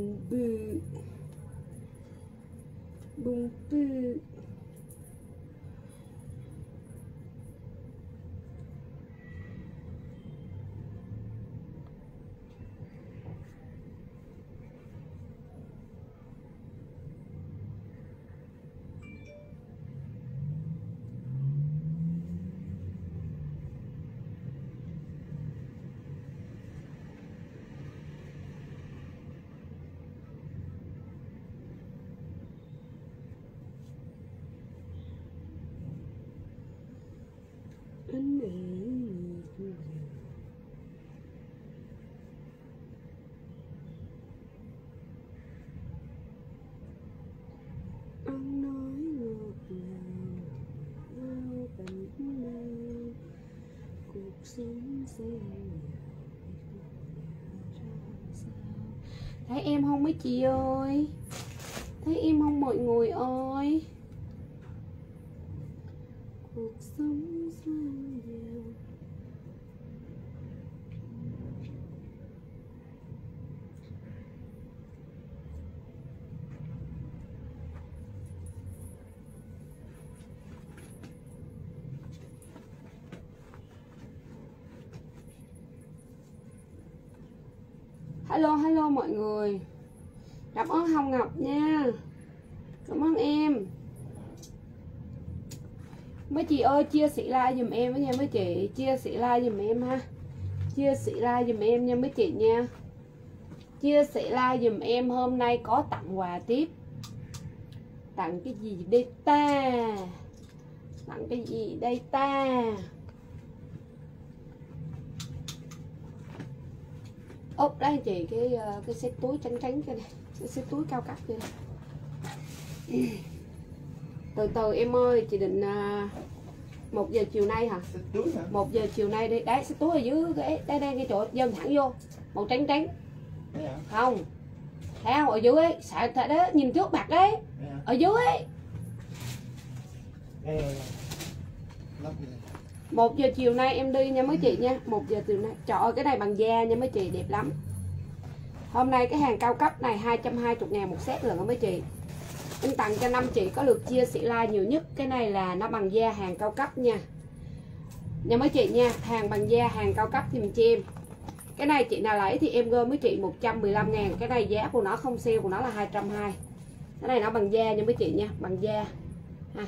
bùng bự bùng bự chị ơi. Thấy im không mọi người ơi cuộc sống sao nhiều hello hello mọi người cảm ơn hồng ngọc nha cảm ơn em mấy chị ơi chia sẻ like dùm em với nha, mấy chị. Chia sẻ like dùm em ha. Chia sẻ like dùm em nha, mấy chị nha. Chia sẻ like dùm em, hôm nay có tặng quà tiếp. Tặng cái gì đây ta? Tặng cái gì đây ta? Ốp đây chị, cái ờ, cái xếp túi trắng trắng kia này cái xếp túi cao cấp kia này. từ từ em ơi, chị định ờ, một giờ chiều nay hả? Hả? một giờ chiều nay đi. Đấy xếp túi ở dưới cái đây đây cái chỗ dâng thẳng vô. Màu trắng trắng. Không. Thấy không? Ở dưới ấy xài thật đó nhìn trước mặt đấy ở dưới ấy. Một giờ chiều nay em đi nha mấy chị nha. Một giờ chiều nay. Trời ơi cái này bằng da nha mấy chị đẹp lắm. Hôm nay cái hàng cao cấp này 220 ngàn một set rồi đó mấy chị em tặng cho năm chị có lượt chia sẻ like nhiều nhất. Cái này là nó bằng da hàng cao cấp nha. Nha mấy chị nha hàng bằng da hàng cao cấp thì mình cho em. Cái này chị nào lấy thì em gom với chị 115 ngàn. Cái này giá của nó không sale của nó là 220 cái này nó bằng da nha mấy chị nha bằng da. Ha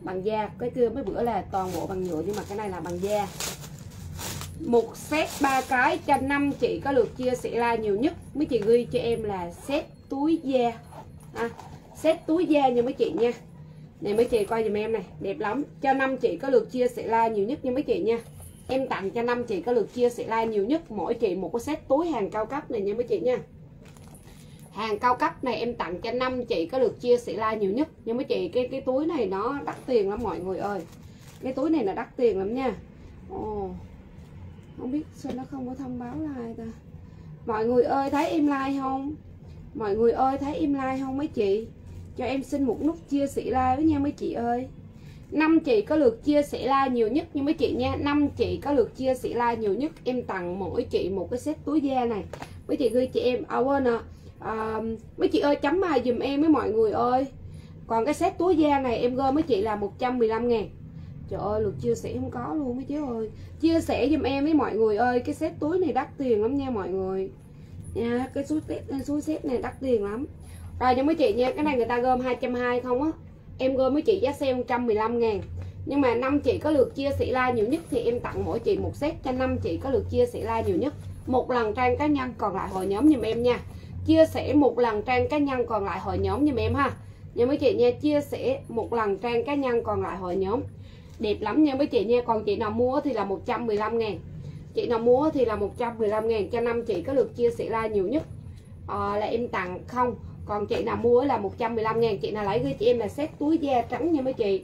bằng da. Cái kia mấy bữa là toàn bộ bằng nhựa nhưng mà cái này là bằng da. Một set ba cái cho năm chị có lượt chia sẻ like nhiều nhất. Mấy chị ghi cho em là set túi da. À, set túi da nha mấy chị nha. Này mấy chị coi dùm em này, đẹp lắm. Cho năm chị có lượt chia sẻ like nhiều nhất nha mấy chị nha. Em tặng cho năm chị có lượt chia sẻ like nhiều nhất, mỗi chị một cái set túi hàng cao cấp này nha mấy chị nha. Hàng cao cấp này em tặng cho năm chị có lượt chia sẻ like nhiều nhất. Nhưng mấy chị, cái cái túi này nó đắt tiền lắm mọi người ơi. Cái túi này là đắt tiền lắm nha. Ồ, không biết sao nó không có thông báo like ta. Mọi người ơi, thấy em like không? Mọi người ơi, thấy em like không mấy chị? Cho em xin một nút chia sẻ like với nha mấy chị ơi. Năm chị có lượt chia sẻ like nhiều nhất nha mấy chị nha. Năm chị có lượt chia sẻ like nhiều nhất. Em tặng mỗi chị một cái set túi da này. Mấy chị ghi chị em. À quên à, à mấy chị ơi chấm bài dùm em với mọi người ơi. Còn cái set túi da này em gom mấy chị là 115 ngàn. Trời ơi lượt chia sẻ không có luôn mấy chứ ơi. Chia sẻ giùm em với mọi người ơi. Cái set túi này đắt tiền lắm nha mọi người. Nha Cái túi set, túi set này đắt tiền lắm. Rồi nha mấy chị nha Cái này người ta gom 220 không á. Em gom mấy chị giá sale 115 ngàn. Nhưng mà năm chị có lượt chia sẻ like nhiều nhất Thì em tặng mỗi chị một set cho năm chị có lượt chia sẻ like nhiều nhất. Một lần trang cá nhân còn lại hội nhóm giùm em nha. Chia sẻ một lần trang cá nhân còn lại hội nhóm giùm em ha. Nha mấy chị nha Chia sẻ một lần trang cá nhân còn lại hội nhóm. Đẹp lắm nha mấy chị nha còn chị nào mua thì là 115 ngàn. Chị nào mua thì là 115 ngàn cho năm chị có lượt chia sẻ like nhiều nhất. À, là em tặng không? Còn chị nào mua là 115 ngàn, chị nào lấy với chị em là set túi da trắng nha mấy chị.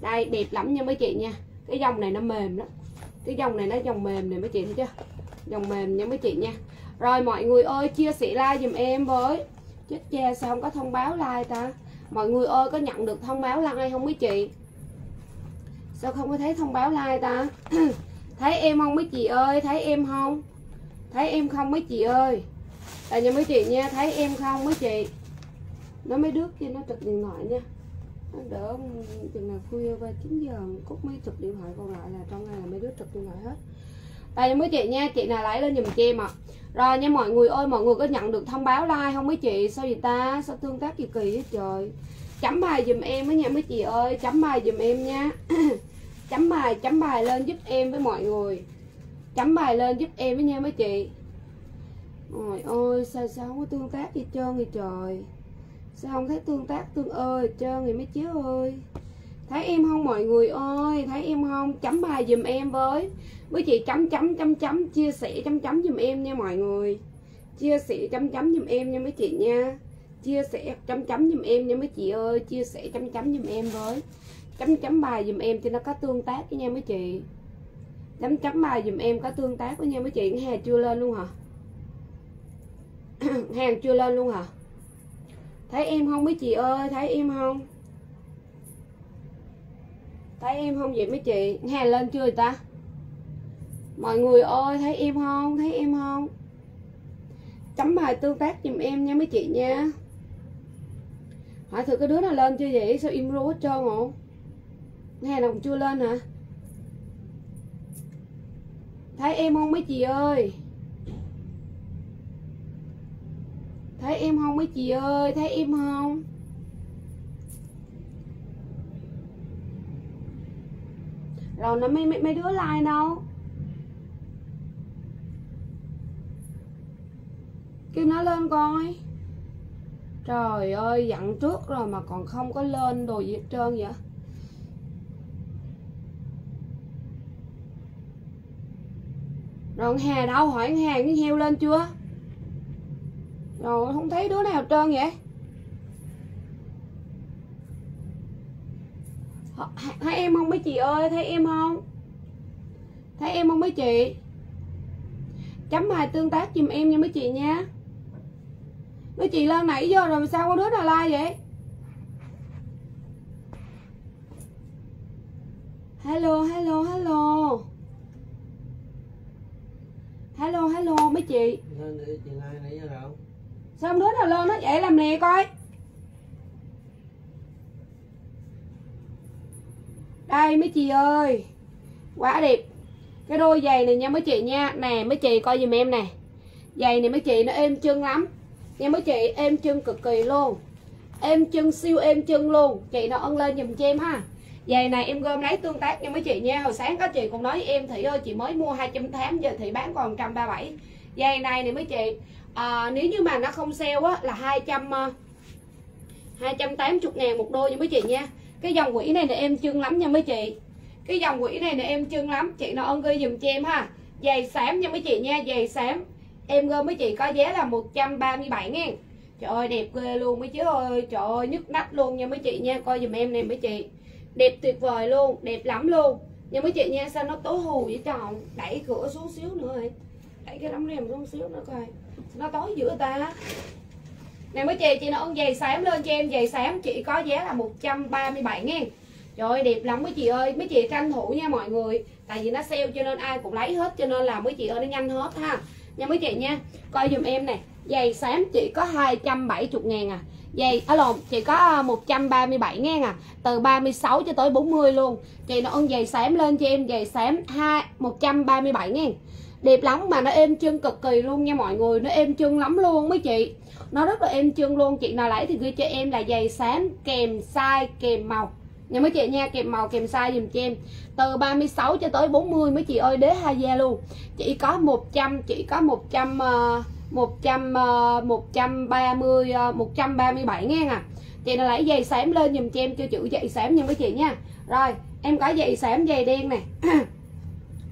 Đây, đẹp lắm nha mấy chị nha. Cái dòng này nó mềm lắm. Cái dòng này nó dòng mềm này mấy chị thấy chưa? Dòng mềm nha mấy chị nha. Rồi, mọi người ơi, chia sẻ like dùm em với. Chết cha, sao không có thông báo like ta? Mọi người ơi, có nhận được thông báo like không mấy chị? Sao không có thấy thông báo like ta? Thấy em không mấy chị ơi? Thấy em không? Thấy em không mấy chị ơi? Tại nhà mấy chị nha, thấy em không mấy chị. Nó mấy đứa kia nó trực điện thoại nha. Nó đỡ chừng nào khuya qua 9 giờ cúc mới trực điện thoại còn lại là trong ngày là mấy đứa trực điện thoại hết. Đây mấy chị nha, chị nào lấy lên giùm cho em ạ. Rồi nha, mọi người ơi, mọi người có nhận được thông báo like không mấy chị? Sao vậy ta? Sao tương tác gì kỳ hết trời? Chấm bài giùm em với nha mấy chị ơi, chấm bài giùm em nha. Chấm bài chấm bài lên giúp em với mọi người. Chấm bài lên giúp em với nha mấy chị. Ôi ôi sao sao không có tương tác gì trơn vậy trời? Sao không thấy tương tác tương ơi, trơn vậy mấy chứ ơi? Thấy em không mọi người ơi? Thấy em không? Chấm bài dùm em với. Mấy chị chấm chấm chấm chấm, Chia sẻ chấm chấm dùm em nha mọi người. Chia sẻ chấm chấm dùm em nha mấy chị nha. Chia sẻ chấm chấm dùm em nha mấy chị ơi, Chia sẻ chấm chấm dùm em với. Chấm chấm bài dùm em cho nó có tương tác với nha mấy chị. Chấm chấm bài dùm em có tương tác với nha mấy chị hè chưa lên luôn hả? hàng chưa lên luôn hả? Thấy em không mấy chị ơi, thấy em không? Thấy em không vậy mấy chị? Hàng lên chưa ta? Mọi người ơi, thấy em không? Thấy em không? Chấm bài tương tác giùm em nha mấy chị nha. Hỏi thử cái đứa nào lên chưa vậy? Sao im ru hết trơn hả? Hè nào chưa lên hả? Thấy em không mấy chị ơi? Thấy em không mấy chị ơi? Thấy em không? Rồi nó mấy mấy, mấy đứa like đâu? Kêu nó lên coi. Trời ơi dặn trước rồi mà còn không có lên đồ gì hết trơn vậy? Rồi hà đâu? Hỏi hà cái heo lên chưa? Rồi, không thấy đứa nào trơn vậy? Thấy em không mấy chị ơi? Thấy em không? Thấy em không mấy chị? Chấm bài tương tác giùm em nha mấy chị nha. Mấy chị lên nãy giờ rồi sao có đứa nào like vậy? Hello hello hello. Hello hello, mấy chị? Lên chị like nãy giờ rồi xong đứa nào lên nó vậy? Làm nè coi. Đây, mấy chị ơi. Quá đẹp. Cái đôi giày này nha mấy chị nha. Nè, mấy chị coi giùm em nè. Giày này mấy chị nó êm chân lắm. Nha mấy chị, êm chân cực kỳ luôn. Êm chân siêu êm chân luôn. Chị nó ân lên giùm cho em ha. Giày này em gom lấy tương tác nha mấy chị nha. Hồi sáng các chị cũng nói với em thị ơi, chị mới mua 208 giờ thị bán còn 137 giày này nè mấy chị à, nếu như mà nó không sale á là 200 280 ờ, ngàn một đôi nha mấy chị nha. Cái dòng quỷ này là em trưng lắm nha mấy chị. Cái dòng quỷ này là em trưng lắm. Chị nó ơn ghi dùm cho em ha. Giày xám nha mấy chị nha giày xám. Em gom mấy chị có giá là 137 ngàn. Trời ơi đẹp ghê luôn mấy chứ ơi. Trời ơi nhức nách luôn nha mấy chị nha. Coi dùm em nè mấy chị. Đẹp tuyệt vời luôn đẹp lắm luôn. Nha mấy chị nha sao nó tối hù vậy tròn đẩy cửa xuống xíu nữa rồi. Đẩy cái đóng rèm xuống xíu nữa coi nó tối giữa ta. Này mấy chị chị nó ông giày xám lên cho em. Giày xám chị có giá là 137 ngàn. Trời ơi đẹp lắm mấy chị ơi. Mấy chị tranh thủ nha mọi người. Tại vì nó sale cho nên ai cũng lấy hết Cho nên là mấy chị ơi nó nhanh hết ha. Nha mấy chị nha. Coi dùm em nè. Giày xám chị có 270 ngàn à. Giày, alo lộn, chị có à, 137 ngàn à. Từ 36 cho tới 40 luôn. Chị nó ơn giày xám lên cho em. Giày xám 2, 137 ngàn đẹp lắm mà nó êm chân cực kỳ luôn nha mọi người. Nó êm chân lắm luôn mấy chị. Nó rất là êm chân luôn. Chị nào lấy thì ghi cho em là giày xám kèm size kèm màu. Nha mấy chị nha kèm màu kèm size dùm cho em. Từ 36 cho tới 40 mấy chị ơi đế hai da luôn. Chỉ có 100 chỉ có 100 uh, 100 uh, 130 uh, 137 ngàn à chị nào lấy giày xám lên dùm cho em cho chữ giày xám nha mấy chị nha. Rồi em có giày xám giày đen nè.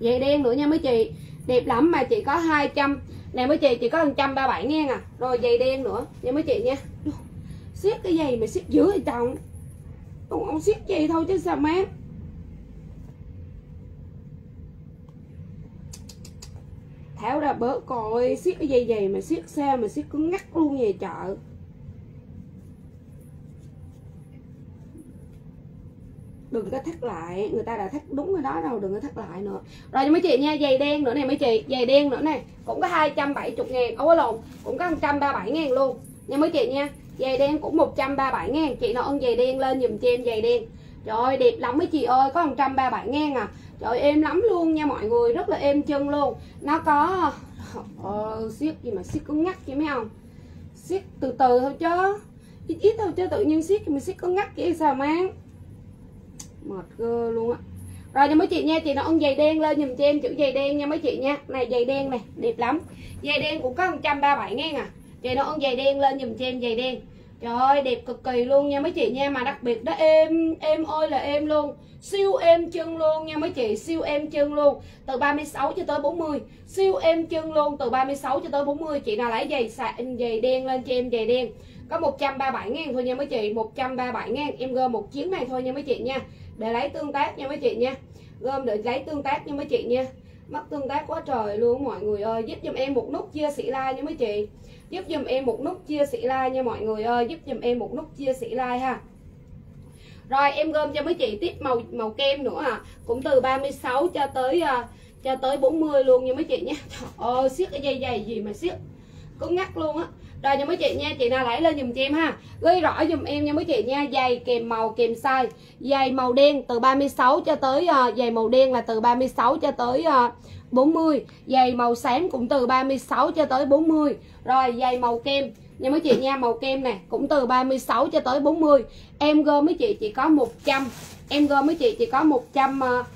Giày đen nữa nha mấy chị đẹp lắm mà chị có 200 này mấy chị chỉ có 137 ngàn à rồi giày đen nữa. Nha mấy chị nha. Xếp cái giày mà xếp dưới thì chồng. Ông, ông xếp gì thôi chứ sao mát tháo ra bớt coi siết cái dây giày mà siết sao mà siết cứng ngắt luôn về chợ. Đừng có thắt lại người ta đã thắt đúng cái đó đâu đừng có thắt lại nữa. Rồi cho mấy chị nha giày đen nữa này mấy chị giày đen nữa này cũng có 270 ngàn ấu lộn cũng có 137 ngàn luôn. Nha mấy chị nha giày đen cũng 137 ngàn chị nó ơn giày đen lên dùm cho em giày đen. Trời ơi đẹp lắm mấy chị ơi có 137 ngàn à. Trời ơi, êm lắm luôn nha mọi người rất là êm chân luôn. Nó có ờ, siết gì mà siết cứng ngắt chứ mấy ông? Siết từ từ thôi chứ ít ít thôi chứ tự nhiên siết mình siết cứng ngắt vậy sao mang? Mệt cơ luôn á. Rồi nha mấy chị nha, chị nó ông giày đen lên dùm cho em, chữ giày đen nha mấy chị nha. Này, giày đen này, đẹp lắm. Giày đen cũng có 137 ngàn à. Chị nó ông giày đen lên dùm cho em giày đen. Trời ơi, đẹp cực kỳ luôn nha mấy chị nha, mà đặc biệt đó, em em ơi là em luôn. Siêu em chân luôn nha mấy chị, siêu em chân luôn. Từ 36 cho tới 40 siêu em chân luôn. Từ 36 cho tới 40 chị nào lấy giày sạn giày đen lên cho em giày đen. Có 137 ngàn thôi nha mấy chị 137 ngàn. Em gom một chuyến này thôi nha mấy chị nha để lấy tương tác nha mấy chị nha. Gom để lấy tương tác nha mấy chị nha. Mất tương tác quá trời luôn mọi người ơi. Giúp giùm em một nút chia sẻ like nha mấy chị. Giúp giùm em một nút chia sẻ like nha mọi người ơi. Giúp giùm em một nút chia sẻ like ha. Rồi em gom cho mấy chị tiếp màu màu kem nữa à. Cũng từ 36 cho tới uh, cho tới 40 luôn nha mấy chị nha. Trời ơi siết cái dây dày gì mà siết. Cứ ngắt luôn á rồi nha mấy chị nha chị nào lấy lên dùm cho em ha. Ghi rõ dùm em nha mấy chị nha. Giày kèm màu kèm size. Giày màu đen từ 36 cho tới uh, giày màu đen là từ 36 cho tới ờ, uh, 40 giày màu xám cũng từ 36 cho tới 40 rồi giày màu kem. Nha mấy chị nha màu kem này cũng từ 36 cho tới 40 em gom mấy chị chỉ có 100 em gom mấy chị chỉ có 100 uh,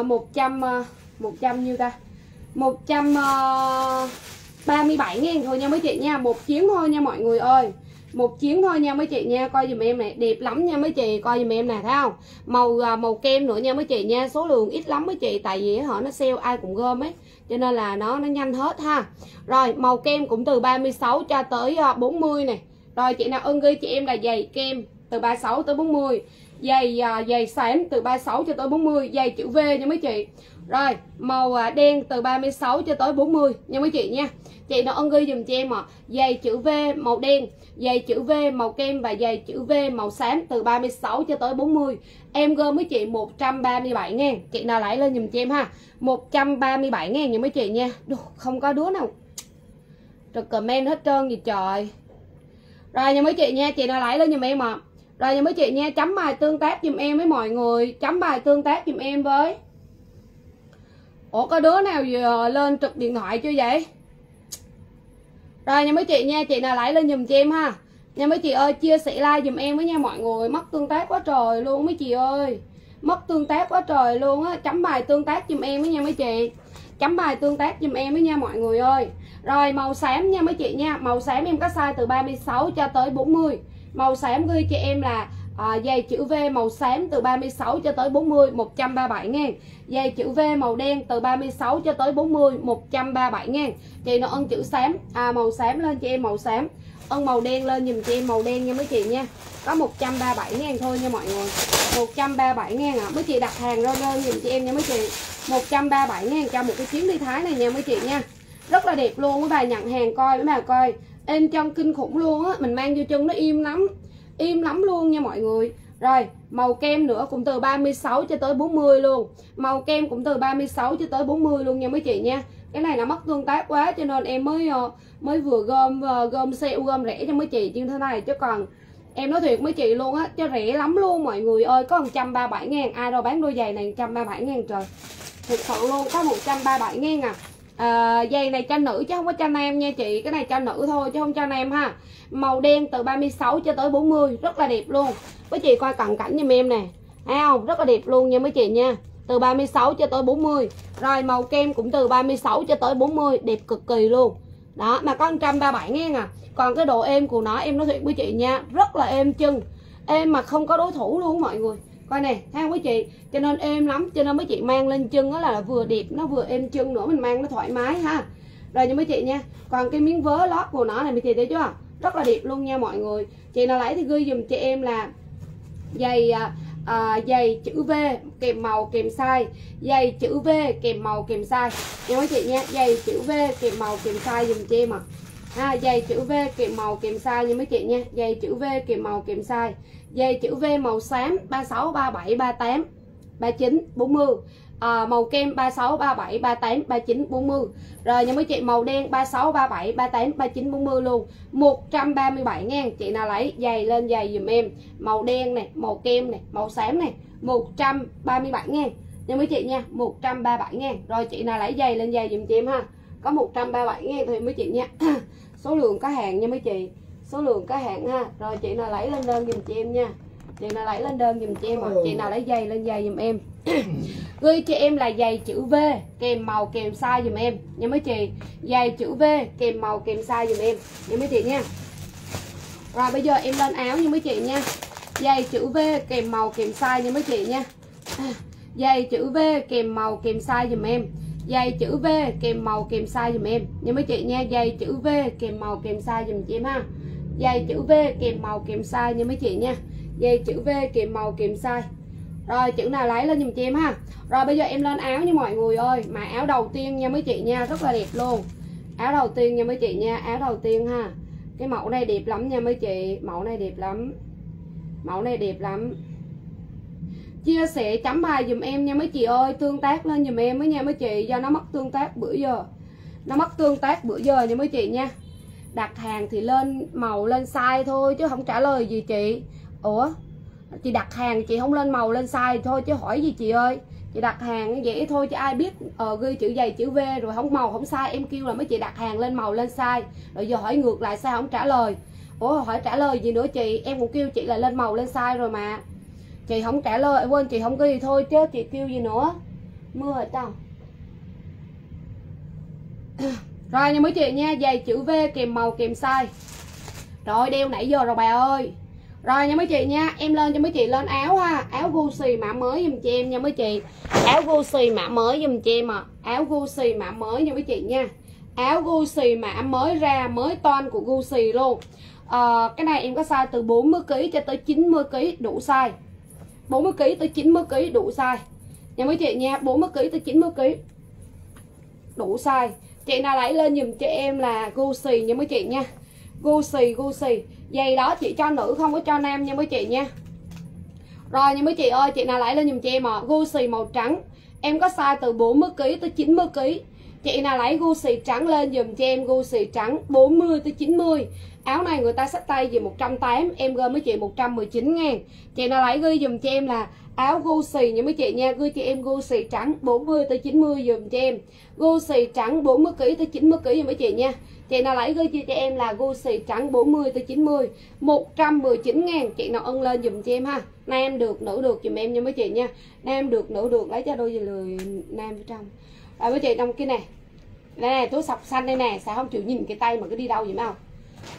uh, 100 uh, 100 nhiêu ta? 100 uh, 37 ngàn thôi nha mấy chị nha, một chuyến thôi nha mọi người ơi. Một chuyến thôi nha mấy chị nha, coi dùm em này đẹp lắm nha mấy chị, coi dùm em nè, thấy không? Màu à, màu kem nữa nha mấy chị nha, số lượng ít lắm mấy chị, tại vì họ nó sale ai cũng gom ấy, cho nên là nó nó nhanh hết ha. Rồi, màu kem cũng từ 36 cho tới à, 40 này rồi chị nào ưng ghi chị em là giày kem từ 36 tới 40 giày à, giày xám từ 36 cho tới 40 giày chữ V nha mấy chị rồi màu à, đen từ 36 cho tới 40 nha mấy chị nha. Chị nào ân ghi dùm cho em ạ. À. giày chữ V màu đen. Giày chữ V màu kem và giày chữ V màu xám từ 36 cho tới 40 em gom với chị 137 ngàn. Chị nào lấy lên dùm cho em ha. 137 ngàn nha mấy chị nha. Đồ, không có đứa nào rồi comment hết trơn gì trời. Rồi nha mấy chị nha chị nào lấy lên dùm em ạ. À. rồi nha mấy chị nha chấm bài tương tác dùm em với mọi người. Chấm bài tương tác dùm em với. Ủa, có đứa nào vừa lên trực điện thoại chưa vậy? Rồi nha mấy chị nha, chị nào lấy lên dùm cho em ha. Nha mấy chị ơi, chia sẻ like dùm em với nha, mọi người. Mất tương tác quá trời luôn, mấy chị ơi. Mất tương tác quá trời luôn á. Chấm bài tương tác dùm em với nha, mấy chị. Chấm bài tương tác dùm em với nha, mọi người ơi. Rồi, màu xám nha, mấy chị nha. Màu xám em có size từ 36 cho tới 40 màu xám ghi cho em là à, dây chữ V màu xám từ 36 cho tới 40 137 ngàn. Dây chữ V màu đen từ 36 cho tới 40 137 ngàn. Chị nó ân chữ xám? À màu xám lên cho em màu xám. Ân màu đen lên dùm cho em màu đen nha mấy chị nha. Có 137 ngàn thôi nha mọi người. 137 ngàn à mấy chị đặt hàng ra đơn dùm cho em nha mấy chị. 137 ngàn cho một cái chuyến đi Thái này nha mấy chị nha. Rất là đẹp luôn mấy bà nhận hàng coi mấy bà coi. Em chân kinh khủng luôn á mình mang vô chân nó im lắm im lắm luôn nha mọi người. Rồi, màu kem nữa cũng từ 36 cho tới 40 luôn. Màu kem cũng từ 36 cho tới 40 luôn nha mấy chị nha. Cái này nó mất tương tác quá cho nên em mới ờ, mới vừa gom ờ, gom sale, gom rẻ cho mấy chị như thế này. Chứ còn em nói thiệt mấy chị luôn á cho rẻ lắm luôn mọi người ơi. Có 137 ngàn, ai đâu bán đôi giày này 137 ngàn trời. Thực sự luôn, có 137 ngàn à à, dây này cho nữ chứ không có cho nam nha chị. Cái này cho nữ thôi chứ không cho nam ha. Màu đen từ 36 cho tới 40 rất là đẹp luôn. Mấy chị coi cận cảnh giùm em nè. Thấy không? Rất là đẹp luôn nha mấy chị nha. Từ 36 cho tới 40 rồi màu kem cũng từ 36 cho tới 40 đẹp cực kỳ luôn. Đó mà có 137 nghe à còn cái độ êm của nó em nói thiệt với chị nha rất là êm chân em mà không có đối thủ luôn mọi người coi nè thấy không quý chị? Cho nên êm lắm cho nên mấy chị mang lên chân đó là vừa đẹp nó vừa êm chân nữa mình mang nó thoải mái ha. Rồi nha mấy chị nha còn cái miếng vớ lót của nó này mấy chị thấy chưa? Rất là đẹp luôn nha mọi người. Chị nào lấy thì ghi dùm cho em là giày à, à, giày chữ V kèm màu kèm size. Giày chữ V kèm màu kèm size. Nha mấy chị nha giày chữ V kèm màu kèm size dùm cho em à ha giày chữ V kèm màu kèm size nha mấy chị nha. Giày chữ V kèm màu kèm size dây chữ V màu xám 36 37 38 39 40 à, màu kem 36 37 38 39 40 rồi nha mấy chị màu đen 36 37 38 39 40 luôn. 137 ngàn chị nào lấy giày lên giày dùm em. Màu đen này màu kem này màu xám này 137 ngàn. Nha mấy chị nha 137 ngàn. Rồi chị nào lấy giày lên giày dùm chị em ha. Có 137 ngàn thì mấy chị nha. Số lượng có hàng nha mấy chị số lượng có hạn ha. Rồi chị nào lấy lên đơn dùm chị em nha. Chị nào lấy lên đơn dùm chị em ạ. Chị nào lấy giày lên giày dùm em. Gửi cho em là giày chữ V kèm màu kèm size dùm em. Nha mấy chị? Giày chữ V kèm màu kèm size dùm em. Nha mấy chị nha. Rồi bây giờ em lên áo nha mấy chị nha. Giày chữ V kèm màu kèm size nha mấy chị nha. Giày chữ V kèm màu kèm size dùm em. Giày chữ V kèm màu kèm size dùm em. Nha mấy chị nha. Giày chữ V kèm màu kèm size dùm chị em ha dây chữ V kèm màu kèm size nha mấy chị nha. Dây chữ V kèm màu kèm size. Rồi, chữ nào lấy lên dùm cho em ha. Rồi, bây giờ em lên áo nha mọi người ơi. Mà áo đầu tiên nha mấy chị nha, rất là đẹp luôn. Áo đầu tiên nha mấy chị nha, áo đầu tiên ha. Cái mẫu này đẹp lắm nha mấy chị. Mẫu này đẹp lắm. Mẫu này đẹp lắm. Chia sẻ chấm bài dùm em nha mấy chị ơi. Tương tác lên dùm em với nha mấy chị. Do nó mất tương tác bữa giờ. Nó mất tương tác bữa giờ nha mấy chị nha đặt hàng thì lên màu lên size thôi chứ không trả lời gì chị. Ủa chị đặt hàng chị không lên màu lên size thôi chứ hỏi gì chị ơi? Chị đặt hàng vậy thôi chứ ai biết ờ, ghi chữ dày chữ V rồi không màu không sai em kêu là mấy chị đặt hàng lên màu lên size. Rồi giờ hỏi ngược lại sao không trả lời. Ủa hỏi trả lời gì nữa chị? Em cũng kêu chị là lên màu lên size rồi mà. Chị không trả lời quên chị không ghi thôi chứ chị kêu gì nữa? Mưa rồi tao rồi nha mấy chị nha giày chữ V kèm màu kèm size. Rồi đeo nãy giờ rồi bà ơi. Rồi nha mấy chị nha em lên cho mấy chị lên áo ha. Áo Gucci mã mới giùm cho em nha mấy chị. Áo Gucci mã mới giùm cho em à áo Gucci mã mới nha mấy chị nha. Áo Gucci mã mới ra mới toan của Gucci luôn. À, cái này em có size từ 40 kg cho tới 90 kg đủ size. 40 kg tới 90 kg đủ size. Nha mấy chị nha 40 kg tới 90 kg đủ size chị nào lấy lên dùm cho em là Gucci nha mấy chị nha. Gucci Gucci giày đó chị cho nữ không có cho nam nha mấy chị nha. Rồi nha mấy chị ơi, chị nào lấy lên dùm cho em ạ. À. Gucci màu trắng. Em có size từ 40 kg tới 90 kg chị nào lấy Gucci trắng lên dùm cho em Gucci trắng 40 tới 90 áo này người ta xách tay về 180 em gom mấy chị 119 ngàn. Chị nào lấy ghi dùm cho em là áo Gucci nha mấy chị nha. Ghi cho em Gucci trắng 40 tới 90 dùm cho em. Gucci trắng 40 kg tới 90 kg dùm mấy chị nha. Chị nào lấy ghi cho em là Gucci trắng 40 tới 90 119 ngàn, chị nào ân lên dùm cho em ha. Nam được, nữ được dùm em nha mấy chị nha. Nam được, nữ được, lấy cho đôi gì lười nam phía trong rồi mấy chị trong cái này đây này túi sọc xanh đây nè. Sao không chịu nhìn cái tay mà cứ đi đâu vậy không?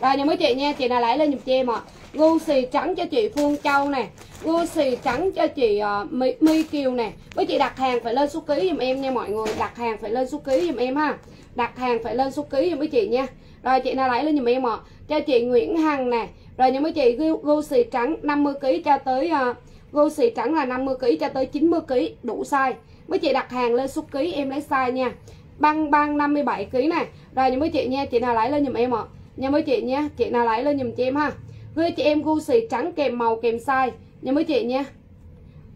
Rồi nha mấy chị nha, chị nào lấy lên dùm cho em ạ. à. Gucci trắng cho chị Phương Châu nè. Gucci trắng cho chị ờ, uh, My, My Kiều nè. Với chị đặt hàng phải lên số ký dùm em nha mọi người. Đặt hàng phải lên số ký dùm em ha. Đặt hàng phải lên số ký dùm mấy chị nha. Rồi chị nào lấy lên dùm em ạ. À. Cho chị Nguyễn Hằng nè. Rồi những mấy chị Gucci trắng 50kg cho tới ờ, uh, Gucci trắng là 50kg cho tới 90kg đủ size. Mấy chị đặt hàng lên số ký em lấy size nha. Băng băng 57kg nè. Rồi những mấy chị nha Chị nào lấy lên dùm em ạ. À nha mấy chị nha chị nào lấy lên dùm cho em ha. Người chị em Gucci trắng kèm màu kèm size. Nha mấy chị nha.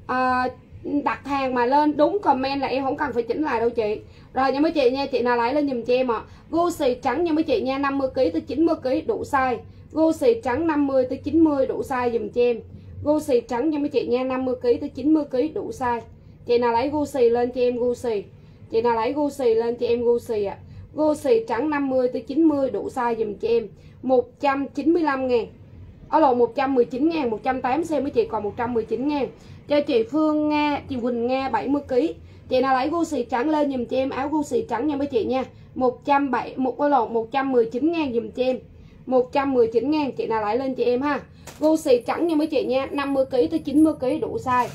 À, đặt hàng mà lên đúng comment là em không cần phải chỉnh lại đâu chị. Rồi nha mấy chị nha chị nào lấy lên dùm cho em ạ. À. Gucci trắng nha mấy chị nha 50 kg tới 90 kg đủ size. Gucci trắng 50 tới 90 đủ size dùm cho em. Gucci trắng nha mấy chị nha 50 kg tới 90 kg đủ size. Chị nào lấy Gucci lên cho em Gucci chị nào lấy Gucci lên cho em Gucci ạ. À. Vô xì trắng 50 tới 90 đủ size dùm cho em. 195 ngàn. Ở lộ 119 ngàn 180 xem với chị còn 119 ngàn. Cho chị Phương Nga Chị Quỳnh Nga 70 kg Chị nào lấy Gucci trắng lên dùm cho em áo Gucci trắng nha mấy chị nha. 107 một cái lộn 119 ngàn dùm cho em. 119 ngàn chị nào lấy lên chị em ha. Gucci trắng nha mấy chị nha 50 kg tới 90 kg đủ size.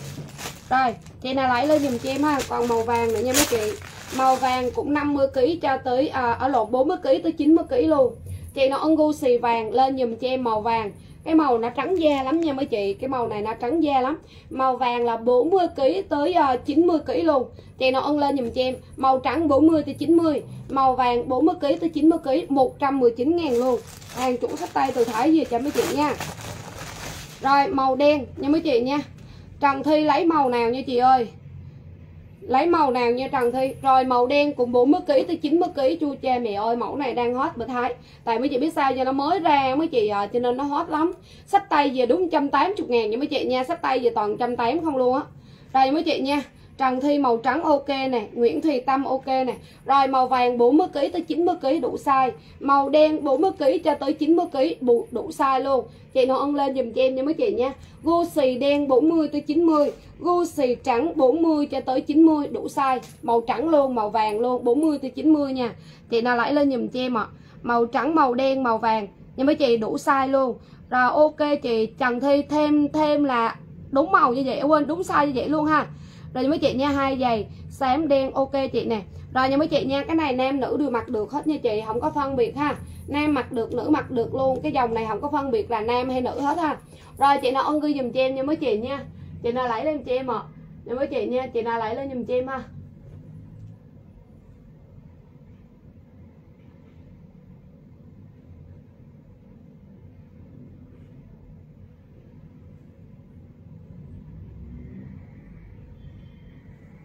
Rồi chị nào lấy lên dùm cho em ha. Còn màu vàng nữa nha mấy chị. Màu vàng cũng 50 kg cho tới à, ở lộn 40 kg tới 90 kg luôn. Chị nào ưng Gucci vàng lên dùm cho em màu vàng cái màu nó trắng da lắm nha mấy chị, cái màu này nó trắng da lắm. Màu vàng là 40 kg tới ờ, 90 kg luôn. Chị nào ân lên dùm cho em, màu trắng 40 tới 90 màu vàng 40 kg tới 90 kg 119 ngàn luôn. Hàng chủ sách tay từ Thái về cho mấy chị nha. Rồi, màu đen nha mấy chị nha. Trần Thi lấy màu nào nha chị ơi? Lấy màu nào nha Trần Thi? Rồi màu đen cùng 40 kg tới 90 kg chua cha mẹ ơi mẫu này đang hot bữa Thái. Tại mấy chị biết sao giờ nó mới ra mấy chị à, cho nên nó hot lắm. Sách tay về đúng 180 ngàn nha mấy chị nha. Sách tay về toàn 180 không luôn á. Đây mấy chị nha. Trần Thi màu trắng ok nè, Nguyễn Thùy Tâm ok nè. Rồi màu vàng 40 kg tới 90 kg đủ size. Màu đen 40 kg cho tới 90 kg đủ, đủ size luôn. Chị nào ân lên dùm cho em nha mấy chị nha. Gu xì đen 40 tới 90, Gu xì trắng 40 cho tới 90 đủ size. Màu trắng luôn, màu vàng luôn 40 tới 90 nha. Chị nào lấy lên dùm cho em ạ. À. Màu trắng, màu đen, màu vàng nha mấy chị đủ size luôn. Rồi ok chị Trần Thi thêm thêm là đúng màu như vậy quên đúng size như vậy luôn ha rồi mấy chị nha, hai giày xám đen, ok chị nè. Rồi nha mấy chị nha, cái này nam nữ đều mặc được hết nha chị, không có phân biệt ha. Nam mặc được, nữ mặc được luôn. Cái dòng này không có phân biệt là nam hay nữ hết ha. Rồi chị nào ân ghi dùm cho em nha, mấy chị nha. Chị nào lấy lên cho em ạ. À. nha mấy chị nha, chị nào lấy lên dùm cho em ha.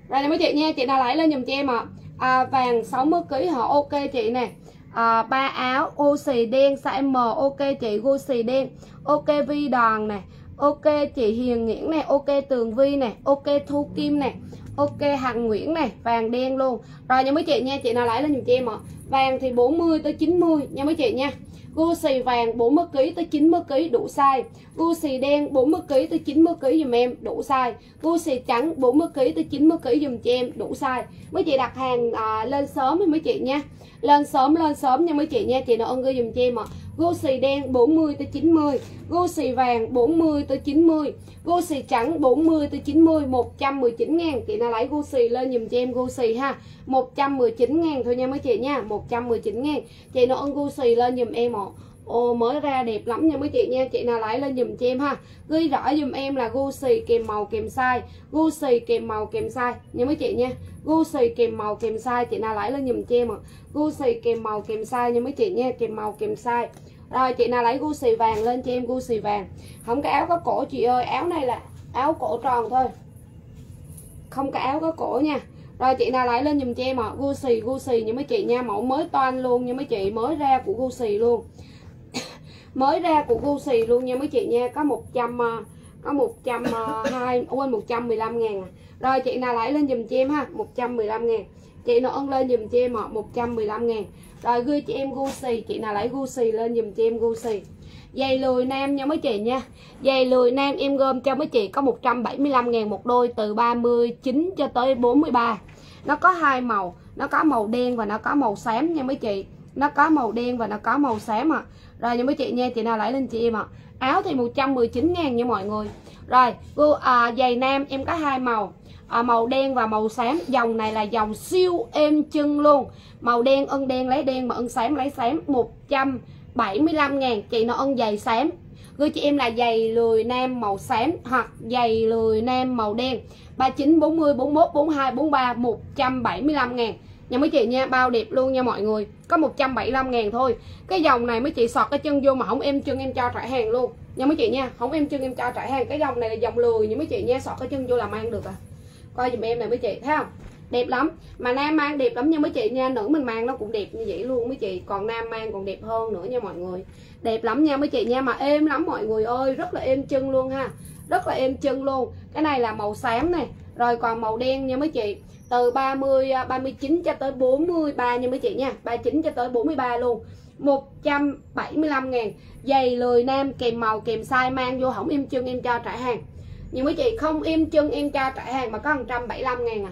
Rồi mấy chị nha, chị nào lấy lên dùm cho em ạ. À. à, vàng 60 kg họ ok chị nè. À, ba áo ô xì đen size M ok chị gu xì đen. Ok vi đoàn nè. Ok chị Hiền Nguyễn nè, ok Tường Vi nè, ok Thu Kim nè. Ok Hằng Nguyễn nè, vàng đen luôn. Rồi nha mấy chị nha, chị nào lấy lên dùm cho em ạ. Vàng thì 40 tới 90 nha mấy chị nha. Gucci vàng 40 kg tới 90 kg đủ size. Gucci đen 40 kg tới 90 kg dùm em đủ size. Gucci trắng 40 kg tới 90 kg dùm chị em đủ size. Mấy chị đặt hàng à, lên sớm với mấy chị nha. Lên sớm lên sớm nha mấy chị nha. Chị nào ơn gửi dùm cho em ạ. À. Gucci đen 40 tới 90, Gucci vàng 40 tới 90, Gucci trắng 40 tới 90, 119 ngàn. Chị nào lấy Gucci lên dùm cho em Gucci ha. 119 ngàn thôi nha mấy chị nha. 119 ngàn. Chị nào ơn Gucci lên dùm em ạ. Ồ mới ra đẹp lắm nha mấy chị nha. Chị nào lấy lên dùm cho em ha. Ghi rõ dùm em là Gucci kèm màu kèm size. Gucci kèm màu kèm size. Nha mấy chị nha. Gucci kèm màu kèm size. Chị nào lấy lên dùm cho em ạ. Gucci kèm màu kèm size nha mấy chị nha. Kèm màu kèm size. Rồi, chị nào lấy Gucci vàng lên cho em Gucci vàng. Không có áo có cổ chị ơi. Áo này là áo cổ tròn thôi. Không có áo có cổ nha. Rồi, chị nào lấy lên dùm cho em ạ. À. Gucci Gucci như mấy chị nha. Mẫu mới toan luôn như mấy chị. Mới ra của Gucci luôn mới ra của Gucci luôn nha mấy chị nha có 100 ờ, có 102 ờ, quên 115 ngàn à. rồi chị nào lấy lên dùm cho em ha 115 ngàn. Chị nào ân lên dùm cho em ạ à, 115 ngàn. Rồi gửi chị em Gucci chị nào lấy Gucci lên dùm cho em Gucci dây lười nam nha mấy chị nha. Dây lười nam em gom cho mấy chị có 175 ngàn một đôi từ 39 cho tới 43 Nó có hai màu Nó có màu đen và nó có màu xám nha mấy chị. Nó có màu đen và nó có màu xám ạ. à. Rồi nha mấy chị nha chị nào lấy lên chị em ạ. À. Áo thì 119 ngàn nha mọi người. Rồi à, giày nam em có hai màu. À, màu đen và màu xám. Dòng này là dòng siêu êm chân luôn. Màu đen ân đen lấy đen mà ân xám lấy xám. 175 ngàn chị nó ân giày xám. Gửi chị em là giày lười nam màu xám hoặc giày lười nam màu đen. 39 40 41 42 43 175 ngàn. Nha mấy chị nha bao đẹp luôn nha mọi người có 175 ngàn thôi. Cái dòng này mấy chị sọt cái chân vô mà không em chân em cho trả hàng luôn. Nha mấy chị nha, không em chân em cho trả hàng. Cái dòng này là dòng lười như mấy chị nha, sọt cái chân vô là mang được à. Coi dùm em này mấy chị, thấy không? Đẹp lắm. Mà nam mang đẹp lắm nha mấy chị nha, nữ mình mang nó cũng đẹp như vậy luôn mấy chị. Còn nam mang còn đẹp hơn nữa nha mọi người. Đẹp lắm nha mấy chị nha, mà êm lắm mọi người ơi. Rất là êm chân luôn ha. Rất là êm chân luôn. Cái này là màu xám này rồi còn màu đen nha mấy chị từ 30 39 à, cho tới 43 nha mấy chị nha. 39 cho tới 43 luôn. 175 ngàn. Giày lười nam, kèm màu, kèm size, mang vô hỏng im chân em cho trả hàng. Nhưng mấy chị, không im chân em cho trả hàng mà có 175 ngàn à.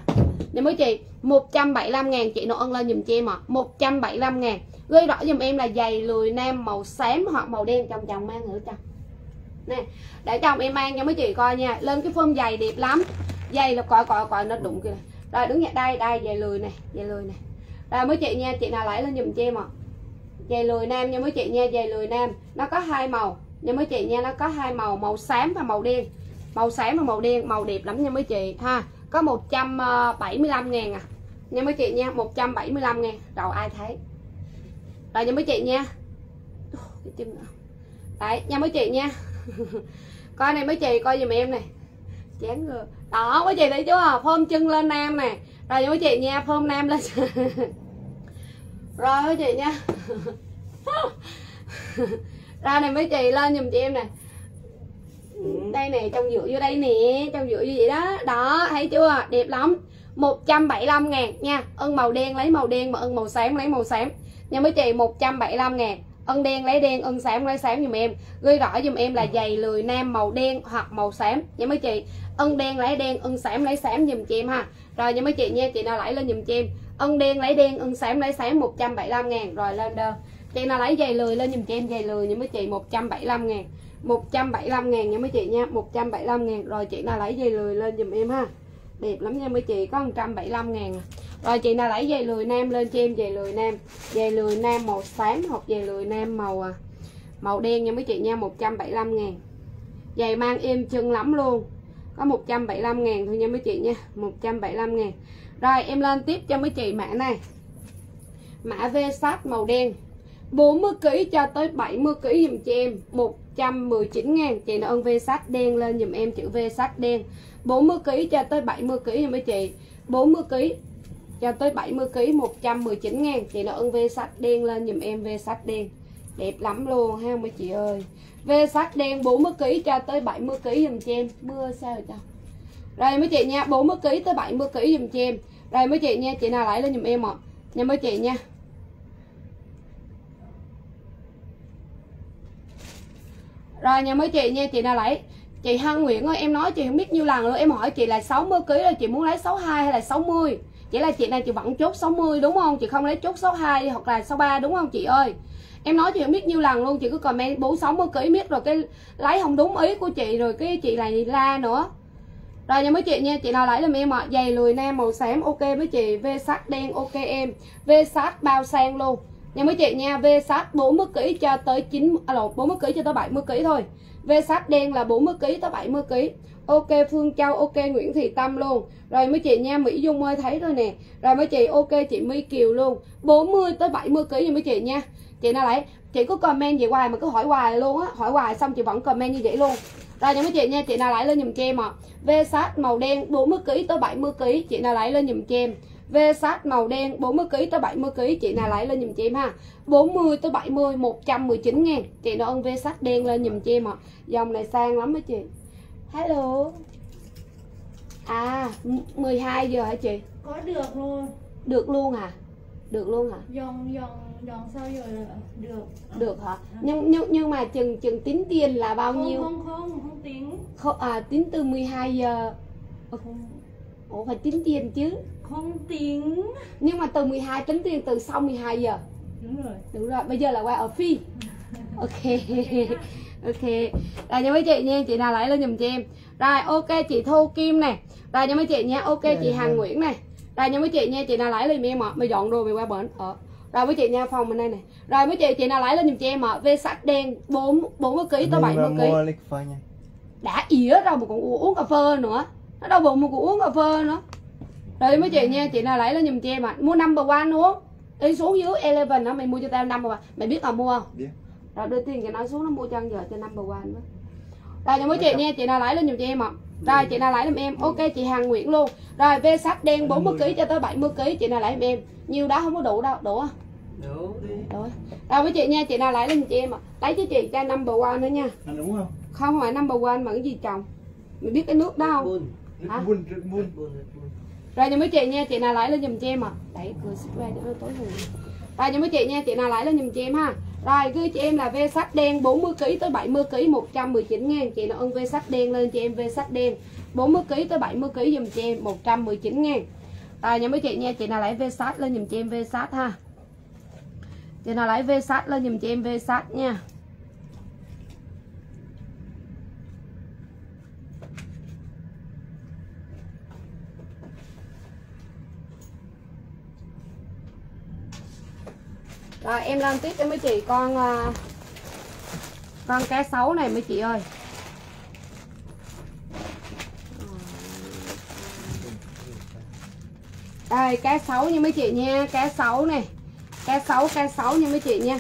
Nhưng mấy chị 175 ngàn, chị nội ân lên dùm cho em ạ. à. 175 ngàn. Ghi rõ dùm em là giày lười nam, màu xám hoặc màu đen, chồng chồng mang nữa chồng nè, để chồng em mang cho mấy chị coi nha. Lên cái phơm giày đẹp lắm. Giày là coi coi coi nó đụng kìa rồi, đứng nhận đây đây, dây lười này, dây lười này. Rồi mấy chị nha chị nào lấy lên dùm cho em ạ. À. lười nam nha mấy chị nha, dây lười nam. Nó có hai màu, nha mấy chị nha, nó có hai màu màu xám và màu đen. Màu xám và màu đen, màu đẹp lắm nha mấy chị ha. Có 175 ngàn à. Nha mấy chị nha 175 ngàn. Đầu ai thấy? Rồi, nha mấy chị nha. Cái nữa. đấy, nha mấy chị nha. Coi này mấy chị coi giùm em này chán rồi đó mấy chị thấy chưa? Phơm chân lên nam nè. Rồi quý mấy chị nha, phơm nam lên. Rồi mấy chị nha. Ra này mấy chị, lên giùm chị em nè. Đây nè, trong giữa vô đây nè, trong giữa như vậy đó. Đó, thấy chưa? Đẹp lắm. 175 ngàn nha. Ân màu đen lấy màu đen mà ân màu xám lấy màu xám. Nha mấy chị 175 ngàn. Ân đen lấy đen, ân xám lấy xám giùm em. Ghi rõ giùm em là giày lười nam màu đen hoặc màu xám. Nha mấy chị ân đen lấy đen, ân xám lấy xám dùm chị em ha. Rồi nha mấy chị nha, chị nào lấy lên dùm chị em ân đen lấy đen, ân xám lấy xám 175 ngàn. Rồi lên đơn chị nào lấy giày lười lên dùm chị em giày lười nha mấy chị 175 ngàn. 175 ngàn nha mấy chị nha 175 ngàn. Rồi chị nào lấy dây lười lên dùm em ha. Đẹp lắm nha mấy chị, có 175 ngàn à. rồi chị nào lấy dây lười nam lên cho em dây lười nam. Dây lười nam màu xám hoặc dây lười nam màu à. màu đen nha mấy chị nha 175 ngàn. Giày mang êm chân lắm luôn có 175 ngàn thôi nha mấy chị nha. 175 ngàn. Rồi, em lên tiếp cho mấy chị mã này. Mã V sát màu đen. 40 kg cho tới 70 kg dùm cho em. 119 ngàn. Chị nào ơn V sát đen lên dùm em, chữ V sát đen. 40 kg cho tới 70 kg dùm mấy chị. 40 kg cho tới 70 kg 119 ngàn. Chị nào ơn V sát đen lên dùm em, V sát đen. Đẹp lắm luôn ha mấy chị ơi. Về sắc đen 40 kg cho tới 70 kg dùm cho em. Mưa sao rồi chồng rồi mấy chị nha 40 kg tới 70 kg dùm cho em. Rồi mấy chị nha, chị nào lại lên dùm em ạ? Nha mấy chị nha. Rồi nha mấy chị nha, chị nào lấy chị Hân Nguyễn ơi, em nói chị không biết nhiêu lần luôn. Em hỏi chị là 60 kg là chị muốn lấy 62 hay là 60 chỉ là chị này chị vẫn chốt 60 đúng không? Chị không lấy chốt 62 hoặc là 63 đúng không chị ơi? Em nói chị không biết nhiêu lần luôn chị cứ comment bốn 60 kg biết rồi cái lấy không đúng ý của chị rồi cái chị này la nữa. Rồi nha mấy chị nha chị nào lấy làm em ạ. À. giày lùi nam màu xám ok mấy chị. V sắt đen ok em. V sắt bao sang luôn. Nha mấy chị nha v sắt 40 kg cho tới 9 à, lộn 40 kg cho tới 70 kg thôi v sáp đen là 40 kg tới 70 kg ok, phương châu, ok, nguyễn thị tâm luôn. Rồi mấy chị nha, mỹ dung ơi thấy rồi nè. Rồi mấy chị, ok, chị my kiều luôn. 40 tới 70 kg nha mấy chị nha. Chị nào lấy chị cứ comment vậy hoài mà cứ hỏi hoài luôn á. Hỏi hoài xong chị vẫn comment như vậy luôn. Rồi nha mấy chị nha, chị nào lấy lên dùm cho em ạ. À. v sắt màu đen 40 kg tới 70 kg chị nào lấy lên dùm cho em. V sát màu đen 40 kg tới 70 kg chị nào lấy lên dùm chị em ha. 40 tới 70 119 ngàn. Chị nào ơn V sát đen lên dùm chị em ạ. Dòng này sang lắm đó chị. Hello. À 12 giờ hả chị? Có được luôn. Được luôn à? Được luôn hả dòng dòng dòng sao giờ là được. Được hả? Nhưng nhưng nhưng mà chừng chừng tính tiền là bao không nhiêu? không không không tính. Không à tính từ 12 giờ. Không. Ủa phải tính tiền chứ không tính nhưng mà từ 12 tính tiền từ sau 12 giờ. Đúng rồi. Đúng rồi bây giờ là qua ở phi. Ok. Ok. Rồi nha mấy chị nha chị nào lấy lên giùm cho em. Rồi ok chị thu kim nè. Rồi nha mấy chị nha ok chị hằng nguyễn nè. Rồi nha mấy chị nha chị nào lấy lên em ạ. Mày dọn đồ mày qua bển. Ở rồi mấy chị nha phòng bên đây nè. Rồi mấy chị chị nào lấy lên giùm cho em ạ. V sạch đen bốn bốn mươi kg tới bảy mươi kg đã ỉa rồi mà còn uống cà phê nữa. Nó đau bụng mà cũng uống cà phê nữa rồi mấy chị nha chị nào lấy lên giùm cho em ạ. Mua number one luôn đi xuống dưới eleven đó mày mua cho tao number one mày biết là mua không? Biết. rồi đưa tiền cho nó xuống nó mua chân giờ cho number one đó rồi nha mấy chị nha chị nào lấy lên giùm cho em ạ. Rồi chị nào lấy giùm em. Ok chị Hằng Nguyễn luôn. Rồi v sắt đen 40 kg cho tới 70 kg chị nào lấy giùm em. Nhiêu đó không có đủ đâu đủ không? Đủ đi. Đủ rồi mấy chị nha chị nào lấy lên giùm cho em ạ. Lấy cho chị cho number one nữa nha. Ăn đúng không? không phải number one mà cái gì chồng? Mày biết cái nước đó không? Buồn Rất Hả? buồn, rất buồn. Rồi nha mấy chị nha, chị nào lấy lên giùm cho em à đấy cửa xích ra cho nó tối rồi rồi nha mấy chị nha, chị nào lấy lên giùm cho em ha. Rồi, gửi cho em là ve sắt đen 40 kg tới 70 kg 119 000 chị nào ưng ve sắt đen lên cho em ve sắt đen 40 kg tới 70 kg giùm cho em 119 000 rồi nha mấy chị nha, chị nào lấy ve sắt lên giùm cho em ve sắt ha. Chị nào lấy ve sắt lên giùm cho em ve sắt nha. Rồi, em lên tiếp cho mấy chị con à, con cá sấu này mấy chị ơi. Đây cá sấu nha mấy chị nha, cá sấu này cá sấu cá sấu nha mấy chị nha.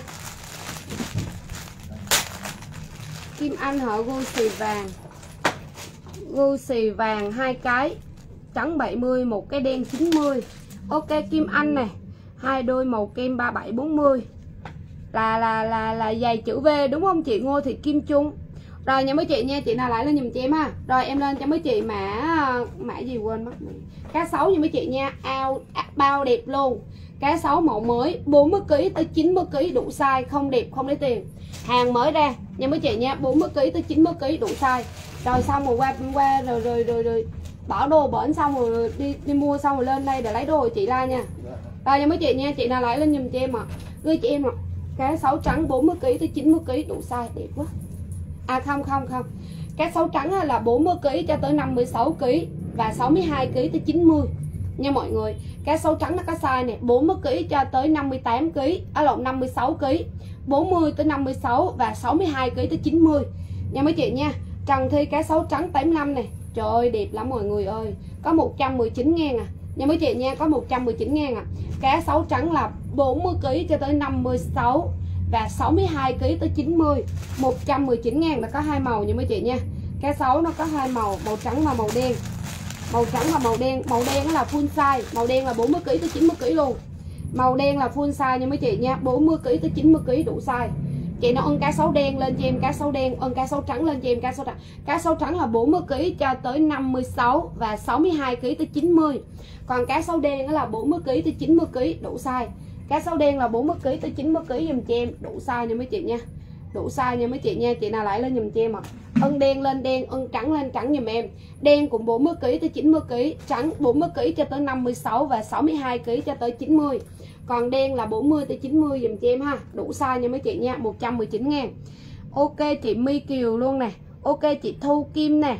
Kim anh họ gu xì vàng. Gu xì vàng hai cái, trắng 70 một cái đen 90 ok, kim anh này hai đôi màu kem 37 40 là là là là giày chữ V, đúng không chị? Ngô Thị Kim Trung. Rồi nha mấy chị nha. Chị nào lại lên giùm chị em ha. Rồi, em lên cho mấy chị mã mã gì quên mất cá sấu nha mấy chị nha. Ao à, bao đẹp luôn. Cá sấu mẫu mới 40 kg tới 90 kg đủ size. Không đẹp, không lấy tiền. Hàng mới ra. Nha mấy chị nha 40 kg tới 90 kg đủ size. Rồi xong rồi qua qua rồi rồi rồi rồi. Bỏ đồ bẩn xong rồi đi đi mua xong rồi lên đây để lấy đồ chị la nha. Dạ rồi nha mấy chị nha, chị nào lấy lên giùm cho em ạ. À. gửi chị em ạ. À. cá sấu trắng 40 kg tới 90 kg đủ size, đẹp quá. À không không không. Cá sấu trắng là 40 kg cho tới 56 kg và 62 kg tới 90 nha mọi người, cá sấu trắng nó có size này 40 kg cho tới 58 kg à lộn 56 kg 40 tới 56 và 62 kg tới 90 nha mấy chị nha, Trần Thi cá sấu trắng 85 này Trời ơi, đẹp lắm mọi người ơi. Có 119 000 à. Nha mấy chị nha, có 119 ngàn ạ. à. Cá sấu trắng là 40 kg cho tới 56 và 62 kg tới 90 119 ngàn là có hai màu nha mấy chị nha. Cá sấu nó có hai màu màu trắng và màu đen. Màu trắng và màu đen màu đen là full size, màu đen là 40 kg tới 90 kg luôn. Màu đen là full size nha mấy chị nha 40 kg tới 90 kg đủ size chị nó ân cá sấu đen lên cho em cá sấu đen, ân cá sấu trắng lên cho em cá sấu trắng. Cá sấu trắng là 40 kg cho tới 56 và 62 kg tới 90 còn cá sấu đen là 40 kg tới 90 kg đủ size. Cá sấu đen là 40 kg tới 90 kg dùm cho em, đủ size nha mấy chị nha đủ size nha mấy chị nha. Chị nào lấy lên dùm cho em ạ. À. ân đen lên đen, ân trắng lên trắng dùm em. Đen cũng 40 kg tới 90 kg trắng 40 kg cho tới 56 và 62 kg cho tới 90 còn đen là 40 tới 90 dùm cho em ha. Đủ size nha mấy chị nha 119 ngàn. Ok chị My Kiều luôn nè. Ok chị Thu Kim nè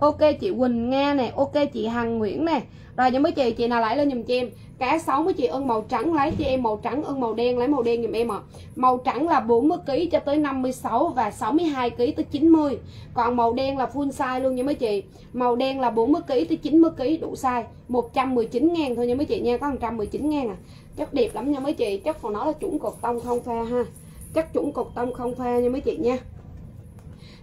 ok, chị Quỳnh Nga nè. Ok, chị Hằng Nguyễn nè. Rồi, những mấy chị chị nào lại lên dùm cho em? Cá sấu mấy chị ưng màu trắng lấy. Cho em màu trắng, ưng màu đen lấy màu đen dùm em ạ. À. màu trắng là 40 kg cho tới 56 và 62 kg tới 90 còn màu đen là full size luôn nha mấy chị. Màu đen là 40 kg tới 90 kg đủ size. 119 ngàn thôi nha mấy chị nha, có 119 ngàn à. Chất đẹp lắm nha mấy chị. Chất còn nó là chuẩn cột tông không pha ha. Chất chuẩn cột tông không pha nha mấy chị nha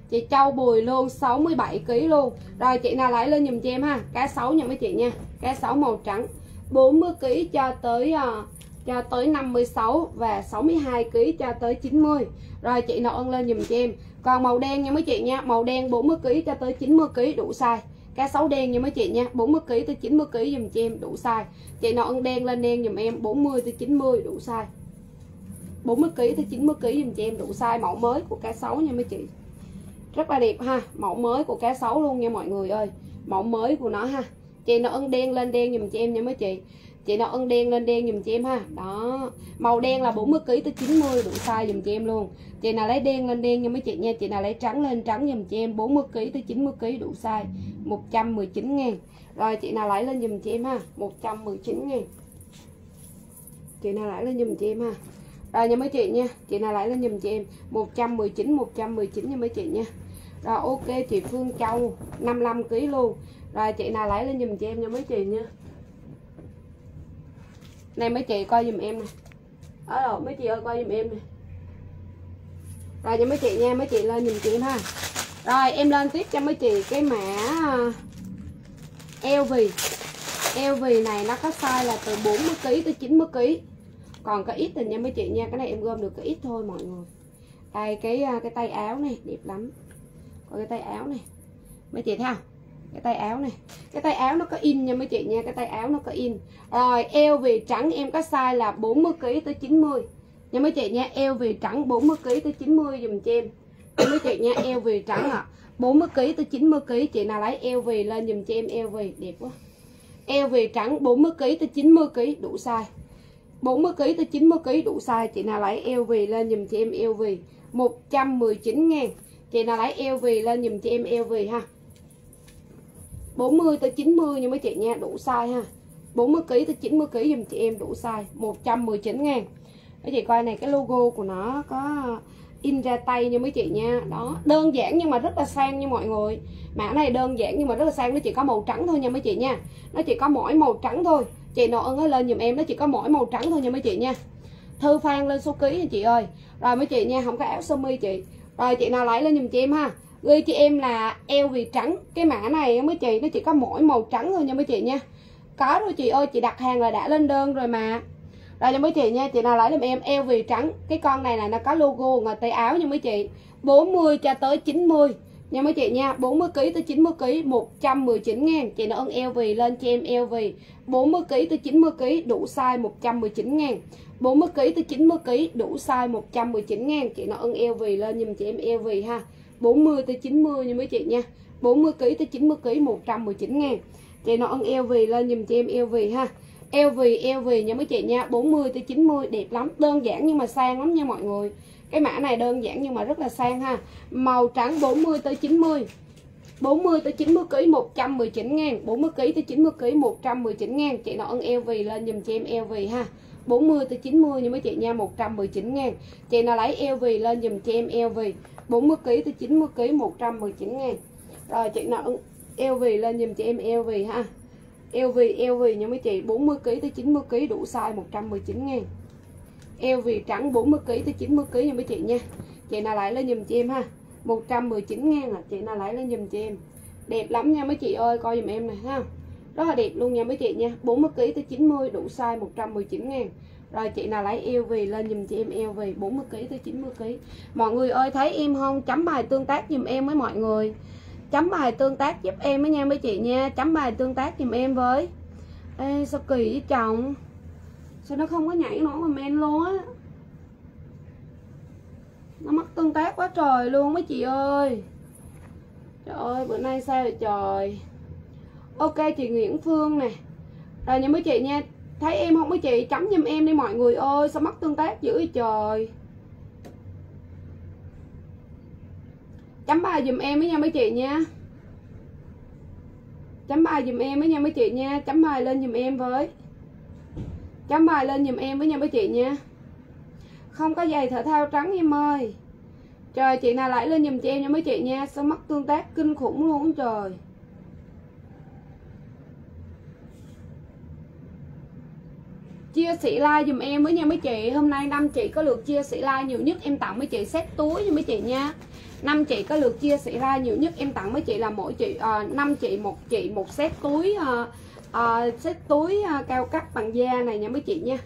chị Châu Bùi luôn 67 kg luôn. Rồi chị nào lấy lên dùm cho em ha. Cá sấu nha mấy chị nha. Cá sấu màu trắng. 40 kg cho tới uh, cho tới 56 và 62 kg cho tới 90 rồi chị nào ân lên dùm cho em. Còn màu đen nha mấy chị nha. Màu đen 40 kg cho tới 90 kg đủ size. Cá sấu đen nha mấy chị nha. 40 kg tới 90 kg dùm cho em đủ size. Chị nào ân đen lên đen dùm em. 40 tới 90 đủ size. 40 kg tới 90 kg dùm cho em đủ size mẫu mới của cá sấu nha mấy chị rất là đẹp ha. Mẫu mới của cá sấu luôn nha mọi người ơi. Mẫu mới của nó ha. Chị nó ân đen lên đen dùm cho em nha mấy chị. Chị nó ân đen lên đen dùm cho em ha. Đó. Màu đen là 40 kg tới 90 đủ size dùm cho em luôn. Chị nào lấy đen lên đen nha mấy chị nha. Chị nào lấy trắng lên trắng dùm cho em 40 kg tới 90 kg đủ size. 119 ngàn. Rồi, chị nào lấy lên dùm cho em ha. 119 ngàn. Chị nào lấy lên dùm cho em ha. Rồi nha mấy chị nha. Chị nào lấy lên dùm cho em. 119 119 nha mấy chị nha rồi, ok, chị Phương Châu 55 kg luôn. Rồi, chị nào lấy lên dùm cho em nha, mấy chị nha. Này, mấy chị coi dùm em nè. Ờ, Ở đâu mấy chị ơi, coi dùm em nè. Rồi, cho mấy chị nha, mấy chị lên dùm chị em ha. Rồi, em lên tiếp cho mấy chị cái mã uh, LV LV này nó có size là từ 40 kg tới 90 kg còn có ít thì nha, mấy chị nha, cái này em gom được cái ít thôi, mọi người. Đây, cái uh, cái tay áo này, đẹp lắm coi cái tay áo này. Mấy chị thấy không? Cái tay áo này. Cái tay áo nó có in nha mấy chị nha, cái tay áo nó có in. Rồi, eo vì trắng em có size là 40 kg tới 90 nha mấy chị nha, eo vì trắng 40 kg tới 90 dùm cho em. Mấy chị nha, eo vì trắng ạ. à 40 kg tới 90 kg chị nào lấy eo vì lên dùm cho em, eo vì đẹp quá. Eo vì trắng 40 kg tới 90 kg đủ size. 40 kg tới 90 kg đủ size. Chị nào lấy eo vì lên dùm cho em, eo vì 119 000 chị nào lấy eo vì lên dùm cho em eo vì ha. 40 tới 90 nha mấy chị nha, đủ size ha. 40 kg tới 90 kg dùm chị em, đủ size. 119 ngàn. Mấy chị coi này, cái logo của nó có in ra tay nha mấy chị nha. Đó, đơn giản nhưng mà rất là sang nha mọi người. Mã này đơn giản nhưng mà rất là sang, nó chỉ có màu trắng thôi nha mấy chị nha. Nó chỉ có mỗi màu trắng thôi. Chị nội ơn lên giùm em, nó chỉ có mỗi màu trắng thôi nha mấy chị nha. Thư phan lên số ký nha chị ơi. Rồi mấy chị nha, không có áo sơ mi chị rồi, chị nào lấy lên giùm chị em ha. Ghi cho em là eo vì trắng. Cái mã này mấy chị, nó chỉ có mỗi màu trắng thôi nha mấy chị nha. Có rồi chị ơi, chị đặt hàng là đã lên đơn rồi mà. Rồi cho mấy chị nha, chị nào lấy giùm em, eo vì trắng. Cái con này là nó có logo ngoài tay áo nha mấy chị. 40 cho tới 90 nha mấy chị nha 40 kg tới 90 kg 119 ngàn. Chị nào ơn eo vì, lên cho em eo vì. 40 kg tới 90 kg đủ size 119 ngàn. 40 kg tới 90 kg đủ size 119 000 chị nào ưng eo vì lên giùm chị em eo vì ha. 40 tới 90 nha mấy chị nha. 40 kg tới 90 kg 119 000 chị nào ưng eo vì lên giùm chị em eo vì ha. Eo vì eo vì nha mấy chị nha. 40 tới 90 đẹp lắm. Đơn giản nhưng mà sang lắm nha mọi người. Cái mã này đơn giản nhưng mà rất là sang ha. Màu trắng 40 tới 90 40 tới 90 kg 119 000 40 kg tới 90 kg 119 000 chị nào ưng eo vì lên giùm chị em eo vì ha. 40 tới 90 nhưng mấy chị nha 119 ngàn. Chị nào lấy eo vì lên dùm cho em eo vì 40 kg tới 90 kg 119 ngàn. Rồi chị nào eo vì lên dùm cho em eo vì ha. Eo vì eo vì nha mấy chị 40 kg tới 90 kg đủ size 119 ngàn. Eo vì trắng 40 kg tới 90 kg nha mấy chị nha. Chị nào lấy lên dùm cho em ha. 119 ngàn à chị nào lấy lên dùm cho em. Đẹp lắm nha mấy chị ơi, coi dùm em này ha rất là đẹp luôn nha mấy chị nha. 40 kg tới 90 đủ size 119 ngàn. Rồi chị nào lấy eo vì lên dùm chị em eo vì 40 kg tới 90 kg mọi người ơi thấy em không? Chấm bài tương tác dùm em với mọi người. Chấm bài tương tác giúp em với nha mấy chị nha. Chấm bài tương tác dùm em với. Ê, sao kỳ với chồng? Sao nó không có nhảy nổi comment luôn á? Nó mất tương tác quá trời luôn mấy chị ơi. Trời ơi bữa nay sao vậy trời? Ok, chị Nguyễn Phương nè. Rồi nha mấy chị nha, thấy em không? Mấy chị chấm giùm em đi mọi người ơi, sao mất tương tác dữ vậy trời? Chấm bài dùm em với nha mấy chị nha. Chấm bài dùm em với nha mấy chị nha, chấm bài lên dùm em với. Chấm bài lên dùm em với nha mấy chị nha. Không có giày thể thao trắng em ơi. Trời, chị nào lại lên dùm cho em nha mấy chị nha, sao mất tương tác kinh khủng luôn trời. Chia sẻ like dùm em với nha mấy chị. Hôm nay năm chị có lượt chia sẻ like nhiều nhất em tặng mấy chị set túi nha mấy chị nha. Năm chị có lượt chia sẻ like nhiều nhất em tặng mấy chị là mỗi chị năm năm chị một chị một set túi à, uh, set túi uh, cao cấp bằng da này nha mấy chị nha.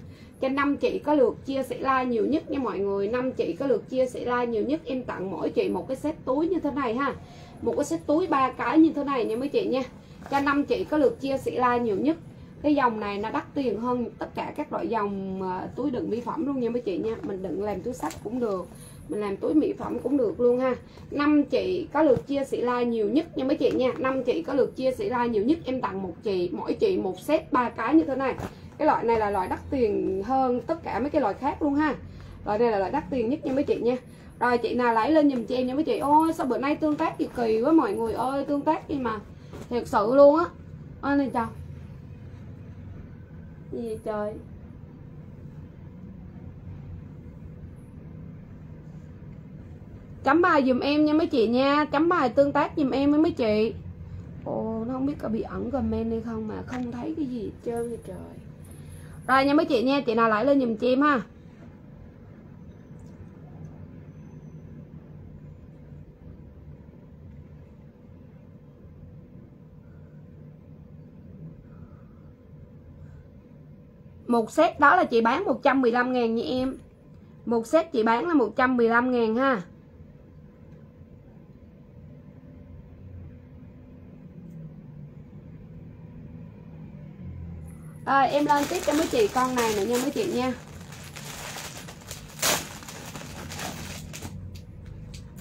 Cho năm chị có lượt chia sẻ like nhiều nhất nha mọi người. Năm chị có lượt chia sẻ like nhiều nhất em tặng mỗi chị một cái set túi như thế này ha. Một cái set túi ba cái như thế này nha mấy chị nha. Cho năm chị có lượt chia sẻ like nhiều nhất cái dòng này nó đắt tiền hơn tất cả các loại dòng túi đựng mỹ phẩm luôn nha mấy chị nha. Mình đựng làm túi sách cũng được, mình làm túi mỹ phẩm cũng được luôn ha. Năm chị có lượt chia sẻ like nhiều nhất nha mấy chị nha. Năm chị có lượt chia sẻ like nhiều nhất, em tặng một chị, mỗi chị một set ba cái như thế này. Cái loại này là loại đắt tiền hơn tất cả mấy cái loại khác luôn ha. Loại này là loại đắt tiền nhất nha mấy chị nha. Rồi chị nào lấy lên giùm cho em nha mấy chị. Ôi, sao bữa nay tương tác gì kỳ quá mọi người ơi, tương tác gì mà thật sự luôn á. Anh này chào gì vậy trời? Chấm bài dùm em nha mấy chị nha. Chấm bài tương tác dùm em với mấy chị. Ồ, nó không biết có bị ẩn comment hay không mà không thấy cái gì hết trơn vậy trời. Rồi nha mấy chị nha, chị nào lại lên dùm chị em ha. một set đó là chị bán 115 ngàn nha em. Một set chị bán là 115 ngàn ha. À, em lên tiếp cho mấy chị con này nữa nha mấy chị nha.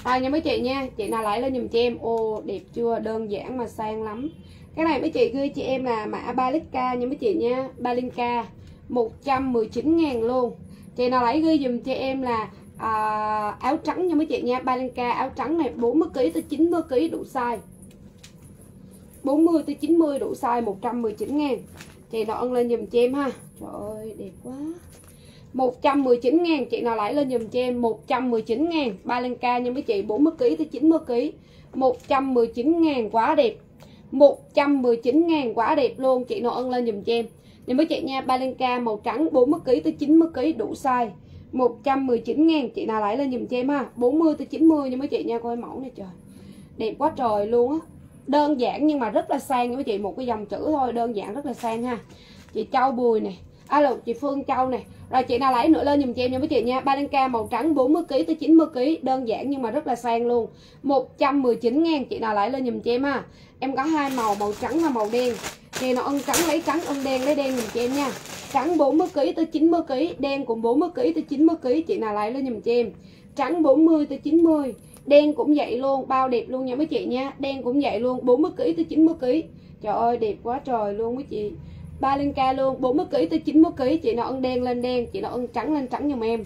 À, nha mấy chị nha chị nào lấy lên dùm cho em. Ô đẹp chưa? Đơn giản mà sang lắm. Cái này mấy chị gửi chị em là mã ba lít k nha mấy chị nha. Ba lít k 119.000 luôn. Chị nào lấy ghi dùm cho em là à, áo trắng nha mấy chị nha. Balenca áo trắng này 40kg tới 90kg đủ size. 40 tới 90 đủ size 119 ngàn Chị nào ân lên dùm cho em ha. Trời ơi đẹp quá. 119 ngàn Chị nào lấy lên dùm cho em 119 ngàn Balenca nha mấy chị 40kg tới 90kg 119 ngàn quá đẹp. 119 ngàn quá đẹp luôn. Chị nào ân lên dùm cho em nha mấy chị nha Balenka màu trắng 40 kg tới 90 kg đủ size. 119 000 chị nào lấy lên dùm cho em ha. 40 tới 90 nha mấy chị nha, coi mẫu này trời. Đẹp quá trời luôn á. Đơn giản nhưng mà rất là sang nha mấy chị, một cái dòng chữ thôi, đơn giản rất là sang ha. Chị Châu Bùi này alo, chị Phương Châu này rồi chị nào lấy nữa lên dùm cho em nha mấy chị nha. Ba ca màu trắng 40 kg tới 90 kg đơn giản nhưng mà rất là sang luôn. 119 ngàn, chị nào lấy lên dùm cho em ha. Em có hai màu màu trắng và màu đen. Chị nào ân trắng lấy trắng, ân đen lấy đen dùm cho em nha. Trắng 40 kg tới 90 kg đen cũng 40 kg tới 90 kg chị nào lấy lên dùm cho em. Trắng 40 tới 90 đen cũng vậy luôn, bao đẹp luôn nha mấy chị nha. Đen cũng vậy luôn 40 kg tới 90 kg trời ơi, đẹp quá trời luôn mấy chị ba lên ca luôn 40 kg tới 90 kg chị nào ăn đen lên đen chị nào ăn trắng lên trắng giùm em.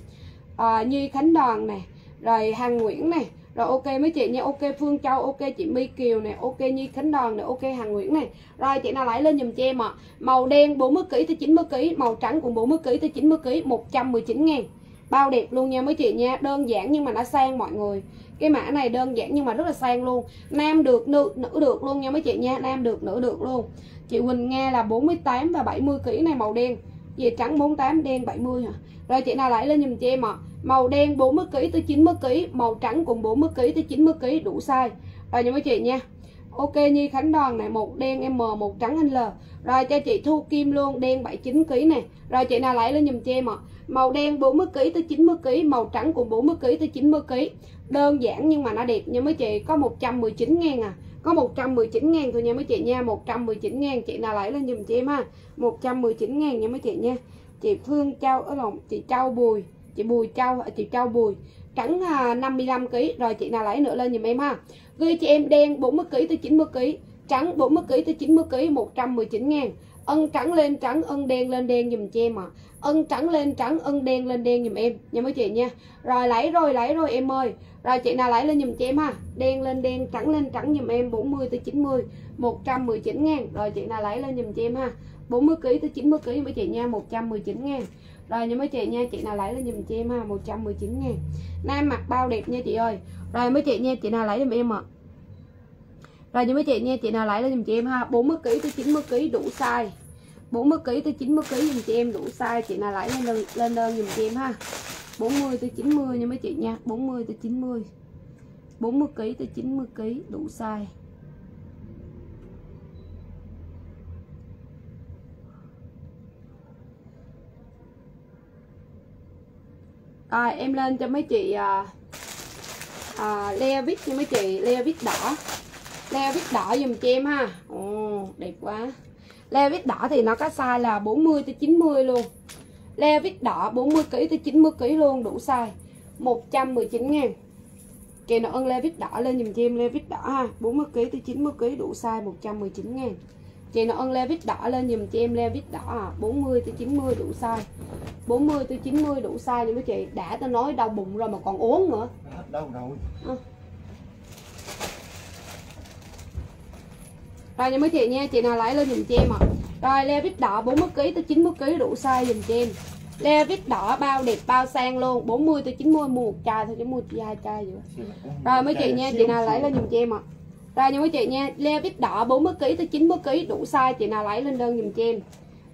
À, Nhi Khánh Đoàn này rồi Hàng Nguyễn này rồi ok mấy chị nha ok Phương Châu ok chị My Kiều này ok Nhi Khánh Đoàn này ok Hàng Nguyễn này rồi chị nào lại lên dùm cho em ạ? À. màu đen 40 kg tới 90 kg màu trắng cũng 40 kg tới 90 kg 119 ngàn bao đẹp luôn nha mấy chị nha. Đơn giản nhưng mà đã sang mọi người. Cái mã này đơn giản nhưng mà rất là sang luôn. Nam được nữ, nữ được luôn nha mấy chị nha. Nam được nữ được luôn. Chị Quỳnh Nga là 48 và 70 kg này màu đen. Về trắng 48 đen 70 hả? Rồi chị nào lấy lên dùm cho em ạ? À. màu đen 40 kg tới 90 kg màu trắng cùng 40 kg tới 90 kg đủ size. Rồi nha mấy chị nha. Ok Nhi Khánh Đoàn này một đen M một trắng L. Rồi cho chị Thu Kim luôn đen 79 kg này. Rồi chị nào lấy lên dùm cho em ạ? à màu đen 40 kg tới 90 kg màu trắng cũng 40 kg tới 90 kg đơn giản nhưng mà nó đẹp nha mấy chị, có 119 ngàn à. Có 119 ngàn thôi nha mấy chị nha 119 ngàn, chị nào lấy lên dùm chị em ha. 119 ngàn nha mấy chị nha. Chị Phương Trao ở lòng, chị Trao Bùi, chị Bùi Trao à, chị Trao Bùi. Trắng à, 55 kg rồi chị nào lấy nữa lên dùm em ha. Ghi chị em đen 40 kg tới 90 kg trắng 40 kg tới 90 kg 119 ngàn ân trắng lên trắng, ân đen lên đen dùm cho em à ân trắng lên trắng, ân đen lên đen dùm em. Nha mấy chị nha. Rồi lấy rồi lấy, rồi em ơi. Rồi chị nào lấy lên dùm cho em ha. Đen lên đen, trắng lên trắng dùm em 40 tới 90 119 ngàn. Rồi chị nào lấy lên dùm cho em ha. 40 kg tới 90 kg mấy chị nha 119 ngàn. Rồi nha mấy chị nha, chị nào lấy lên dùm cho em ha 119 ngàn. Nam mặc bao đẹp nha chị ơi. Rồi mấy chị nha, chị nào lấy dùm em ạ. à rồi nha mấy chị nha chị nào lấy lên dùm chị em ha. 40 kg tới 90 kg đủ size. 40 kg tới 90 kg dùm chị em đủ size. Chị nào lấy lên đơn, lên đơn dùm chị em ha. 40 tới 90 nha mấy chị nha. 40 tới 90 40 kg tới 90 kg đủ size. Rồi em lên cho mấy chị à, à, leo vít nha mấy chị. Leo vít đỏ leo vít đỏ dùm cho em ha. Ồ, đẹp quá. Leo vít đỏ thì nó có size là 40 tới 90 luôn. Leo vít đỏ 40 kg tới 90 kg luôn đủ size. 119 ngàn. Chị nào ân leo vít đỏ lên dùm cho em leo vít đỏ ha. 40 kg tới 90 kg đủ size 119 ngàn. Chị nào ân leo vít đỏ lên dùm cho em leo vít đỏ à. 40 tới 90 đủ size. 40 tới 90 đủ size nha mấy chị. Đã tao nói đau bụng rồi mà còn uống nữa. Đâu rồi à. Rồi nha mấy chị nha Chị nào lấy lên dùm cho em ạ à. Rồi leo vít đỏ 40 kg tới 90 kg đủ size dùm cho em leo vít đỏ bao đẹp bao sang luôn 40 tới 90 mua một chai thôi chứ mua chỉ hai chai vậy rồi mấy chị nha chị nào lấy lên dùm cho em ạ à. rồi nha mấy chị nha leo vít đỏ 40 kg tới 90 kg đủ size chị nào lấy lên đơn dùm cho em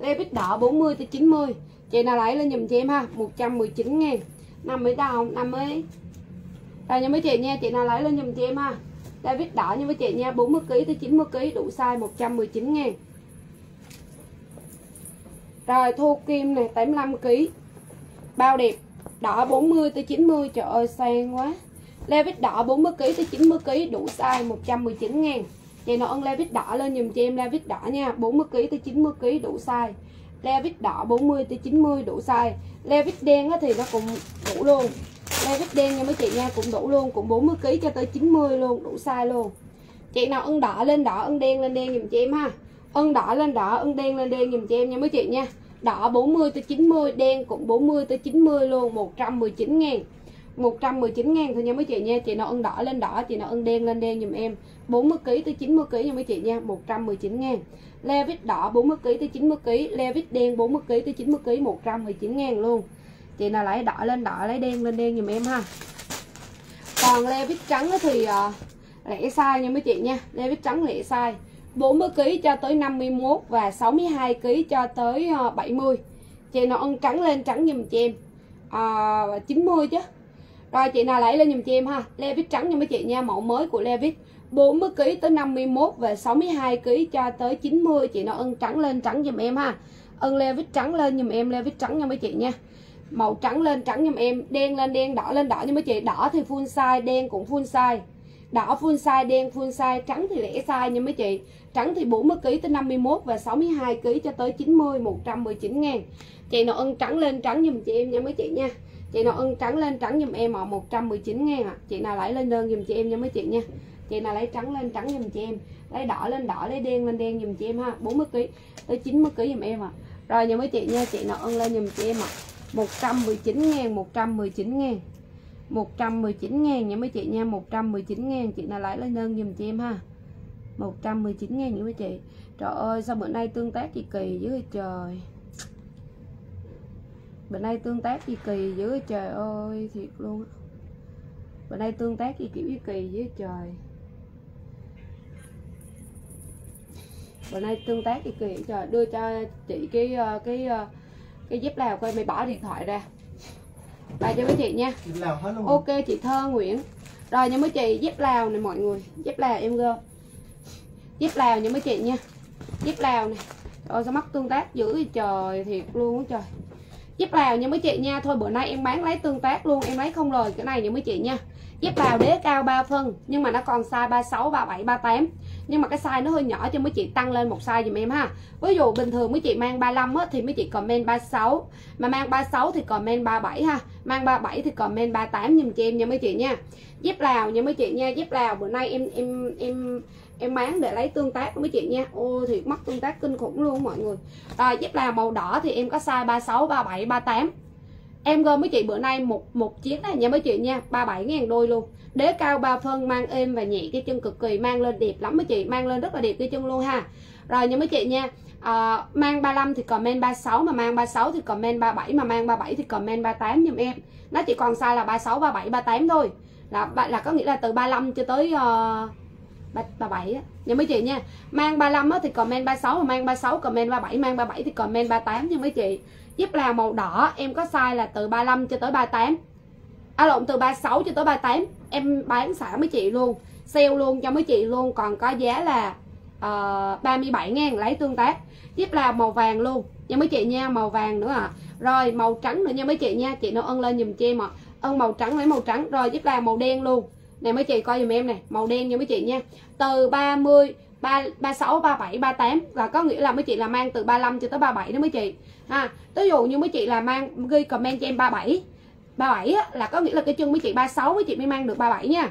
leo vít đỏ 40 tới 90 chị nào lấy lên dùm cho em ha 119 000 50 đồng, 50. rồi nha mấy chị nha chị nào lấy lên dùm cho em ha leo vít đỏ nha mấy chị nha 40 kg tới 90 kg đủ size 119 ngàn rồi thu kim này 85 kg. Bao đẹp. Đỏ 40 tới 90 trời ơi sang quá. Leo vít đỏ 40 kg tới 90 kg đủ size 119 ngàn Chị nào ơn leo vít đỏ lên dùm cho em leo vít đỏ nha, 40 kg tới 90 kg đủ size. Leo vít đỏ 40 tới 90 đủ size. Leo vít đen thì nó cũng đủ luôn. Đây vít đen nha mấy chị nha, cũng đủ luôn, cũng 40 kg cho tới 90 luôn, đủ size luôn. Chị nào ưng đỏ lên đỏ, Ưng đen lên đen dùm cho em ha. Ưng đỏ lên đỏ, Ưng đen lên đen dùm cho em nha mấy chị nha. Đỏ 40 tới 90 đen cũng 40 tới 90 luôn 119 ngàn. 119 ngàn thôi nha mấy chị nha chị nào ưng đỏ lên đỏ chị nào ưng đen lên đen dùm em. 40 kg tới 90 kg nha mấy chị nha 119 ngàn. Le đỏ 40 kg tới 90 kg le đen 40 kg tới 90 kg 119 ngàn luôn chị nào lấy đỏ lên đỏ lấy đen lên đen giùm em ha. Còn lê vít trắng thì uh, lẻ size nha mấy chị nha. Lê vít trắng lẻ size. 40 kg cho tới 51 và 62 kg cho tới ờ, uh, 70 chị nào ân trắng lên trắng giùm chị em. Ờ, uh, 90 chứ. Rồi chị nào lấy lên giùm chị em ha. Levi's trắng nha mấy chị nha mẫu mới của Levi's 40 kg tới 51 và 62 kg cho tới 90 chị nào ân trắng lên trắng giùm em ha. Ân Levi's trắng lên giùm em Levi's trắng nha mấy chị nha màu trắng lên, trắng giùm em, đen lên, đen, đỏ lên, đỏ nhưng mà chị, đỏ thì full size, đen cũng full size đỏ full size, đen full size, trắng thì lẻ size nha mấy chị, trắng thì 40 kg tới 51 và 62 kg cho tới 90 119 ngàn chị nào ân trắng lên, trắng giùm chị em nha mấy chị nha chị nào ân trắng lên, trắng giùm em ạ 119 ngàn ạ à. chị nào lấy lên đơn giùm chị em nha mấy chị nha chị nào lấy trắng lên, trắng giùm chị em lấy đỏ lên, đỏ, lấy đen lên, đen giùm chị em ha 40 kg tới 90 kg giùm em ạ à. rồi nha mấy chị nha, chị nào ân lên giùm chị em ạ à. 119 ngàn 119 ngàn. 119 ngàn nha mấy chị nha 119 ngàn. Chị nào lấy lên đơn dùm chị em ha. 119 ngàn nha mấy chị. Trời ơi sao bữa nay tương tác gì kỳ dữ trời. Bữa nay tương tác gì kỳ dữ trời ơi Thiệt luôn. Bữa nay tương tác gì kiểu gì kỳ dữ trời. Bữa nay tương tác chị kỳ trời. Đưa cho chị cái ờ, cái cái, cái dép lào coi mày bỏ điện thoại ra. Bài cho mấy chị nha. Dép lào hết luôn. Ok chị Thơ Nguyễn. Rồi nha mấy chị dép lào này mọi người. Dép lào em gơ. Dép lào nha mấy chị nha. Dép lào này Rồi sao mắc tương tác dữ trời Thiệt luôn á trời. Dép lào nha mấy chị nha. Thôi bữa nay em bán lấy tương tác luôn. Em lấy không lời cái này nha mấy chị nha. Dép lào đế cao 3 phân Nhưng mà nó còn size 36, 37, 38 nhưng mà cái size nó hơi nhỏ cho mấy chị tăng lên một size dùm em ha. Ví dụ bình thường mấy chị mang 35 á, Thì mấy chị comment 36 Mà mang 36 thì comment 37 ha. Mang 37 thì comment 38 giùm cho em nha mấy chị nha. Dép lào nha mấy chị nha. Dép lào bữa nay em em em em bán để lấy tương tác với mấy chị nha. Ô thì mất tương tác kinh khủng luôn mọi người. Rồi dép lào màu đỏ thì em có size 36 37 38 em gom với chị bữa nay một một chiếc này nha mấy chị nha 37 ngàn đôi luôn. Đế cao 3 phân mang êm và nhẹ cái chân cực kỳ mang lên đẹp lắm mấy chị mang lên rất là đẹp cái chân luôn ha. Rồi nha mấy chị nha à, mang 35 thì comment 36 mà mang 36 thì comment 37 mà mang 37 thì comment 38 giùm em. Nó chỉ còn size là 36 37 38 thôi. Là là có nghĩa là từ 35 cho tới ờ, uh, 37 á. Nha mấy chị nha mang 35 á thì comment 36 mà mang 36 comment 37 mang 37 thì comment 38 nha mấy chị. Giúp lào màu đỏ em có size là từ 35 cho tới 38 à lộn từ 36 cho tới 38 em bán xả mấy chị luôn sale luôn cho mấy chị luôn còn có giá là ờ, uh, 37 ngàn lấy tương tác. Dép là màu vàng luôn nha mấy chị nha màu vàng nữa à. Rồi màu trắng nữa nha mấy chị nha chị nó ân lên dùm cho em ạ. À. ân màu trắng lấy màu trắng rồi dép là màu đen luôn. Này mấy chị coi dùm em này màu đen nha mấy chị nha. Từ 30 3, 36, 37, 38 là có nghĩa là mấy chị là mang từ 35 cho tới 37 đó mấy chị ha ví dụ như mấy chị là mang ghi comment cho em 37 37 á, là có nghĩa là cái chân mấy chị 36 mấy chị mới mang được 37 nha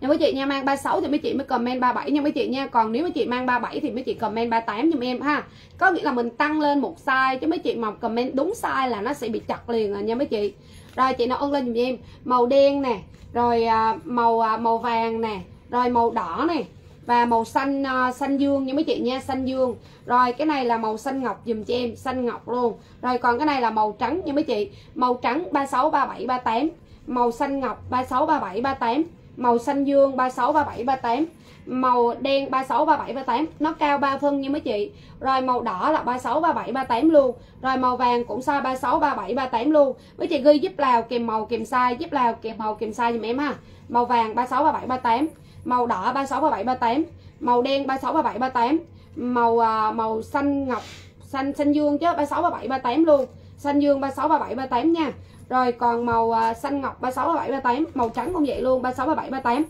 nha mấy chị nha mang 36 thì mấy chị mới comment 37 nha mấy chị nha còn nếu mấy chị mang 37 thì mấy chị comment 38 giùm em ha có nghĩa là mình tăng lên một size chứ mấy chị mà comment đúng size là nó sẽ bị chặt liền rồi nha mấy chị rồi chị nó ân lên giùm em màu đen nè rồi màu màu vàng nè rồi màu đỏ này và màu xanh uh, xanh dương nha mấy chị nha xanh dương. Rồi cái này là màu xanh ngọc dùm cho em xanh ngọc luôn. Rồi còn cái này là màu trắng nha mấy chị. Màu trắng 36 37 38 màu xanh ngọc 36 37 38 màu xanh dương 36 37 38 màu đen 36 37 38 nó cao 3 phân nha mấy chị. Rồi màu đỏ là 36 37 38 luôn. Rồi màu vàng cũng size 36 37 38 luôn. Mấy chị ghi giúp lào kèm màu kèm size giúp lào kèm màu kèm size dùm em ha. Màu vàng 36 37 38 màu đỏ 36 37 38 màu đen 36 37 38 màu à, màu xanh ngọc xanh xanh dương chứ 36 37 38 luôn. Xanh dương 36 37 38 nha. Rồi còn màu à, xanh ngọc 36 37 38 màu trắng cũng vậy luôn 36 37 38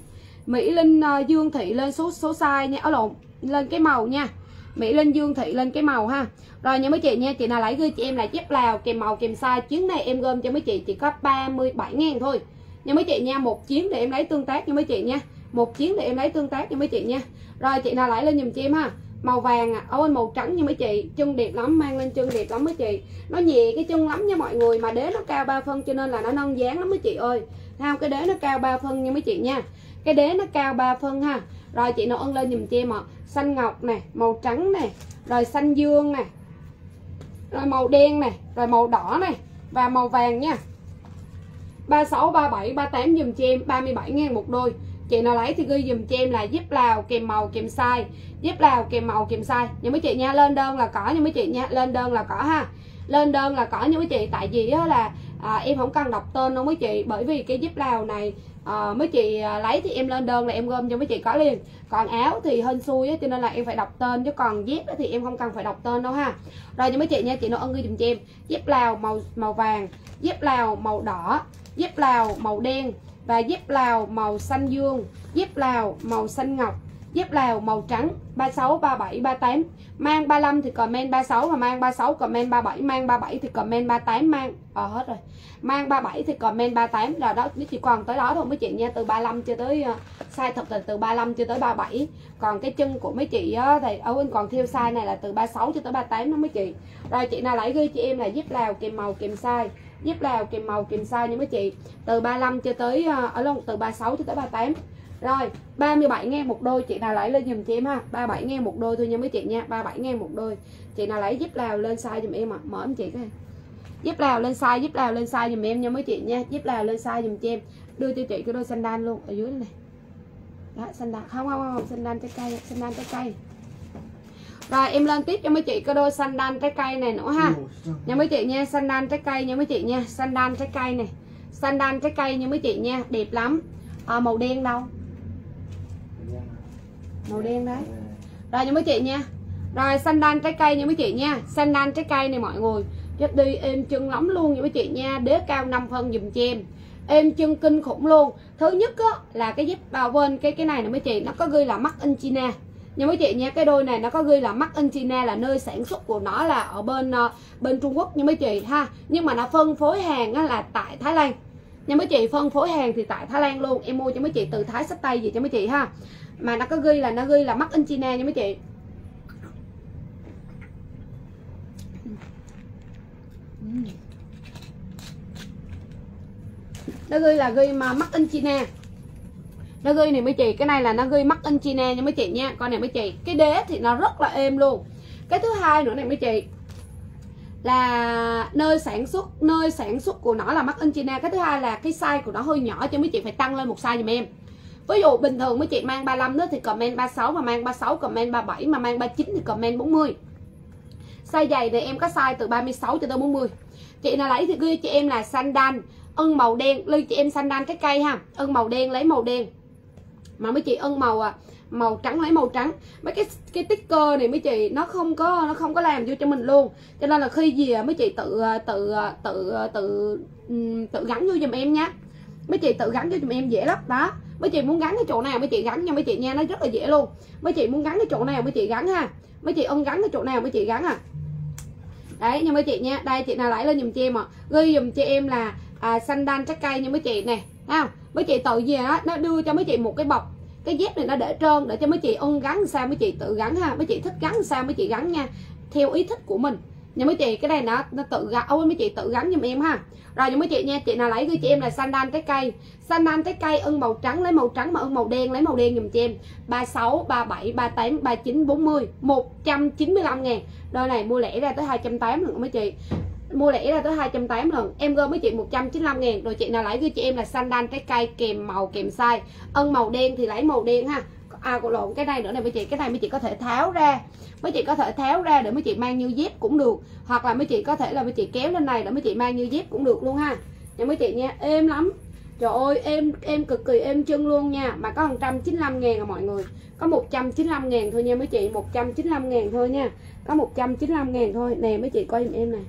Mỹ Linh à, Dương Thị lên số số size nha. Ở lộn lên cái màu nha. Mỹ Linh Dương Thị lên cái màu ha. Rồi nha mấy chị nha chị nào lấy gửi chị em là chép lào kèm màu kèm size chuyến này em gom cho mấy chị chỉ có 37 ngàn thôi. Nha mấy chị nha một chuyến để em lấy tương tác nha mấy chị nha một chuyến để em lấy tương tác cho mấy chị nha. Rồi chị nào lấy lên giùm cho em ha. Màu vàng à ôi, màu trắng nha mấy chị. Chân đẹp lắm, mang lên chân đẹp lắm mấy chị. Nó nhẹ cái chân lắm nha mọi người, mà đế nó cao 3 phân cho nên là nó nâng dáng lắm mấy chị ơi. Thấy không cái đế nó cao 3 phân nha mấy chị nha. Cái đế nó cao 3 phân ha. Rồi chị nào ân lên dùm cho em ạ. Xanh ngọc nè, màu trắng nè, rồi xanh dương nè, rồi màu đen nè, rồi màu đỏ này và màu vàng nha. 36 37 38 dùm cho em 37 ngàn một đôi chị nào lấy thì ghi dùm cho em là dép lào kèm màu kèm size. Dép lào kèm màu kèm size. Những mấy chị nha lên đơn là có những mấy chị nha lên đơn là có ha. Lên đơn là có những mấy chị tại vì á là à, em không cần đọc tên đâu mấy chị. Bởi vì cái dép lào này à, mấy chị à, lấy thì em lên đơn là em gom cho mấy chị có liền. Còn áo thì hên xui á cho nên là em phải đọc tên. Chứ còn dép thì em không cần phải đọc tên đâu ha. Rồi cho mấy chị nha chị nội ân ghi dùm cho em. Dép lào màu màu vàng dép lào màu đỏ dép lào màu đen và dép lào màu xanh dương dép lào màu xanh ngọc dép lào màu trắng 36 37 38 mang 35 thì comment 36 và mang 36 comment 37 mang 37 thì comment 38 mang ờ à, hết rồi. Mang 37 thì comment 38 là đó chỉ còn tới đó thôi mấy chị nha từ 35 cho tới ờ, size thật là từ 35 cho tới 37 còn cái chân của mấy chị á, thì ờ, ở bên còn theo size này là từ 36 cho tới 38 đó mấy chị. Rồi chị nào lấy ghi cho em là dép lào kèm màu kèm size giúp lào kèm màu kèm size nha mấy chị. Từ 35 cho tới ờ, ở luôn từ 36 cho tới 38 rồi 37 ngàn một đôi, chị nào lấy lên dùm chị em ha. 37 ngàn một đôi thôi nha mấy chị nha. 37 ngàn một đôi. Chị nào lấy giúp lào lên size dùm em ạ. À. mở em chị cái giúp lào lên size, giúp lào lên size dùm em nha mấy chị nha. Giúp lào lên size dùm chị em. Đưa cho chị cái đôi sandal luôn. Ở dưới này đó sandal không không không sandal trái cây sandal trái cây rồi em lên tiếp cho mấy chị cái đôi đan trái cây này nữa ha. Nha mấy chị nha đan trái cây nha mấy chị nha đan trái cây này. Đan trái cây nha mấy chị nha đẹp lắm. À, màu đen đâu? Màu đen đấy. Rồi nha mấy chị nha. Rồi đan trái cây nha mấy chị nha. Đan trái cây này mọi người chất đi êm chân lắm luôn nha mấy chị nha. Đế cao 5 phân dùm cho em. Êm chân kinh khủng luôn. Thứ nhất á, là cái dép bao bên cái cái này nè mấy chị nó có ghi là mắc in China nha mấy chị nha cái đôi này nó có ghi là mắc in China là nơi sản xuất của nó là ở bên uh, bên Trung Quốc nha mấy chị ha. Nhưng mà nó phân phối hàng á, là tại Thái Lan. Nha mấy chị phân phối hàng thì tại Thái Lan luôn. Em mua cho mấy chị từ Thái sách tay gì cho mấy chị ha. Mà nó có ghi là nó ghi là mắc in China nha mấy chị. Nó ghi là ghi mà mắc in China nó ghi này mấy chị cái này là nó ghi mắc in China nha mấy chị nha. Con này mấy chị cái đế thì nó rất là êm luôn. Cái thứ hai nữa này mấy chị là nơi sản xuất, nơi sản xuất của nó là mắc in China cái thứ hai là cái size của nó hơi nhỏ cho mấy chị phải tăng lên một size giùm em. Ví dụ bình thường mấy chị mang 35 nữa thì comment 36 mà mang 36 comment 37 mà mang 39 thì comment 40 size dày thì em có size từ 36 cho tới 40 chị nào lấy thì ghi cho em là xanh đan. Ân màu đen ly cho em xanh đan cái cây ha. Ân màu đen, lấy màu đen mà mấy chị ân màu à màu trắng lấy màu trắng. Mấy cái cái sticker này mấy chị nó không có nó không có làm vô cho mình luôn. Cho nên là khi gì à, mấy chị tự à, tự à, tự tự tự gắn vô giùm em nhé mấy chị tự gắn cho giùm em dễ lắm. Đó mấy chị muốn gắn cái chỗ nào mấy chị gắn nha mấy chị nha nó rất là dễ luôn. Mấy chị muốn gắn cái chỗ nào mấy chị gắn ha. Mấy chị ưng gắn cái chỗ nào mấy chị gắn à. Đấy nha mấy chị nha đây chị nào lấy lên dùm cho em ạ. À. ghi dùm cho em là à, xanh đan trái cây nha mấy chị. Nè ha? Mấy chị tự về á, nó đưa cho mấy chị một cái bọc. Cái dép này nó để trơn, để cho mấy chị ôn gắn sao mấy chị tự gắn ha? Mấy chị thích gắn sao mấy chị gắn nha, theo ý thích của mình. Nhưng mấy chị, cái này nó nó tự gắn, ôi, mấy chị tự gắn giùm em ha. Rồi nhưng mấy chị nha, chị nào lấy cho chị em là sandan trái cây. Sandan trái cây ưng màu trắng, lấy màu trắng mà ưng màu đen, lấy màu đen giùm cho em. 36 37 38 39 40 195 ngàn. Đôi này mua lẻ ra tới 280 lần mấy chị mua lẻ ra tới 280 lần. Em gom với chị 195 ngàn. Rồi chị nào lấy với chị em là sandan trái cây, kèm màu, kèm size. Ân màu đen thì lấy màu đen ha. À cô lộn, cái này nữa này mấy chị. Cái này mấy chị có thể tháo ra. Mấy chị có thể tháo ra để mấy chị mang như dép cũng được. Hoặc là mấy chị có thể là mấy chị kéo lên này để mấy chị mang như dép cũng được luôn ha. Nha mấy chị nha, êm lắm. Trời ơi, em em cực kỳ êm chân luôn nha. Mà có 195 ngàn à mọi người. Có 195 ngàn thôi nha mấy chị. 195 ngàn thôi nha. Có 195 ngàn thôi. Nè mấy chị coi giùm em này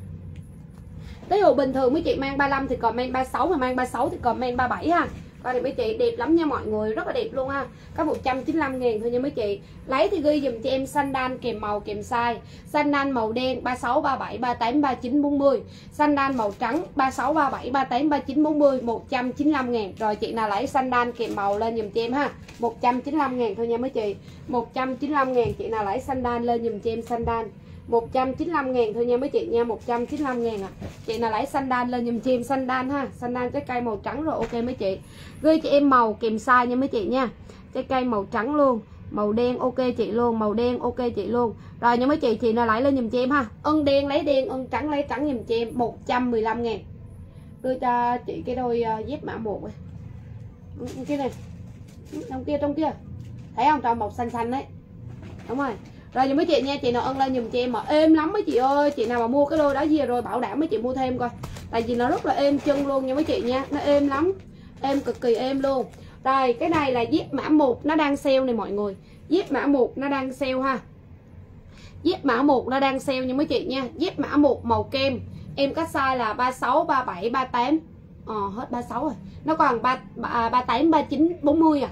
ví dụ bình thường mấy chị mang 35 thì comment 36 mà mang 36 thì comment 37 ha. Coi này mấy chị đẹp lắm nha mọi người, rất là đẹp luôn ha. Có 195 ngàn thôi nha mấy chị. Lấy thì ghi dùm cho em xanh đan kèm màu kèm size. Xanh đan màu đen 36 37 38 39 40 xanh đan màu trắng 36 37 38 39 40 195 ngàn. Rồi chị nào lấy xanh đan kèm màu lên dùm cho em ha. 195 ngàn thôi nha mấy chị. 195 ngàn chị nào lấy xanh đan lên dùm cho em xanh đan. 195 ngàn thôi nha mấy chị nha 195 ngàn à chị nào lấy xanh đan lên dùm chim, xanh đan ha. Xanh đan trái cây màu trắng rồi, ok mấy chị. Ghi cho em màu kèm size nha mấy chị nha. Trái cây màu trắng luôn, màu đen ok chị luôn, màu đen ok chị luôn. Rồi nha mấy chị chị nào lấy lên dùm chim ha. Ân đen lấy đen, ân trắng lấy trắng dùm chim 115 ngàn. Đưa cho chị cái đôi ờ, dép mã một cái này ừ, ừ, ừ, trong kia trong kia. Thấy không? Trong màu xanh xanh đấy. Đúng rồi rồi giùm mấy chị nha chị nào ân lên giùm cho em mà êm lắm mấy chị ơi. Chị nào mà mua cái đôi đó về rồi bảo đảm mấy chị mua thêm coi. Tại vì nó rất là êm chân luôn nha mấy chị nha nó êm lắm. Êm cực kỳ êm luôn. Rồi cái này là dép mã 1 nó đang sale này mọi người. Dép mã 1 nó đang sale ha. Dép mã 1 nó đang sale nha mấy chị nha. Dép mã 1 màu kem. Em có size là 36 37 38 ờ hết 36 rồi. Nó còn 3, 38 39 40 à.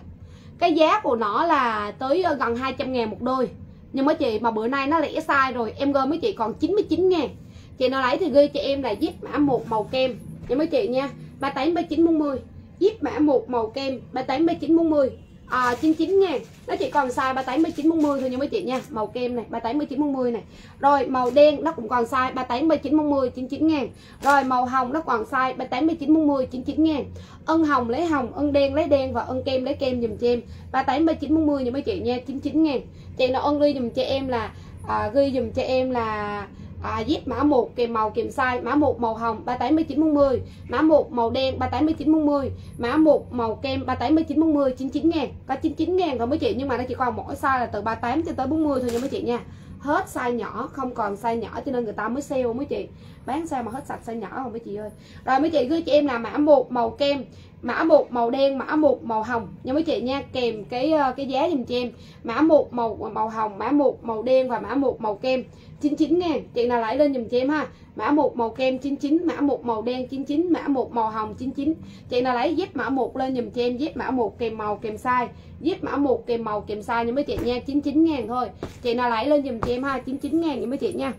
Cái giá của nó là tới gần 200 ngàn một đôi nhưng mấy chị mà bữa nay nó lẻ size rồi em gom mấy chị còn 99 ngàn chị nào lấy thì ghi cho em là zip mã một màu kem nha mấy chị nha 38 39 40 zip mã một màu kem 38 39 40 à, 99 ngàn nó chỉ còn size 38 19 40 thôi nha mấy chị nha màu kem này 38 19 40 này rồi màu đen nó cũng còn size 38 19 40 99 ngàn rồi màu hồng nó còn size 38 19 40 99 ngàn ân hồng lấy hồng ân đen lấy đen và ân kem lấy kem dùm cho em 38 39 40 nha mấy chị nha 99 ngàn chị nó ân ghi dùm cho em là à, ghi dùm cho em là à, zip mã 1 kèm màu kèm size mã 1 màu hồng 38 19 40 mã 1 màu đen 38 19 40 mã 1 màu kem 38 19 40 99 ngàn có 99 ngàn rồi mấy chị nhưng mà nó chỉ còn mỗi size là từ 38 cho tới 40 thôi nha mấy chị nha. Hết size nhỏ không còn size nhỏ cho nên người ta mới sale mấy chị. Bán sao mà hết sạch size nhỏ không mấy chị ơi. Rồi mấy chị gửi cho em là mã 1 màu kem mã một màu đen, mã một màu hồng. Nha mấy chị nha, kèm cái ờ, cái giá dùm cho em. Mã một màu ờ, màu hồng, mã một màu đen và mã một màu kem. 99 ngàn chị nào lại lên dùm cho em ha. Mã một màu kem 99 mã một màu đen 99 mã một màu hồng 99 chị nào lấy dép mã một lên dùm cho em, dép mã một kèm màu, kèm size. Dép mã một kèm màu, kèm size nha mấy chị nha 99 ngàn thôi. Chị nào lại lên dùm cho em ha 99 ngàn nha mấy chị nha.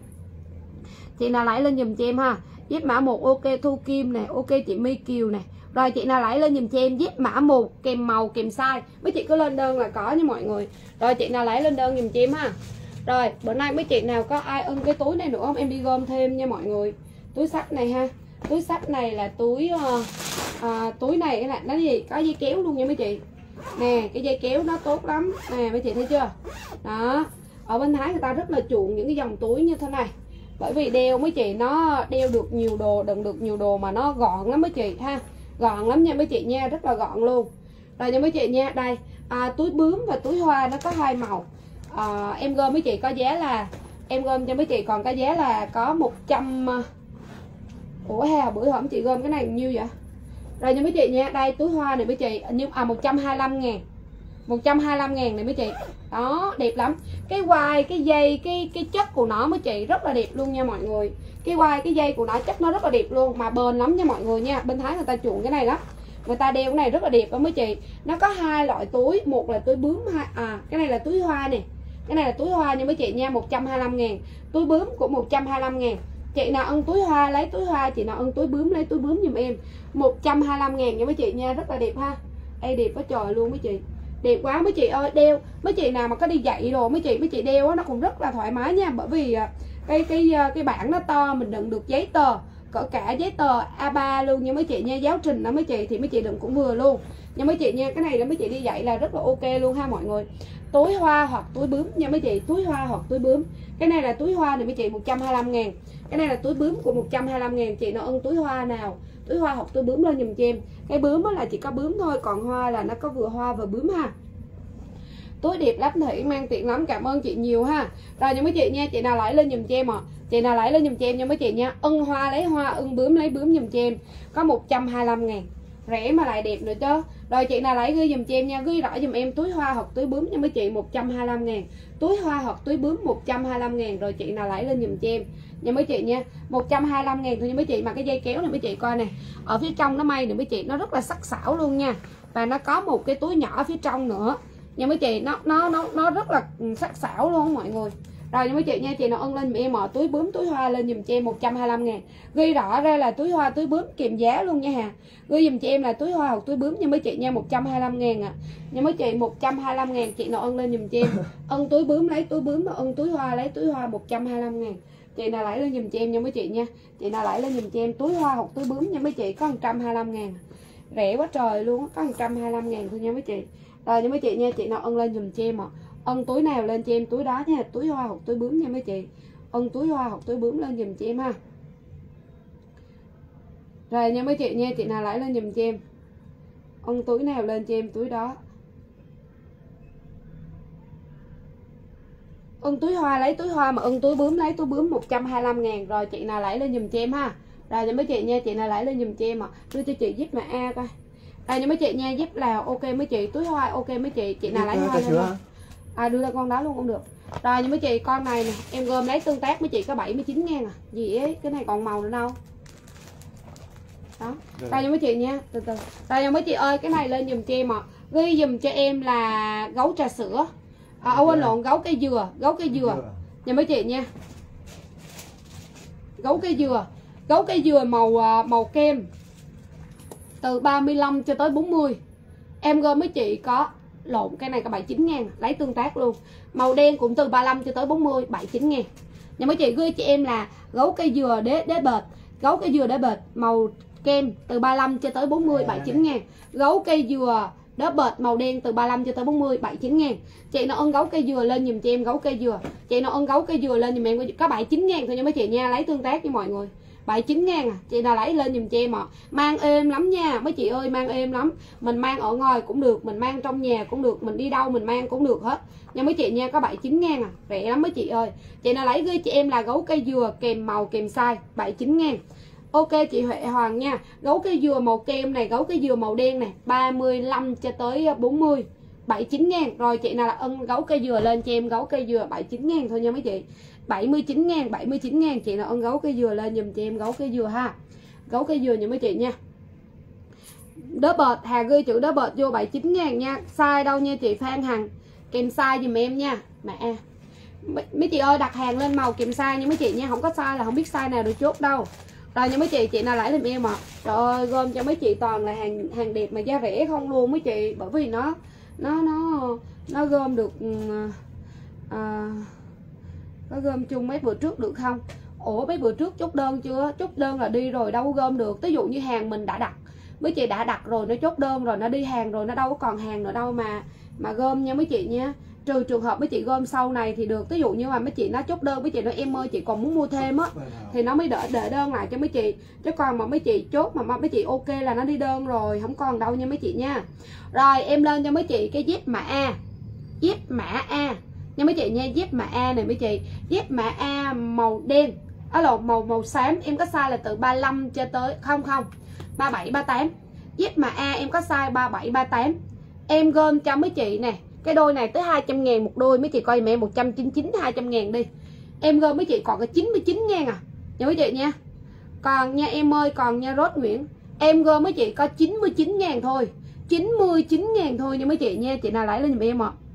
Chị nào lại lên dùm cho em ha. Dép mã một, ok, thu kim nè, ok, chị My Kiều nè rồi chị nào lấy lên dùm cho em dép mã 1 kèm màu kèm size. Mấy chị cứ lên đơn là có nha mọi người. Rồi chị nào lấy lên đơn dùm cho em ha. Rồi bữa nay mấy chị nào có ai ưng cái túi này nữa không? Em đi gom thêm nha mọi người. Túi sách này ha. Túi sách này là túi uh, uh, túi này là nó gì? Có dây kéo luôn nha mấy chị. Nè cái dây kéo nó tốt lắm. Nè mấy chị thấy chưa? Đó. Ở bên thái người ta rất là chuộng những cái dòng túi như thế này. Bởi vì đeo mấy chị nó đeo được nhiều đồ đựng được nhiều đồ mà nó gọn lắm mấy chị ha gọn lắm nha mấy chị nha rất là gọn luôn. Rồi nha mấy chị nha đây à, túi bướm và túi hoa nó có hai màu. À, em gom mấy chị có giá là em gom cho mấy chị còn cái giá là có 100 à, ủa hà bữa hổm chị gom cái này nhiêu vậy? Rồi nha mấy chị nha đây túi hoa này mấy chị nhưng à 125 ngàn. 125 ngàn này mấy chị. Đó đẹp lắm. Cái quai cái dây cái cái chất của nó mấy chị rất là đẹp luôn nha mọi người cái quai cái dây của nó chắc nó rất là đẹp luôn, mà bền lắm nha mọi người nha. Bên thái người ta chuộng cái này lắm người ta đeo cái này rất là đẹp đó mấy chị. Nó có hai loại túi, một là túi bướm hai à cái này là túi hoa nè. Cái này là túi hoa nha mấy chị nha 125 ngàn. Túi bướm của 125 ngàn. Chị nào ân túi hoa lấy túi hoa, chị nào ân túi bướm lấy túi bướm giùm em. 125 ngàn nha mấy chị nha, rất là đẹp ha. Ê, đẹp quá trời luôn mấy chị. Đẹp quá mấy chị ơi, đeo. Mấy chị nào mà có đi dạy đồ mấy chị mấy chị đeo nó cũng rất là thoải mái nha. Bởi vì à, cái cái ờ, cái bảng nó to, mình đựng được giấy tờ, cỡ cả giấy tờ A3 luôn. Nha mấy chị nha, giáo trình đó mấy chị, thì mấy chị đừng cũng vừa luôn. Nha mấy chị nha, cái này là mấy chị đi dạy là rất là ok luôn ha mọi người. Túi hoa hoặc túi bướm nha mấy chị, túi hoa hoặc túi bướm. Cái này là túi hoa này mấy chị 125 ngàn. Cái này là túi bướm của 125 ngàn. Chị nó ưng túi hoa nào? Túi hoa hoặc túi bướm lên dùm cho em. Cái bướm là chỉ có bướm thôi, còn hoa là nó có vừa hoa vừa bướm ha túi đẹp lắm thủy mang tiện lắm, cảm ơn chị nhiều ha. Rồi những mấy chị nha, chị nào lấy lên dùm cho em ạ. À. chị nào lấy lên dùm cho em nha mấy chị nha. Ưng hoa lấy hoa, ưng bướm lấy bướm dùm cho em. Có 125 ngàn. Rẻ mà lại đẹp nữa chứ. Rồi, chị nào lấy ghi dùm cho em nha ghi rõ dùm em túi hoa hoặc túi bướm nha mấy chị 125 ngàn. Túi hoa hoặc túi bướm 125 ngàn. Rồi, chị nào lấy lên dùm cho em. Nha mấy chị nha 125 ngàn thôi nha mấy chị, mà cái dây kéo này mấy chị coi nè. Ở phía trong nó may nè mấy chị, nó rất là sắc sảo luôn nha. Và nó có một cái túi nhỏ phía trong nữa nha mấy chị nó nó nó nó rất là sắc sảo luôn mọi người. Rồi nha mấy chị nha chị nào ân lên em mở túi bướm túi hoa lên dùm cho em 125 ngàn. Ghi rõ ra là túi hoa túi bướm kèm giá luôn nha hà. Ghi dùm cho em là túi hoa hoặc túi bướm nha mấy chị nha 125 ngàn à nha mấy chị 125 ngàn chị nào ân lên dùm cho em. Ân túi bướm lấy túi bướm và ân túi hoa lấy túi hoa 125 ngàn. Chị nào lấy lên dùm cho em nha mấy chị nha. Chị nào lấy lên dùm cho em túi hoa hoặc túi bướm nha mấy chị có 125 ngàn. Rẻ quá trời luôn có 125 ngàn thôi nha mấy chị rồi nha mấy chị nha, chị nào ân lên dùm cho em ạ. Ân túi nào lên cho em, túi đó nha túi hoa hoặc túi bướm nha mấy chị. Ân túi hoa hoặc túi bướm lên dùm cho em ha. Rồi, nha mấy chị nha, chị nào lấy lên dùm cho em? Ân túi nào lên cho em, túi đó. Ân túi hoa lấy túi hoa mà ân túi bướm lấy túi bướm 125 ngàn, rồi chị nào lấy lên dùm cho em ha. Rồi, nha mấy chị nha, chị nào lấy lên dùm cho em ạ. Đưa cho chị giúp mà a coi rồi nha mấy chị nha giúp là ok mấy chị túi hoa ok mấy chị chị nào lấy hoa lên không? à đưa ra con đó luôn cũng được. Rồi nha mấy chị con này nè em gom lấy tương tác mấy chị có 79 ngàn à. Gì ấy cái này còn màu nữa đâu. Đó. Rồi. Nha mấy chị nha từ từ. Rồi nha mấy chị ơi cái này lên giùm cho em ạ. Ghi giùm cho em là gấu trà sữa. À, à quên lộn gấu cây dừa gấu cây dừa. Nha mấy chị nha. Gấu cây dừa. Gấu cây dừa màu à, màu kem từ 35 cho tới 40 em gom mấy chị có lộn cái này có 79 ngàn lấy tương tác luôn. Màu đen cũng từ 35 cho tới 40 79 ngàn. Nhưng mấy chị gửi chị em là gấu cây dừa đế đế bệt gấu cây dừa đế bệt màu kem từ 35 cho tới 40 79 ngàn. Gấu cây dừa đế bệt màu đen từ 35 cho tới 40 79 ngàn. Chị nó ân gấu cây dừa lên dùm cho em gấu cây dừa. Chị nó ân gấu cây dừa lên dùm em có 79 ngàn thôi nha mấy chị nha lấy tương tác với mọi người 79 ngàn à? Chị nào lấy lên dùm cho em ạ. À. mang êm lắm nha. Mấy chị ơi, mang êm lắm. Mình mang ở ngoài cũng được, mình mang trong nhà cũng được, mình đi đâu mình mang cũng được hết. Nha mấy chị nha, có 79 ngàn à? Rẻ lắm mấy chị ơi. Chị nào lấy ghi chị em là gấu cây dừa, kèm màu, kèm size. 79 ngàn Ok, chị Huệ Hoàng nha. Gấu cây dừa màu kem này, Gấu cây dừa màu đen này 35 cho tới 40 79 ngàn Rồi chị nào là ân gấu cây dừa lên cho em Gấu cây dừa. 79 ngàn thôi nha mấy chị. 79 ngàn 79 ngàn chị nào ăn gấu cây dừa lên dùm cho em gấu cây dừa ha. Gấu cây dừa nha mấy chị nha. Đớ bệt Hà ghi chữ đớ bệt vô 79 ngàn nha. Sai đâu nha chị Phan Hằng Kèm size dùm em nha. Mẹ. Mấy chị ơi đặt hàng lên màu kèm size nha mấy chị nha. Không có sai là không biết sai nào được chốt đâu. Rồi nha mấy chị chị nào lấy thêm em ạ. À. trời ơi gom cho mấy chị toàn là hàng hàng đẹp mà giá rẻ không luôn mấy chị. Bởi vì nó nó nó nó gom được à, à có gom chung mấy bữa trước được không? Ủa, mấy bữa trước chốt đơn chưa? Chốt đơn là đi rồi đâu gom được. Ví dụ như hàng mình đã đặt. Mấy chị đã đặt rồi, nó chốt đơn rồi, nó đi hàng rồi, nó đâu có còn hàng nữa đâu mà mà gom nha mấy chị nha. Trừ trường hợp mấy chị gom sau này thì được. Ví dụ như mà mấy chị nó chốt đơn, mấy chị nói, em ơi, chị còn muốn mua thêm á, thì nó mới đỡ để đơn lại cho mấy chị. Chứ còn mà mấy chị chốt mà mấy chị ok là nó đi đơn rồi, không còn đâu nha mấy chị nha. Rồi, em lên cho mấy chị cái zip mã a. Zip mã a nha mấy chị nha, dép mã a này mấy chị. Dép mã a màu đen. Á, lộn, màu màu xám. Em có size là từ 35 cho tới, không không 37 38 dép mã a em có size 37 38 em gom cho mấy chị nè. Cái đôi này tới 200 ngàn một đôi. Mấy chị coi mẹ 199 200 ngàn đi. Em gom mấy chị còn có 99 ngàn à. Nha mấy chị nha. Còn nha, em ơi, còn nha, rốt Nguyễn. Em gom mấy chị có 99 ngàn thôi. 99 ngàn thôi nha mấy chị nha. Chị nào lấy lên giùm em ạ. à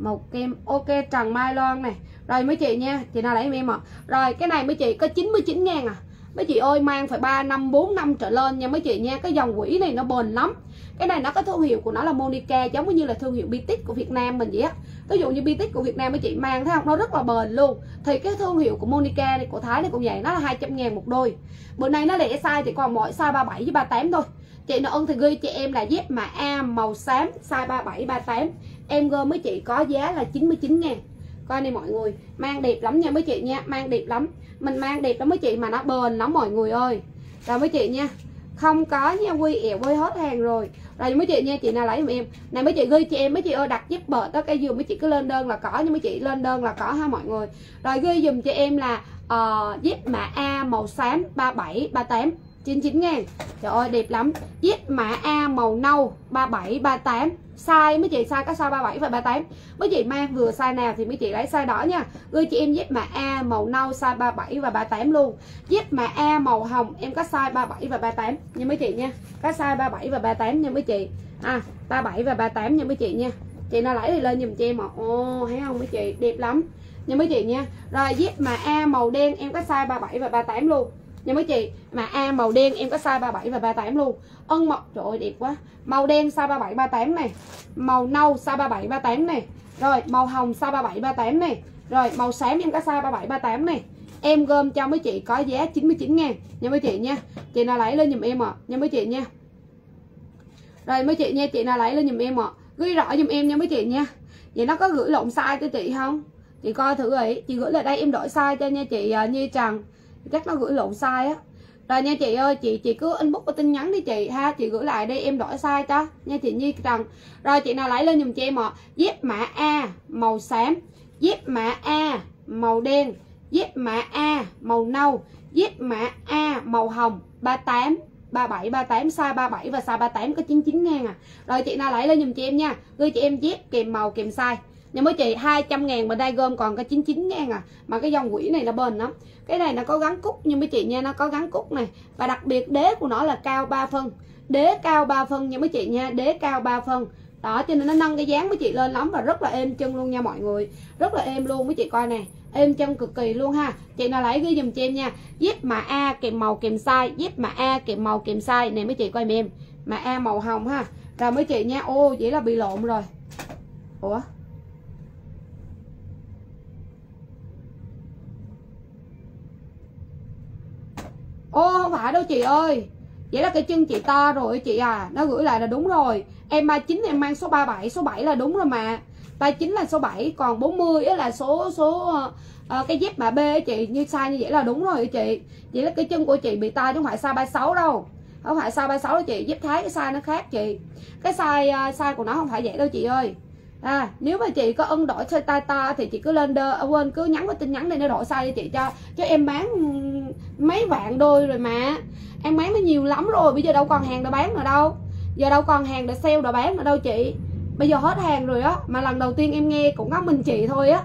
một kem ok Trần Mai Loan này. Rồi mấy chị nha, chị nào lấy em em ạ. Rồi, cái này mấy chị có 99 ngàn à. Mấy chị ơi, mang phải ba năm, bốn năm trở lên nha mấy chị nha. Cái dòng quỷ này nó bền lắm. Cái này nó có thương hiệu của nó là Monica, giống như là thương hiệu Bitic của Việt Nam mình vậy á. Ví dụ như Bitic của Việt Nam mấy chị mang, thấy không? Nó rất là bền luôn. Thì cái thương hiệu của Monica này, của Thái này cũng vậy, nó là 200 ngàn một đôi. Bữa nay nó lẻ size thì còn mỗi size 37 với 38 thôi. Chị nào ân thì ghi cho em là dép mà A màu xám, size 37 38 em gom mấy chị có giá là 99 ngàn. Coi này mọi người mang đẹp lắm nha mấy chị nha mang đẹp lắm. Mình mang đẹp lắm mấy chị mà nó bền lắm mọi người ơi. Rồi mấy chị nha không có nha quy ẻo quay hết hàng rồi. Rồi mấy chị nha chị nào lấy giùm em. Này mấy chị ghi cho em mấy chị ơi đặt giúp bờ đó cái giùm mấy chị cứ lên đơn là có nhưng mấy chị lên đơn là có ha mọi người. Rồi ghi dùm cho em là ờ, uh, zip mã A màu xám 37 38 99 ngàn Trời ơi, đẹp lắm. Zip mã A màu nâu 37 38 Size, mấy chị size có size 37 và 38 Mấy chị mang vừa size nào thì mấy chị lấy size đó nha. Gửi chị em zip mã A màu nâu, size 37 và 38 luôn. Zip mã A màu hồng, em có size 37 và 38 nha mấy chị nha, Có size 37 và 38 nha mấy chị. À 37 và 38 nha mấy chị nha. Chị nào lấy thì lên dùm cho em ạ. Ồ, thấy không mấy chị? Đẹp lắm. Nha mấy chị nha. Rồi zip mã A màu đen, em có size 37 và 38 luôn nha mấy chị mà A màu đen em có size 37 và 38 luôn. Ân màu trời ơi đẹp quá. Màu đen size 37 38 này. Màu nâu size 37 38 này. Rồi màu hồng size 37 38 này. Rồi màu xám em có size 37 38 này. Em gom cho mấy chị có giá 99 ngàn. Nha mấy chị nha. Chị nào lấy lên dùm em ạ. À. nha mấy chị nha. Rồi mấy chị nha chị nào lấy lên dùm em ạ. À. ghi rõ giùm em nha mấy chị nha. Vậy nó có gửi lộn size cho chị không? Chị coi thử ấy chị gửi lại đây em đổi size cho nha chị uh, Nhi Trần chắc nó gửi lộn sai á. Rồi nha chị ơi, chị chị cứ inbox và tin nhắn đi chị ha. Chị gửi lại đây em đổi size cho. Nha chị Nhi rằng rồi chị nào lấy lên dùm cho em ạ. Dép mã A, màu xám. Dép mã A, màu đen. Dép mã A, màu nâu. Dép mã A, màu hồng. 38 37 38 size 37 và size 38 có 99 ngàn à. Rồi chị nào lấy lên dùm cho em nha. Gửi chị em dép kèm màu, kèm size. Nhưng mấy chị 200 ngàn bên đây gom còn có 99 ngàn à. Mà cái dòng quỷ này nó bền lắm cái này nó có gắn cúc nhưng mấy chị nha, nó có gắn cúc này. Và đặc biệt đế của nó là cao 3 phân. Đế cao 3 phân nha mấy chị nha, đế cao 3 phân. Đó, cho nên nó nâng cái dáng mấy chị lên lắm và rất là êm chân luôn nha mọi người. Rất là êm luôn, mấy chị coi nè êm chân cực kỳ luôn ha. Chị nào lấy ghi dùm cho em nha. Dép mà A kèm màu kèm size dép mà A kèm màu kèm size. Này mấy chị coi em mà A màu hồng ha. Rồi mấy chị nha, ô, vậy là bị lộn rồi. Ủa? Ô không phải đâu chị ơi. Vậy là cái chân chị to rồi chị à. Nó gửi lại là đúng rồi. Em 39 em mang số 37 số 7 là đúng rồi mà. 39 là số 7 còn 40 là số số uh, cái dép mà B chị. Như sai như vậy là đúng rồi chị. Vậy là cái chân của chị bị tai chứ không phải size 36 đâu. Không phải size 36 đâu chị. Dép thái cái size nó khác chị. Cái size uh, size của nó không phải vậy đâu chị ơi à nếu mà chị có ân đổi size tay to thì chị cứ lên đơ à, quên cứ nhắn qua tin nhắn để nó đổi sai cho chị cho chứ em bán mấy vạn đôi rồi mà. Em bán nó nhiều lắm rồi bây giờ đâu còn hàng để bán nữa đâu. Giờ đâu còn hàng để sale để bán nữa đâu chị. Bây giờ hết hàng rồi á mà lần đầu tiên em nghe cũng có mình chị thôi á.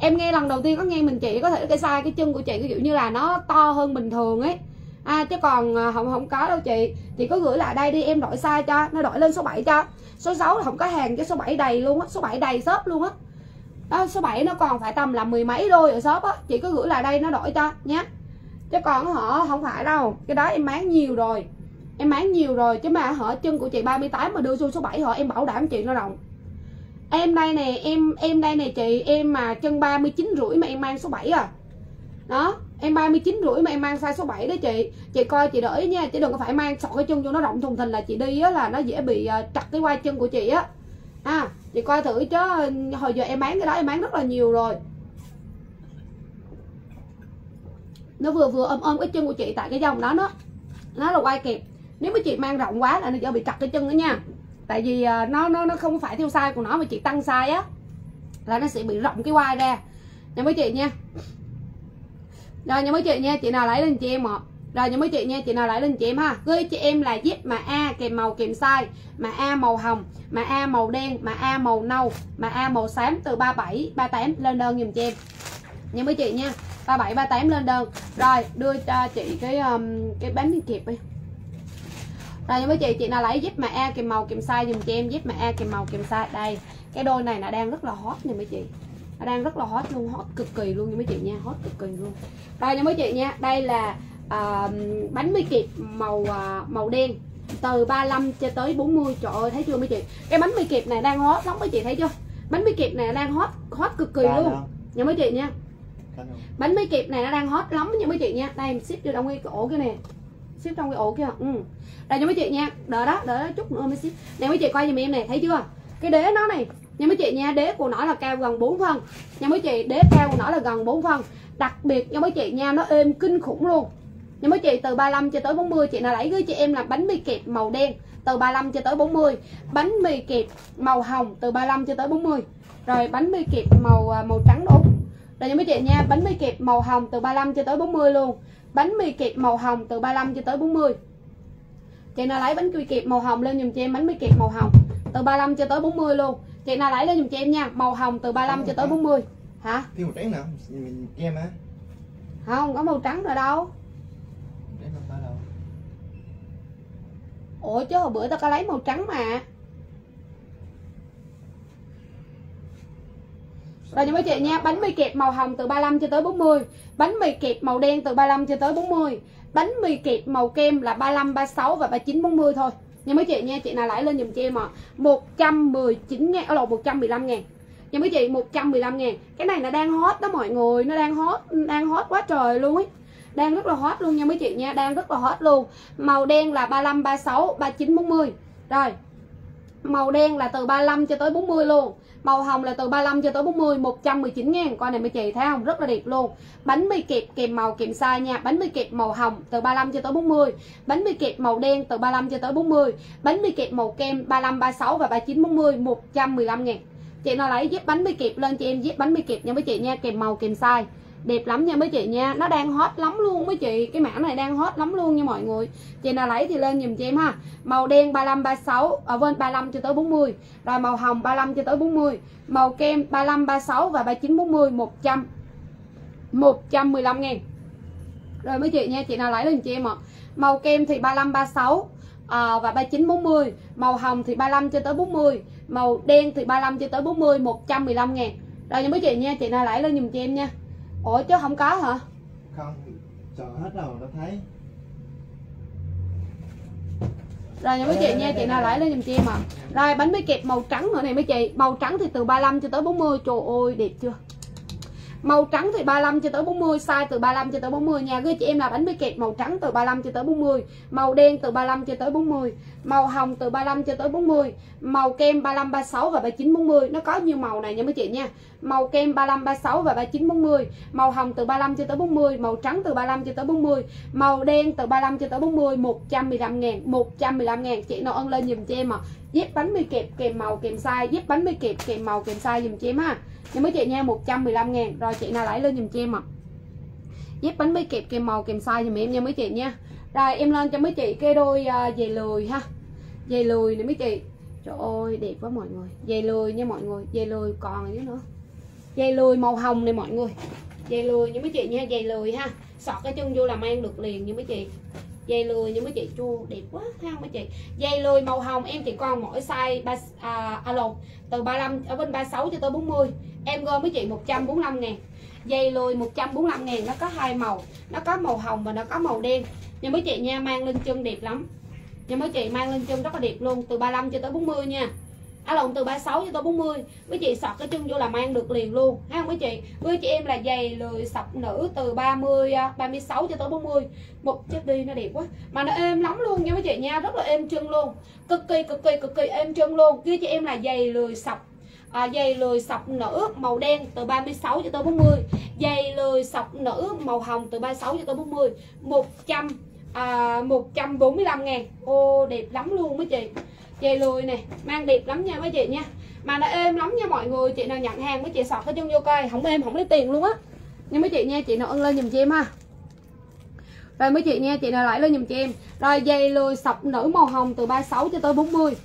Em nghe lần đầu tiên có nghe mình chị có thể cái size cái chân của chị ví dụ như là nó to hơn bình thường ấy. À chứ còn à, không không có đâu chị. Chị có gửi lại đây đi em đổi size cho nó đổi lên số 7 cho số 6 là không có hàng cái số 7 đầy luôn á, số 7 đầy shop luôn á. Đó, số 7 nó còn phải tầm là mười mấy đôi ở shop á. Chị cứ gửi lại đây, nó đổi cho nhé chứ còn họ không phải đâu, cái đó em bán nhiều rồi. Em bán nhiều rồi, chứ mà họ chân của chị 38 mà đưa xuống số 7 họ, em bảo đảm chị nó rộng. Em đây nè, em em đây nè chị, em mà chân 39 rưỡi mà em mang số 7 à. Đó em 39 rưỡi mà em mang size số 7 đó chị. Chị coi chị đợi nha chứ đừng có phải mang sọ cái chân cho nó rộng thùng thình là chị đi á là nó dễ bị uh, cái quai chân của chị á. À chị coi thử chứ hồi giờ em bán cái đó em bán rất là nhiều rồi. Nó vừa vừa ôm ôm cái chân của chị tại cái dòng đó nó nó là quay kẹp. Nếu mà chị mang rộng quá là nó dễ bị chặt cái chân đó nha. Tại vì uh, nó nó nó không phải theo size của nó mà chị tăng size á là nó sẽ bị rộng cái quai ra. Nha mấy chị nha rồi nha mấy chị nha chị nào lấy lên chị em ạ rồi nha mấy chị nha chị nào lấy lên chị em ha. Gửi chị em là zip mà a kèm màu kèm size mà a màu hồng mà a màu đen mà a màu nâu mà a màu xám từ 37 38 lên đơn giùm cho em. Nha mấy chị nha 37 38 lên đơn. Rồi đưa cho chị cái um, cái bánh đi kịp đi. Rồi nha mấy chị chị nào lấy zip mà a kèm màu kèm size dùm cho em zip mà a kèm màu kèm size. Đây cái đôi này là đang rất là hot nha mấy chị đang rất là hot luôn hot cực kỳ luôn nha mấy chị nha hot cực kỳ luôn. Đây nha mấy chị nha đây là uh, bánh mì kẹp màu uh, màu đen từ 35 cho tới 40 trời ơi thấy chưa mấy chị? Cái bánh mì kẹp này đang hot lắm mấy chị thấy chưa? Bánh mì kẹp này đang hot hot cực kỳ luôn. Nha mấy chị nha. Bánh mì kẹp này nó đang hot lắm nha mấy chị nha. Đây em ship vô trong cái ổ cái này ship trong cái ổ kia ừ. đây nha mấy chị nha đợi đó đợi đó chút nữa mới ship. Này mấy chị coi giùm em này thấy chưa? Cái đế nó này nha mấy chị nha, đế của nó là cao gần 4 phân. Nha mấy chị, đế cao của nó là gần 4 phân. Đặc biệt nha mấy chị nha, nó êm kinh khủng luôn. Nha mấy chị, từ 35 cho tới 40 chị nào lấy với chị em là bánh mì kẹp màu đen, từ 35 cho tới 40 bánh mì kẹp màu hồng, từ 35 cho tới 40 rồi bánh mì kẹp màu à, màu trắng đúng rồi nha mấy chị nha, bánh mì kẹp màu hồng từ 35 cho tới 40 luôn. Bánh mì kẹp màu hồng từ 35 cho tới 40 chị nào lấy bánh mì kẹp màu hồng lên dùm cho em, bánh mì kẹp màu hồng từ 35 cho tới 40 luôn chị nào lấy lên dùm cho em nha. Màu hồng từ 35 cho tới 40 hả? Thiếu màu trắng nào Mình kem á không có màu trắng rồi đâu. Ủa chứ hồi bữa tao có lấy màu trắng mà. Rồi nha mấy chị nha, bánh mì kẹp màu hồng từ 35 cho tới 40 Bánh mì kẹp màu đen từ 35 cho tới 40 Bánh mì kẹp màu kem là 35, 36 và 39, 40 thôi Nha mấy chị nha, chị nào lấy lên dùm cho em ạ. à. 119 ngàn, ở lộn 115 ngàn. Nha mấy chị 115 ngàn. Cái này là đang hot đó mọi người Nó đang hot, đang hot quá trời luôn ấy. Đang rất là hot luôn nha mấy chị nha đang rất là hot luôn. Màu đen là 35 36 39 40 rồi màu đen là từ 35 cho tới 40 luôn. Màu hồng là từ 35 cho tới 40 119 ngàn. Con này mấy chị thấy không? Rất là đẹp luôn. Bánh mì kẹp kèm màu kèm size nha. Bánh mì kẹp màu hồng từ 35 cho tới 40 bánh mì kẹp màu đen từ 35 cho tới 40 bánh mì kẹp màu kem 35 36 và 39 40 115 ngàn. Chị nào lấy dép bánh mì kẹp lên cho em dép bánh mì kẹp nha mấy chị nha. Kèm màu, kèm size đẹp lắm nha mấy chị nha. Nó đang hot lắm luôn mấy chị. Cái mã này đang hot lắm luôn nha mọi người. Chị nào lấy thì lên dùm cho em ha. Màu đen 35 36 ở bên 35 cho tới 40 rồi màu hồng 35 cho tới 40 màu kem 35 36 và 39 40 100 115 ngàn. Rồi mấy chị nha chị nào lấy lên cho em ạ. Màu kem thì 35 36 à, và 39 40 màu hồng thì 35 cho tới 40 màu đen thì 35 cho tới 40 115 ngàn. Rồi nha mấy chị nha chị nào lấy lên dùm cho em nha ủa chứ không có hả? Không chọn hết rồi nó thấy. Rồi nha mấy chị nha chị nào lấy lên dùm cho em à rồi bánh bí kẹp màu trắng nữa này mấy chị. Màu trắng thì từ 35 cho tới 40 trời ơi đẹp chưa Màu trắng thì 35 cho tới 40 Size từ 35 cho tới 40 nha. Gửi chị em là bánh bí kẹp màu trắng từ 35 cho tới 40 Màu đen từ 35 cho tới 40 Màu hồng từ 35 cho tới 40 Màu kem 35, 36 và 39, 40 Nó có nhiều màu này nha mấy chị nha. Màu kem 35, 36 và 39, 40 Màu hồng từ 35 cho tới 40 Màu trắng từ 35 cho tới 40 Màu đen từ 35 cho tới 40 115 ngàn 115 ngàn. Chị nào ân lên dùm cho em ạ. À Dép bánh mì kẹp kèm màu kèm size Dép bánh mì kẹp kèm màu kèm size dùm cho em ha. à nhưng mấy chị nha 115 ngàn. Rồi chị nào lấy lên dùm cho em ạ. À. Dép bánh mì kẹp kèm màu kèm size dùm em nha mấy chị nha. Rồi em lên cho mấy chị cái đôi uh, giày lười ha. Dày lười nè mấy chị. Trời ơi đẹp quá mọi người. Dày lười nha mọi người. Dày lười còn nữa nữa? Dây lười màu hồng này mọi người. Dây lười nha mấy chị nha dây lười ha. Sọt cái chân vô là mang được liền nha mấy chị dây lười nhưng mấy chị chua đẹp quá ha mấy chị? Dây lười màu hồng em chỉ còn mỗi size ba à, alo từ 35 ở bên 36 cho tới 40 em gom mấy chị 145 ngàn. Dây lười 145 ngàn nó có hai màu. Nó có màu hồng và nó có màu đen. Nhưng mấy chị nha mang lên chân đẹp lắm. Nhưng mấy chị mang lên chân rất là đẹp luôn từ 35 cho tới 40 nha áo lộn từ 36 cho tới 40 mấy chị sọt cái chân vô là mang được liền luôn. Ha không mấy chị? Với chị em là giày lười sọc nữ từ 30 36 à, cho tới 40 một chiếc đi nó đẹp quá. Mà nó êm lắm luôn nha mấy chị nha rất là êm chân luôn. Cực kỳ cực kỳ cực kỳ êm chân luôn. Kia chị em là giày lười sọc à, giày lười sọc nữ màu đen từ 36 cho tới 40 giày lười sọc nữ màu hồng từ 36 cho tới 40 100 à, 145 ngàn. Ô đẹp lắm luôn mấy chị dây lùi này mang đẹp lắm nha mấy chị nha. Mà nó êm lắm nha mọi người chị nào nhận hàng mấy chị sọt cái chân vô coi. Không êm không lấy tiền luôn á. Nhưng mấy chị nha chị nào ân lên giùm cho em ha. Rồi mấy chị nha chị nào lại lên giùm cho em. Rồi dây lùi sọc nữ màu hồng từ 36 cho tới 40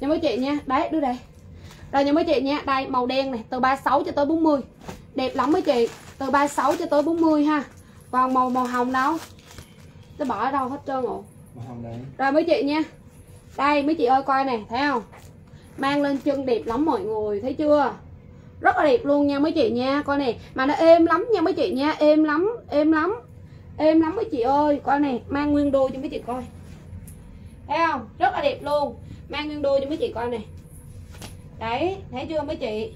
nha mấy chị nha đấy đưa đây. Rồi nha mấy chị nha đây màu đen này từ 36 cho tới 40 đẹp lắm mấy chị từ 36 cho tới 40 ha. Còn màu màu hồng đâu? Nó bỏ ở đâu hết trơn rồi. Rồi mấy chị nha đây, mấy chị ơi, coi này thấy không? Mang lên chân đẹp lắm mọi người, thấy chưa? Rất là đẹp luôn nha mấy chị nha, coi này mà nó êm lắm nha mấy chị nha, êm lắm êm lắm. Êm lắm mấy chị ơi, coi này mang nguyên đôi cho mấy chị coi. Thấy không? Rất là đẹp luôn. Mang nguyên đôi cho mấy chị coi này đấy, thấy chưa mấy chị?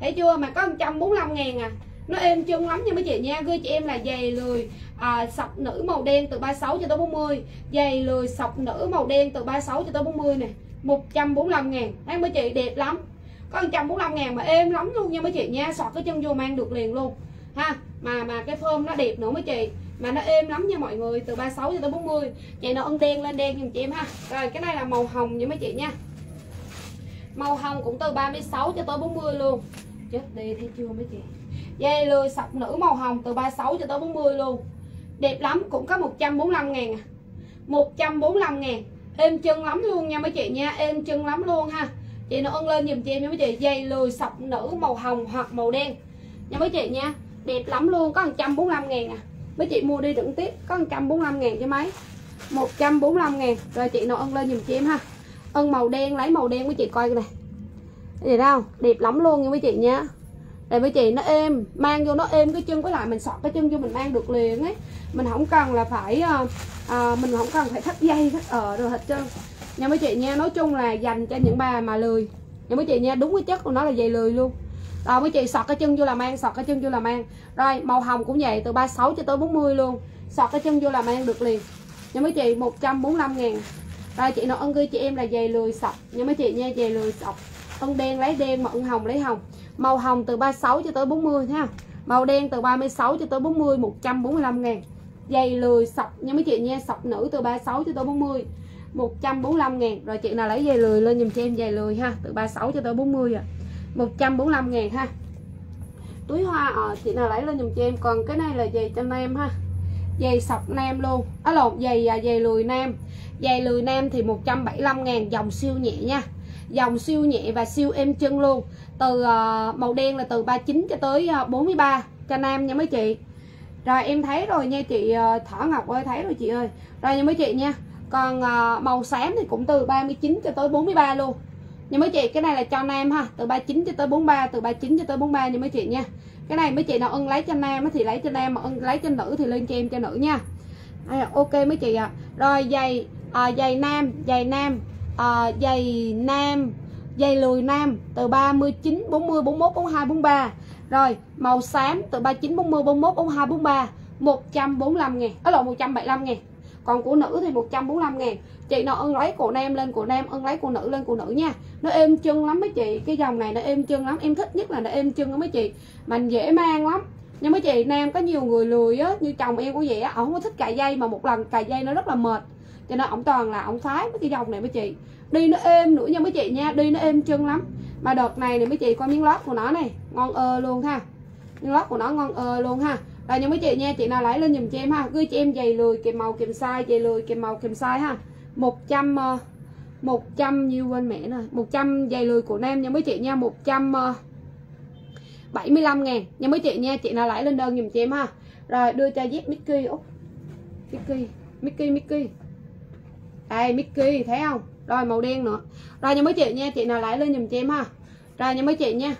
Thấy chưa? Mà có 145 ngàn à. Nó êm chân lắm nha mấy chị nha, gửi chị em là giày lười à, sọc nữ màu đen từ 36 cho tới 40 giày lười sọc nữ màu đen từ 36 cho tới 40 nè. 145 ngàn. Thấy mấy chị? Đẹp lắm. Có 145 ngàn mà êm lắm luôn nha mấy chị nha. Sọt cái chân vô mang được liền luôn. Ha mà mà cái phơm nó đẹp nữa mấy chị. Mà nó êm lắm nha mọi người từ 36 cho tới 40 chị nó ân đen lên đen giùm chị em ha. Rồi cái này là màu hồng nha mấy chị nha. Màu hồng cũng từ 36 cho tới 40 luôn. Chết đi thấy chưa mấy chị? Dây lười sọc nữ màu hồng từ 36 cho tới 40 luôn đẹp lắm, cũng có 145 ngàn à. 145 ngàn. Êm chân lắm luôn nha mấy chị nha, êm chân lắm luôn ha. Chị nó ân lên dùm chị em nha mấy chị. Dây, lười, sọc, nữ, màu hồng hoặc màu đen. Nha mấy chị nha, đẹp lắm luôn, có 145 ngàn à. Mấy chị mua đi đựng tiếp, có 145 ngàn cho mấy 145 ngàn. Rồi chị nó ân lên dùm chị em ha. Ân màu đen, lấy màu đen mấy chị coi này đâu đẹp lắm luôn nha mấy chị nha để mấy chị nó êm mang vô nó êm cái chân với lại mình sọt cái chân vô mình mang được liền ấy. Mình không cần là phải à, à, mình không cần phải thắt dây thắt ờ ở rồi hết trơn. Nha mấy chị nha nói chung là dành cho những bà mà lười. Nha mấy chị nha đúng cái chất của nó là dày lười luôn. Rồi mấy chị sọt cái chân vô là mang sọt cái chân vô là mang. Rồi màu hồng cũng vậy từ 36 cho tới 40 luôn. Sọt cái chân vô là mang được liền. Nha mấy chị 145 ngàn. Rồi chị nào ân ghi chị em là dày lười sọc. Nha mấy chị nha dày lười sọc ân đen lấy đen mà ân hồng lấy hồng. Màu hồng từ 36 cho tới 40 ha màu đen từ 36 cho tới 40 145 ngàn. Giày lười sọc nha mấy chị nha sọc nữ từ 36 cho tới 40 145 ngàn. Rồi chị nào lấy giày lười lên dùm cho em giày lười ha từ 36 cho tới 40 à 145 ngàn ha. Túi hoa à, chị nào lấy lên dùm cho em. Còn cái này là giày cho nam ha. Giày sọc nam luôn. Á à, lộn giày à, giày lười nam. Giày lười nam thì 175 ngàn dòng siêu nhẹ nha dòng siêu nhẹ và siêu êm chân luôn. Từ uh, màu đen là từ 39 cho tới ờ, uh, 43 cho nam nha mấy chị. Rồi em thấy rồi nha chị uh, Thỏ Ngọc ơi thấy rồi chị ơi. Rồi nha mấy chị nha. Còn uh, màu xám thì cũng từ 39 cho tới 43 luôn. Nha mấy chị cái này là cho nam ha. Từ 39 cho tới 43 từ 39 cho tới 43 nha mấy chị nha. Cái này mấy chị nào ưng lấy cho nam thì lấy cho nam mà ưng lấy cho nữ thì lên cho em cho nữ nha. À, ok mấy chị ạ. À. rồi giày à, giày nam giày nam à, giày nam dây lùi nam từ 39 40 41 42 43 rồi màu xám từ 39 40 41 42 43 145 ngàn ở lộn 175 ngàn. Còn của nữ thì 145 ngàn. Chị nó ưng lấy của nam lên của nam ưng lấy của nữ lên của nữ nha. Nó êm chân lắm mấy chị. Cái dòng này nó êm chân lắm. Em thích nhất là nó êm chân lắm mấy chị. Mình dễ mang lắm. Nhưng mấy chị nam có nhiều người lười á như chồng em của vậy á ổng không có thích cài dây mà một lần cài dây nó rất là mệt cho nên ổng toàn là ổng phái với cái dòng này mấy chị. Đi nó êm nữa nha mấy chị nha, đi nó êm chân lắm. Mà đợt này này mấy chị coi miếng lót của nó này, ngon ơ luôn ha. Miếng lót của nó ngon ơ luôn ha. Rồi nha mấy chị nha, chị nào lấy lên giùm cho em ha. Gửi cho em giày lười, kèm màu, kèm size, giày lười, kèm màu, kèm size ha. 100 100 ờ, nhiêu quên mẹ rồi 100 giày lười của nam nha mấy chị nha. 100 75 ờ, ngàn. Nha mấy chị nha, chị nào lấy lên đơn dùm cho em ha. Rồi đưa cho dép Mickey. Úc, Mickey Mickey Mickey đây Mickey thấy không? Rồi màu đen nữa. Rồi nha mấy chị nha chị nào lấy lên dùm cho em ha. Rồi nha mấy chị nha.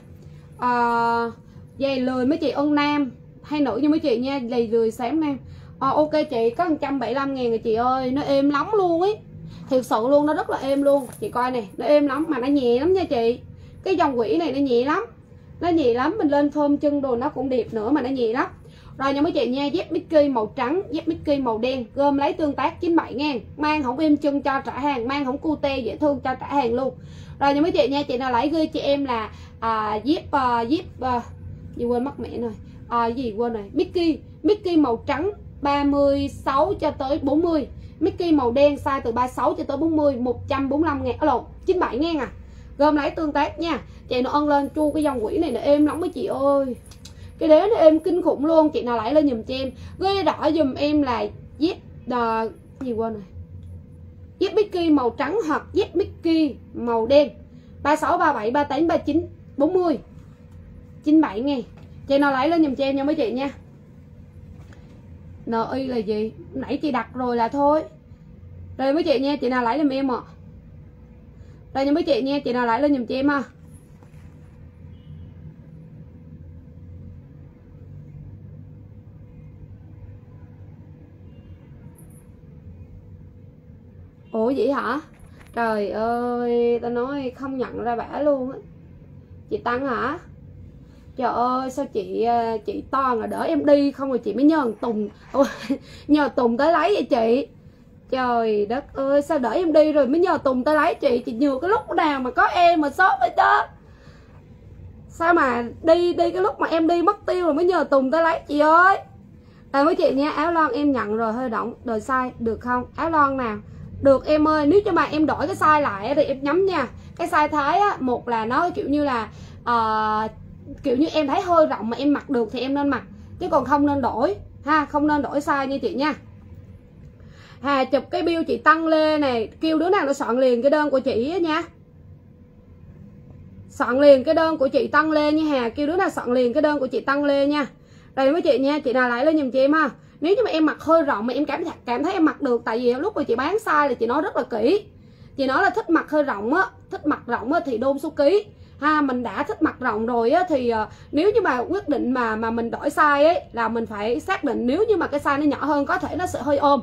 Ờ, à, dày lười mấy chị ân nam. Hay nữ nha mấy chị nha dày lười xém nam. À, ok chị có 175 ngàn rồi chị ơi. Nó êm lắm luôn ấy. Thiệt sự luôn nó rất là êm luôn. Chị coi này nó êm lắm mà nó nhẹ lắm nha chị. Cái dòng quỷ này nó nhẹ lắm. Nó nhẹ lắm mình lên phơm chân đồ nó cũng đẹp nữa mà nó nhẹ lắm rồi nha mấy chị nha dép Mickey màu trắng dép Mickey màu đen gom lấy tương tác 97 ngàn. Mang không im chân cho trả hàng mang không cute dễ thương cho trả hàng luôn. Rồi nha mấy chị nha chị nào lấy ghi chị em là à, dép à, dép à, gì quên mất mẹ rồi. À, gì quên rồi Mickey Mickey màu trắng 36 cho tới 40 Mickey màu đen size từ 36 cho tới 40 145 ngàn. À, lộn 97 ngàn à. Gom lấy tương tác nha. Chị nó ân lên chu cái dòng quỷ này là êm lắm mấy chị ơi cái đế nó êm kinh khủng luôn, chị nào lấy lên giùm cho em. Ghi đỏ dùm em là dép đờ gì quên rồi. Dép Mickey màu trắng hoặc dép Mickey màu đen. 36 37 38 39 40 97 nghe. Chị nào lấy lên giùm cho em nha mấy chị nha. NI là gì? Nãy chị đặt rồi là thôi. Rồi mấy chị nha, chị nào lấy giùm em ạ? À. đây nha mấy chị nha, chị nào lấy lên giùm cho em ha. Ủa vậy hả? Trời ơi, tao nói không nhận ra bả luôn á. Chị tăng hả? Trời ơi, sao chị à, chị to là đỡ em đi, không rồi chị mới nhờ tùng. Nhờ tùng tới lấy vậy chị? Trời đất ơi, sao đỡ em đi rồi mới nhờ tùng tới lấy chị? Chị nhiều cái lúc nào mà có em mà sốt vậy chứ? Sao mà đi đi cái lúc mà em đi mất tiêu rồi mới nhờ tùng tới lấy chị ơi? À với chị nha, áo lon em nhận rồi, hơi động đời sai, được không? Áo lon nào? Được em ơi nếu cho mà em đổi cái size lại thì em nhắm nha. Cái size thái á một là nó kiểu như là uh, kiểu như em thấy hơi rộng mà em mặc được thì em nên mặc chứ còn không nên đổi. Ha không nên đổi size như chị nha. Hà chụp cái bill chị Tăng Lê này Kêu đứa nào nó soạn liền cái đơn của chị á nha. Soạn liền cái đơn của chị Tăng Lê nha Hà Kêu đứa nào soạn liền cái đơn của chị Tăng Lê nha. Đây mấy chị nha Chị nào lại lên giùm chị em ha. Nếu như mà em mặc hơi rộng mà em cảm cảm thấy em mặc được Tại vì lúc mà chị bán size thì chị nói rất là kỹ. Chị nói là thích mặc hơi rộng á Thích mặc rộng á thì đôn số ký. Ha mình đã thích mặc rộng rồi á thì uh, nếu như mà quyết định mà mà mình đổi size ấy là mình phải xác định nếu như mà cái size nó nhỏ hơn có thể nó sẽ hơi ôm.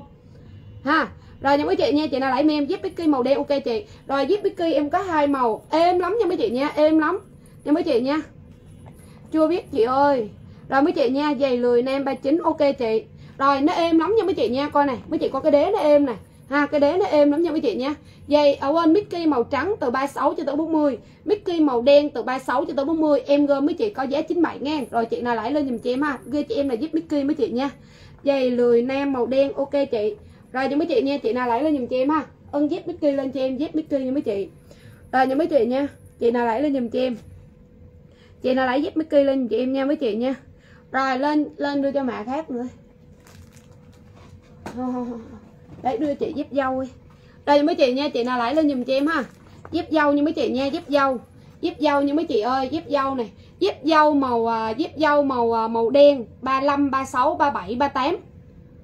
Ha rồi nha mấy chị nha chị nào lấy em dép Bicky màu đen ok chị. Rồi dép Bicky em có hai màu êm lắm nha mấy chị nha êm lắm. Nha mấy chị nha. Chưa biết chị ơi. Rồi mấy chị nha giày lười nam 39 ok chị rồi, nó êm lắm nha mấy chị nha. Coi này, mấy chị có cái đế nó êm này. Ha, cái đế nó êm lắm nha mấy chị nha. Dây ở quên Mickey màu trắng từ 36 cho tới 40 Mickey màu đen từ 36 cho tới 40 em gom mấy chị có giá 97 ngàn rồi, chị nào lại lên dùm chị em ha. Ghi chị em là giúp Mickey mấy chị nha. Dây lười nam màu đen, ok chị. Rồi, cho mấy chị nha, chị nào lại lên dùm chị em ha. Ân dép Mickey lên cho em dép Mickey nha mấy chị. Rồi nha mấy chị nha. Chị nào lại lên dùm chị em. Chị nào lại dép Mickey lên chị em nha mấy chị nha. Rồi, lên lên đưa cho mẹ khác nữa. đấy, đưa chị dép dâu đi. Đây, mấy chị nha, chị nào lấy lên giùm cho em ha. Dép dâu như mấy chị nha dép dâu. Dép dâu như mấy chị ơi dép dâu này. Dép dâu màu à, dép dâu màu à, màu đen 35 36 37 38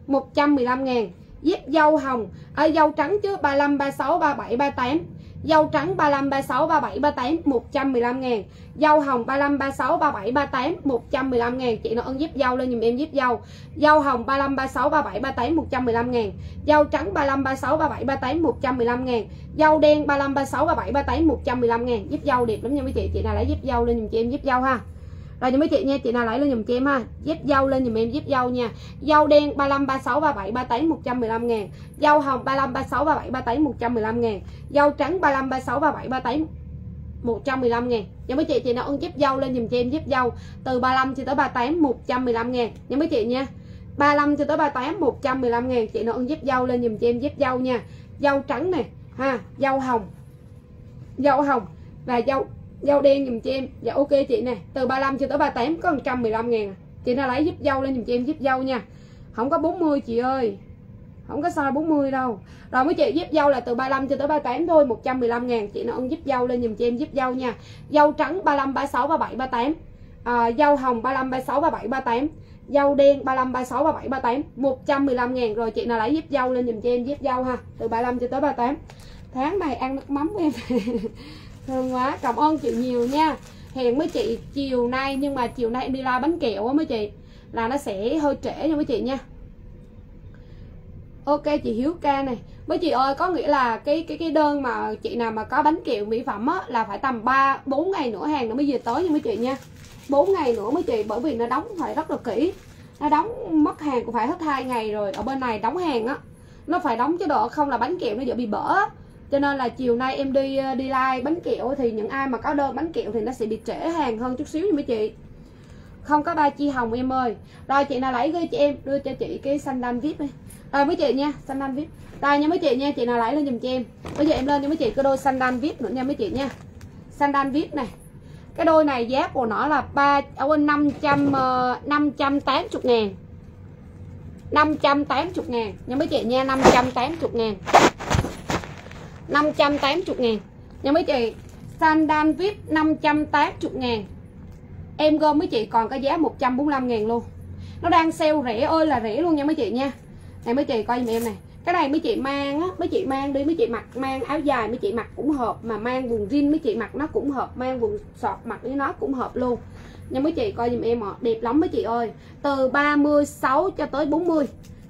115 ngàn. Dép dâu hồng. Ở dâu trắng chứ 35 36 37 38 dâu trắng 35 36 37 38 115 ngàn. Dâu hồng 35 36 37 38 115 ngàn. Chị nó ơn giúp dâu lên dùm em giúp dâu. Dâu hồng 35 36 37 38 115 ngàn. Dâu trắng 35 36 37 38 115 ngàn. Dâu đen 35 36 37 38 115 ngàn. Giúp dâu đẹp lắm nha mấy chị. Chị nào lấy giúp dâu lên dùm chị em giúp dâu ha rồi cho mấy chị nha, chị nào lấy lên dùm chị em ha. Dép dâu lên dùm em, dép dâu nha. Dâu đen 35 36 37 38 115 ngàn. Dâu hồng 35 36 37 38 115 ngàn. Dâu trắng 35 36 37 38 115 ngàn. Nha mấy chị chị nào ưng dép dâu lên dùm cho em dép dâu. Từ 35 cho tới 38 115 ngàn. Nha mấy chị nha. 35 cho tới 38 115 ngàn. Chị nào ưng dép dâu lên dùm cho em dép dâu nha. Dâu trắng nè, ha, Dâu hồng. Dâu hồng và dâu dâu đen dùm cho em. Dạ ok chị nè. Từ 35 cho tới 38 có 115 ngàn. À. Chị nào lấy giúp dâu lên dùm cho em giúp dâu nha. Không có 40 chị ơi. Không có size 40 đâu. Rồi mấy chị giúp dâu là từ 35 cho tới 38 thôi 115 ngàn. Chị nào ưng giúp dâu lên dùm cho em giúp dâu nha. Dâu trắng 35 36 37 38 à, dâu hồng 35 36 37 38 dâu đen 35 36 37 38 115 ngàn. Rồi chị nào lấy giúp dâu lên dùm cho em giúp dâu ha. Từ 35 cho tới 38 tháng này ăn nước mắm của em. thương quá, cảm ơn chị nhiều nha. Hẹn với chị chiều nay, nhưng mà chiều nay em đi la bánh kẹo á mấy chị, là nó sẽ hơi trễ nha mấy chị nha. Ok, chị hiếu ca này. Mấy chị ơi, có nghĩa là cái cái cái đơn mà chị nào mà có bánh kẹo mỹ phẩm á, là phải tầm 3 4 ngày nữa hàng nó mới về tới nha mấy chị nha. 4 ngày nữa mấy chị, bởi vì nó đóng phải rất là kỹ. Nó đóng, mất hàng cũng phải hết hai ngày rồi, ở bên này đóng hàng á. Nó phải đóng chứ độ không là bánh kẹo nó dễ bị bở cho nên là chiều nay em đi ờ, đi like bánh kẹo thì những ai mà có đơn bánh kẹo thì nó sẽ bị trễ hàng hơn chút xíu nha mấy chị. Không có ba chi hồng em ơi. Rồi chị nào lấy ghi cho em, đưa cho chị cái xanh đan vip đi. Rồi mấy chị nha, xanh đan vip. Đây nha mấy chị nha, chị nào lấy lên giùm cho em. Bây giờ em lên cho mấy chị cái đôi xanh đan vip nữa nha mấy chị nha. Xanh đan vip này. Cái đôi này giá của nó là ba ở năm trăm ờ, năm trăm tám chục ngàn. 580 ngàn. Nha mấy chị nha 580 ngàn. 580 ngàn nha mấy chị Sandan VIP 580 ngàn Em gom mấy chị còn có giá 145 ngàn luôn Nó đang sale rẻ ơi là rẻ luôn nha mấy chị nha Này mấy chị coi giùm em này Cái này mấy chị mang á Mấy chị mang đi mấy chị mặc mang áo dài mấy chị mặc cũng hợp Mà mang quần jean mấy chị mặc nó cũng hợp Mang quần sọt mặc với nó cũng hợp luôn Nha mấy chị coi giùm em ạ Đẹp lắm mấy chị ơi Từ 36 cho tới 40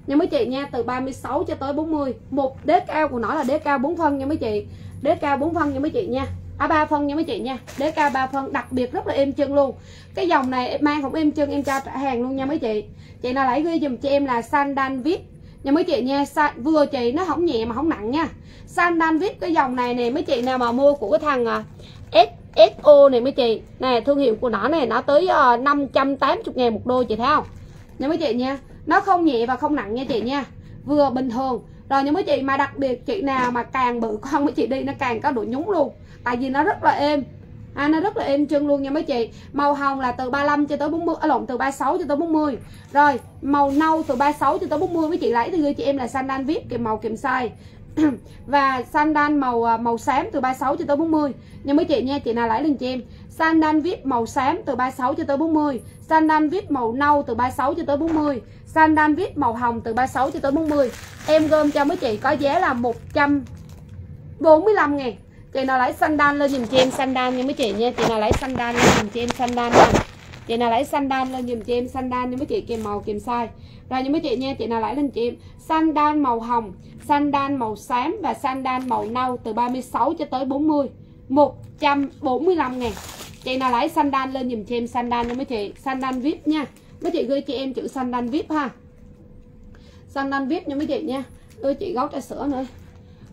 nha mấy chị nha từ 36 cho tới 40 một đế cao của nó là đế cao 4 phân nha mấy chị. Đế cao 4 phân nha mấy chị nha. À 3 phân nha mấy chị nha. Đế cao 3 phân đặc biệt rất là êm chân luôn. Cái dòng này em mang không êm chân em cho trả hàng luôn nha mấy chị. Chị nào lấy ghi dùm cho em là sandan vip nha mấy chị nha Sa, vừa chị nó không nhẹ mà không nặng nha. Sandan vip cái dòng này nè mấy chị nào mà mua của cái thằng à, S SO này mấy chị. Nè thương hiệu của nó này nó tới ờ, uh, 580 ngàn một đôi chị thấy không? Nha mấy chị nha nó không nhẹ và không nặng nha chị nha. Vừa bình thường. Rồi nhưng mấy chị mà đặc biệt chị nào mà càng bự con với chị đi nó càng có độ nhúng luôn. Tại vì nó rất là êm. À, nó rất là êm chân luôn nha mấy chị. Màu hồng là từ 35 cho tới 40 à, lộn từ 36 cho tới 40 rồi màu nâu từ 36 cho tới 40 mấy chị lấy thì gửi chị em là sandal vip kèm màu kèm size. Và sandal màu à, màu xám từ 36 cho tới 40 nhưng mấy chị nha chị nào lấy lên cho em. Sandal vip màu xám từ 36 cho tới 40 Sandal vip màu nâu từ 36 cho tới 40 Sandal vip màu hồng từ 36 cho tới 40 em gom cho mấy chị có giá là 145 ngàn chị nào lấy sandal lên dùm cho em sandal nha mấy chị nha chị nào lấy sandal lên dùm cho em sandal nha chị nào lấy sandal lên dùm cho em sandal nha mấy chị kèm màu kèm size rồi nha mấy chị nha chị nào lấy lên cho em Sandal màu hồng sandal màu xám và sandal màu nâu từ 36 cho tới 40 145 ngàn chị nào lấy sandan lên dùm cho em sandan nha mấy chị. Sandan vip nha. Mấy chị gửi cho em chữ sandan vip ha. Sandan vip nha mấy chị nha. Đưa chị gấu trà sữa nữa.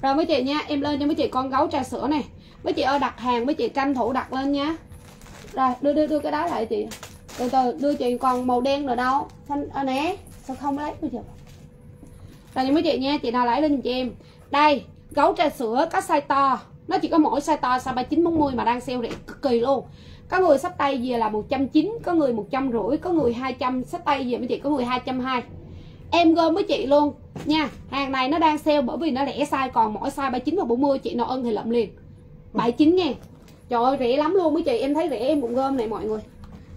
Rồi mấy chị nha em lên cho mấy chị con gấu trà sữa này. Mấy chị ơi đặt hàng mấy chị tranh thủ đặt lên nha. Rồi đưa đưa đưa cái đó lại chị. Từ từ đưa chị còn màu đen rồi đâu. Xanh à, nè sao không lấy bây giờ rồi mấy chị nha chị nào lấy lên giùm chị em. Đây gấu trà sữa có size to nó chỉ có mỗi size to, size 39 40 mà đang sale rẻ cực kỳ luôn. Có người sách tay về là 190 có người một trăm rưỡi, có người 200 sách tay về mấy chị có người 220 em gom với chị luôn. Nha, hàng này nó đang sale bởi vì nó rẻ size, còn mỗi size 39 và 40 chị nào ân thì lậm liền. 79 ngàn trời ơi, rẻ lắm luôn mấy chị. Em thấy rẻ em cũng gom này mọi người.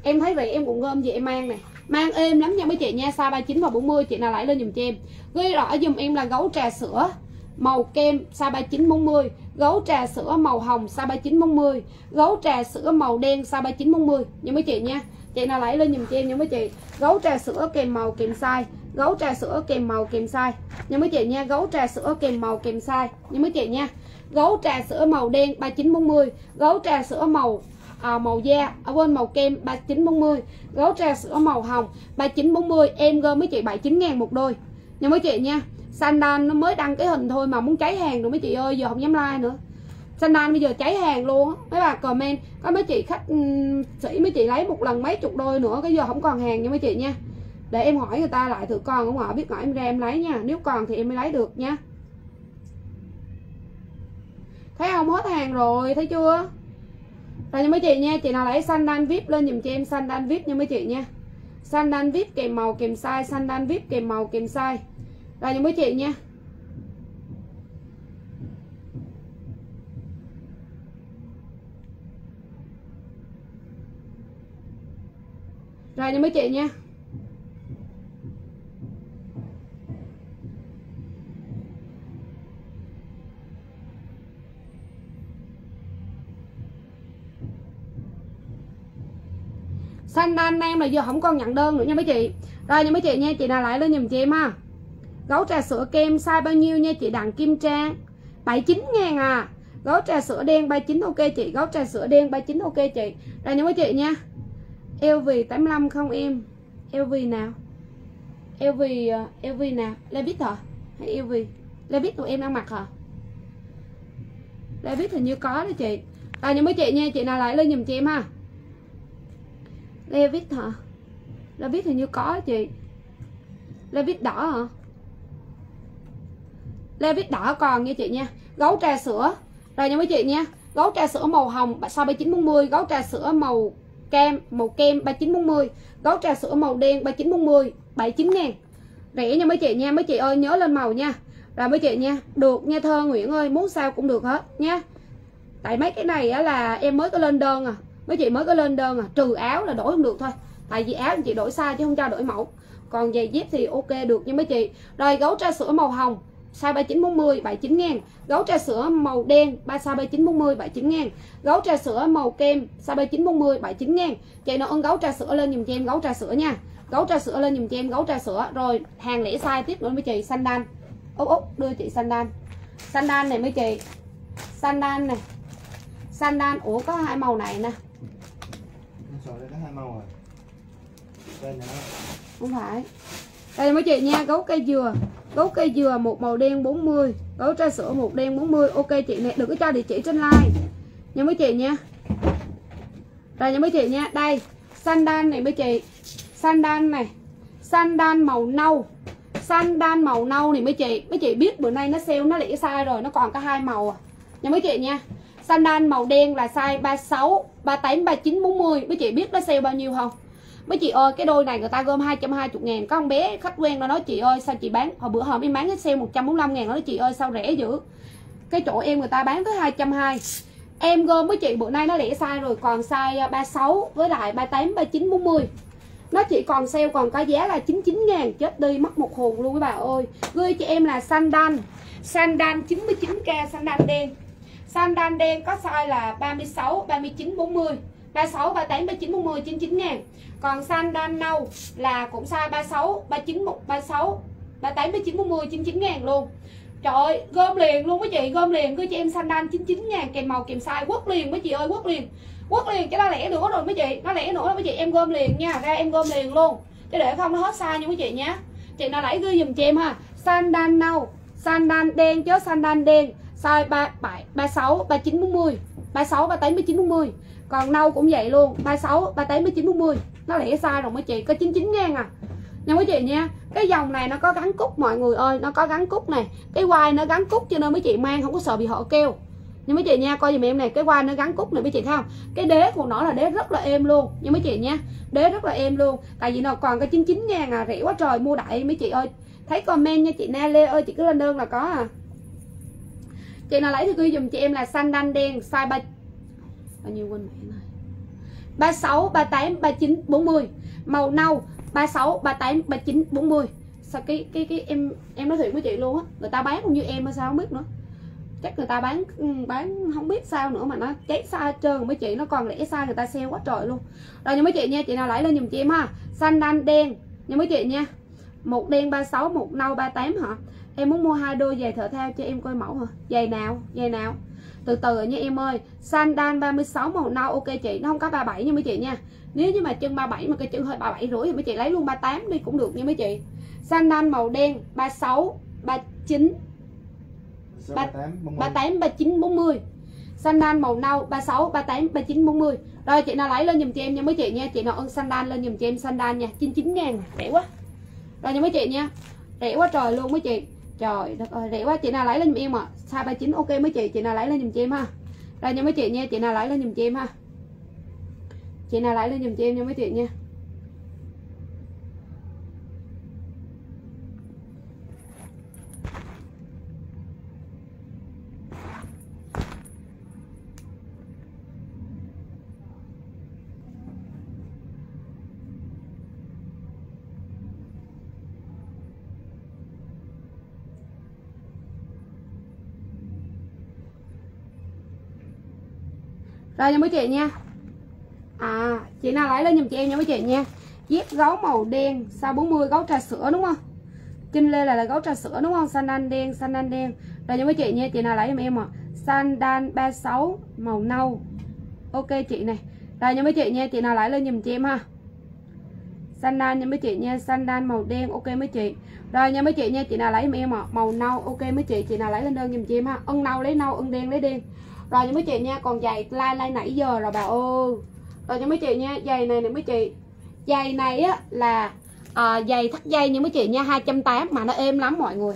Em thấy rẻ em cũng gom về em mang này. Mang êm lắm nha mấy chị nha, size 39 và 40 chị nào lại lên dùm cho em. Ghi rõ dùm em là gấu trà sữa, màu kem, size 39 40 gấu trà sữa màu hồng size 39 40 gấu trà sữa màu đen size 39 40 nha mấy chị nha. Chị nào lấy lên dùm cho em nha mấy chị. Gấu trà sữa kèm màu kèm size. Gấu trà sữa kèm màu kèm size. Nha mấy chị nha. Gấu trà sữa kèm màu kèm size. Nha mấy chị nha. Gấu trà sữa màu đen 3940 gấu trà sữa màu à, màu da. À, quên màu kem 3940 gấu trà sữa màu hồng 3940 em gom mấy chị 79 ngàn một đôi. Nha mấy chị nha. Sandan nó mới đăng cái hình thôi mà muốn cháy hàng rồi mấy chị ơi giờ không dám like nữa. Sandan bây giờ cháy hàng luôn á. Mấy bà comment có mấy chị khách um, sĩ mấy chị lấy một lần mấy chục đôi nữa cái giờ không còn hàng nha mấy chị nha. Để em hỏi người ta lại thử còn không ạ? Biết hỏi em ra em lấy nha. Nếu còn thì em mới lấy được nha. Thấy không? Hết hàng rồi thấy chưa? Rồi nha mấy chị nha chị nào lấy sandan vip lên dùm cho em sandan vip nha mấy chị nha. Sandan vip kèm màu kèm size sandan vip kèm màu kèm size rồi những mấy chị nha. Rồi những mấy chị nha. Xanh đan em là giờ không còn nhận đơn nữa nha mấy chị. Rồi nha mấy chị nha, chị nào lại lên giùm chị em ha gấu trà sữa kem size bao nhiêu nha chị đặng kim trang? 79 ngàn à. Gấu trà sữa đen 39 ok chị. Gấu trà sữa đen 39 ok chị. Rồi những mấy chị nha. LV 85 không em? LV nào? LV ờ, LV nào? Levi's hả? Hay LV Levi's tụi em đang mặc hả? Levi's hình như có đó chị. Rồi những mấy chị nha, chị nào lại lên giùm chị em ha. Levi's hả? Levi's hình như có chị. Levi's đỏ hả? Levi's đỏ còn nha chị nha. Gấu trà sữa. Rồi nha mấy chị nha. Gấu trà sữa màu hồng sau 3940 Gấu trà sữa màu kem Màu kem 3940 Gấu trà sữa màu đen 3940 79 ngàn. Rẻ nha mấy chị nha, Mấy chị ơi nhớ lên màu nha. Rồi mấy chị nha, Được nha thơ Nguyễn ơi, Muốn sao cũng được hết nha. Tại mấy cái này á là em mới có lên đơn à. Mấy chị mới có lên đơn à. Trừ áo là đổi không được thôi. Tại vì áo chị đổi sai chứ không cho đổi mẫu. Còn giày dép thì ok được nha mấy chị. Rồi gấu trà sữa màu hồng size 3940 79 ngàn. Gấu trà sữa màu đen ba size 3940 79 ngàn. Gấu trà sữa màu kem size 3940 79 ngàn. Chị nào ơn gấu trà sữa lên dùm cho em gấu trà sữa nha. Gấu trà sữa lên dùm cho em gấu trà sữa. Rồi hàng lẻ size tiếp nữa mấy chị sandal út út đưa chị sandal sandal này mấy chị. Sandal này sandal ủa có hai màu này nè. Không phải. Đây mấy chị nha gấu cây dừa gấu cây dừa một màu đen 40 gấu trai sữa một đen 40 ok chị nè, đừng có cho địa chỉ trên like nha mấy chị nha. Rồi nha mấy chị nha. Đây sandal này mấy chị. Sandal này sandal màu nâu. Sandal màu nâu này mấy chị. Mấy chị biết bữa nay nó sale nó lẻ sai rồi, nó còn có hai màu à. Nha mấy chị nha. Sandal màu đen là size 36 38 39 40 mấy chị biết nó sale bao nhiêu không? Mấy chị ơi, cái đôi này người ta gom 220 ngàn. Có con bé khách quen nó nói, chị ơi, sao chị bán? Hồi bữa hôm em bán cái sale 145 ngàn, nó nói, chị ơi, sao rẻ dữ? Cái chỗ em người ta bán tới 220 em gom với chị bữa nay nó lẻ sai rồi, còn size à, 36 với lại 38 39 40 nó chỉ còn sale còn có giá là 99 ngàn, chết đi, mất một hồn luôn các bà ơi. Gửi cho em là sandal sandal 99k sandal đen. Sandal đen có size là 36 39 40 36 38 39 40 99 ngàn còn xanh đan nâu là cũng size 36 39 36 38 39 40 99 ngàn luôn. Trời ơi, gom liền luôn quý chị, gom liền cứ cho em xanh đan 99 ngàn kèm màu kèm size quất liền mấy chị ơi, quất liền. Quất liền cho nó lẻ nữa rồi mấy chị nó lẻ nữa mấy chị em gom liền nha ra em gom liền luôn. Chứ để không nó hết size nha quý chị nhé chị nào lấy ghi dùm cho em ha. Xanh đan nâu xanh đan đen chứ xanh đan đen. Size 37 36 39 40 36 38 39 40 còn nâu cũng vậy luôn 36 38 39 40 nó lẻ size rồi, mấy chị, có 99 ngàn à. Nha mấy chị nha, cái dòng này nó có gắn cúc mọi người ơi, nó có gắn cúc này cái quai nó gắn cúc cho nên mấy chị mang, không có sợ bị họ kêu. Nhưng mấy chị nha, coi dùm em này cái quai nó gắn cúc này mấy chị thấy không? Cái đế của nó là đế rất là êm luôn. Nha mấy chị nha, đế rất là êm luôn. Tại vì nó còn cái 99 ngàn à rẻ quá trời, mua đại mấy chị ơi. Thấy comment nha chị na lê ơi, chị cứ lên đơn là có à. Chị nào lấy thì ghi dùm chị em là xanh, đanh, đen, size ba bao nhiêu quên mẹ này. 36 38 39 40 màu nâu 36 38 39 40 sao cái cái cái em em nói thiệt với chị luôn á, người ta bán cũng như em hay sao không biết nữa. Chắc người ta bán ừ, bán không biết sao nữa mà nó cháy xa hết trơn. Mấy chị nó còn lẽ xa người ta sale quá trời luôn. Rồi nha mấy chị nha, chị nào lấy lên giùm chị em ha. Xanh đanh đen. Nha mấy chị nha. Một đen 36 một nâu 38 hả? Em muốn mua hai đôi giày thể thao cho em coi mẫu hả? Giày nào? Giày nào? Từ từ nha em ơi. Sandal 36 màu nâu ok chị. Nó không có 37 nha mấy chị nha. Nếu như mà chân 37 mà cái chân hơi 37 rưỡi thì mấy chị lấy luôn 38 đi cũng được nha mấy chị. Sandal màu đen 36 39 Số Ba- 38 40. 38 39 40 sandal màu nâu 36 38 39 40 rồi chị nào lấy lên giùm cho em nha mấy chị nha. Chị nào ưng sandal lên giùm cho em sandal nha. 99 ngàn rẻ quá. Rồi nha mấy chị nha. Rẻ quá trời luôn mấy chị trời đất ơi, rẻ quá, chị nào lấy lên giùm em ạ. À size 39 ok mấy chị? Chị nào lấy lên giùm cho em ha. Rồi nha mấy chị nha, chị nào lấy lên giùm cho em ha. Chị nào lấy lên giùm cho em nha mấy chị nha. Đây nha mấy chị nha. À chị nào lấy lên giùm chị em nha mấy chị nha. Dép gấu màu đen Sao 40 gấu trà sữa đúng không? Kinh lê là, là gấu trà sữa đúng không? Sandal đen Sandal đen. Rồi nha mấy chị nha Chị nào lấy giùm em ạ. À Sandal 36 màu nâu. Ok chị này. Đây nha mấy chị nha Chị nào lấy lên giùm chị em ha. Sandal nha mấy chị nha Sandal màu đen ok mấy chị. Rồi nha mấy chị nha Chị nào lấy giùm em à Màu nâu ok mấy chị Chị nào lấy lên đơn giùm chị em ha. Ân nâu lấy nâu Ân đen lấy đen rồi nha mấy chị nha còn giày like like nãy giờ rồi bà ơi. Rồi nha mấy chị nha giày này nè mấy chị. Giày này á là à, giày thắt dây nha mấy chị nha 280 mà nó êm lắm mọi người.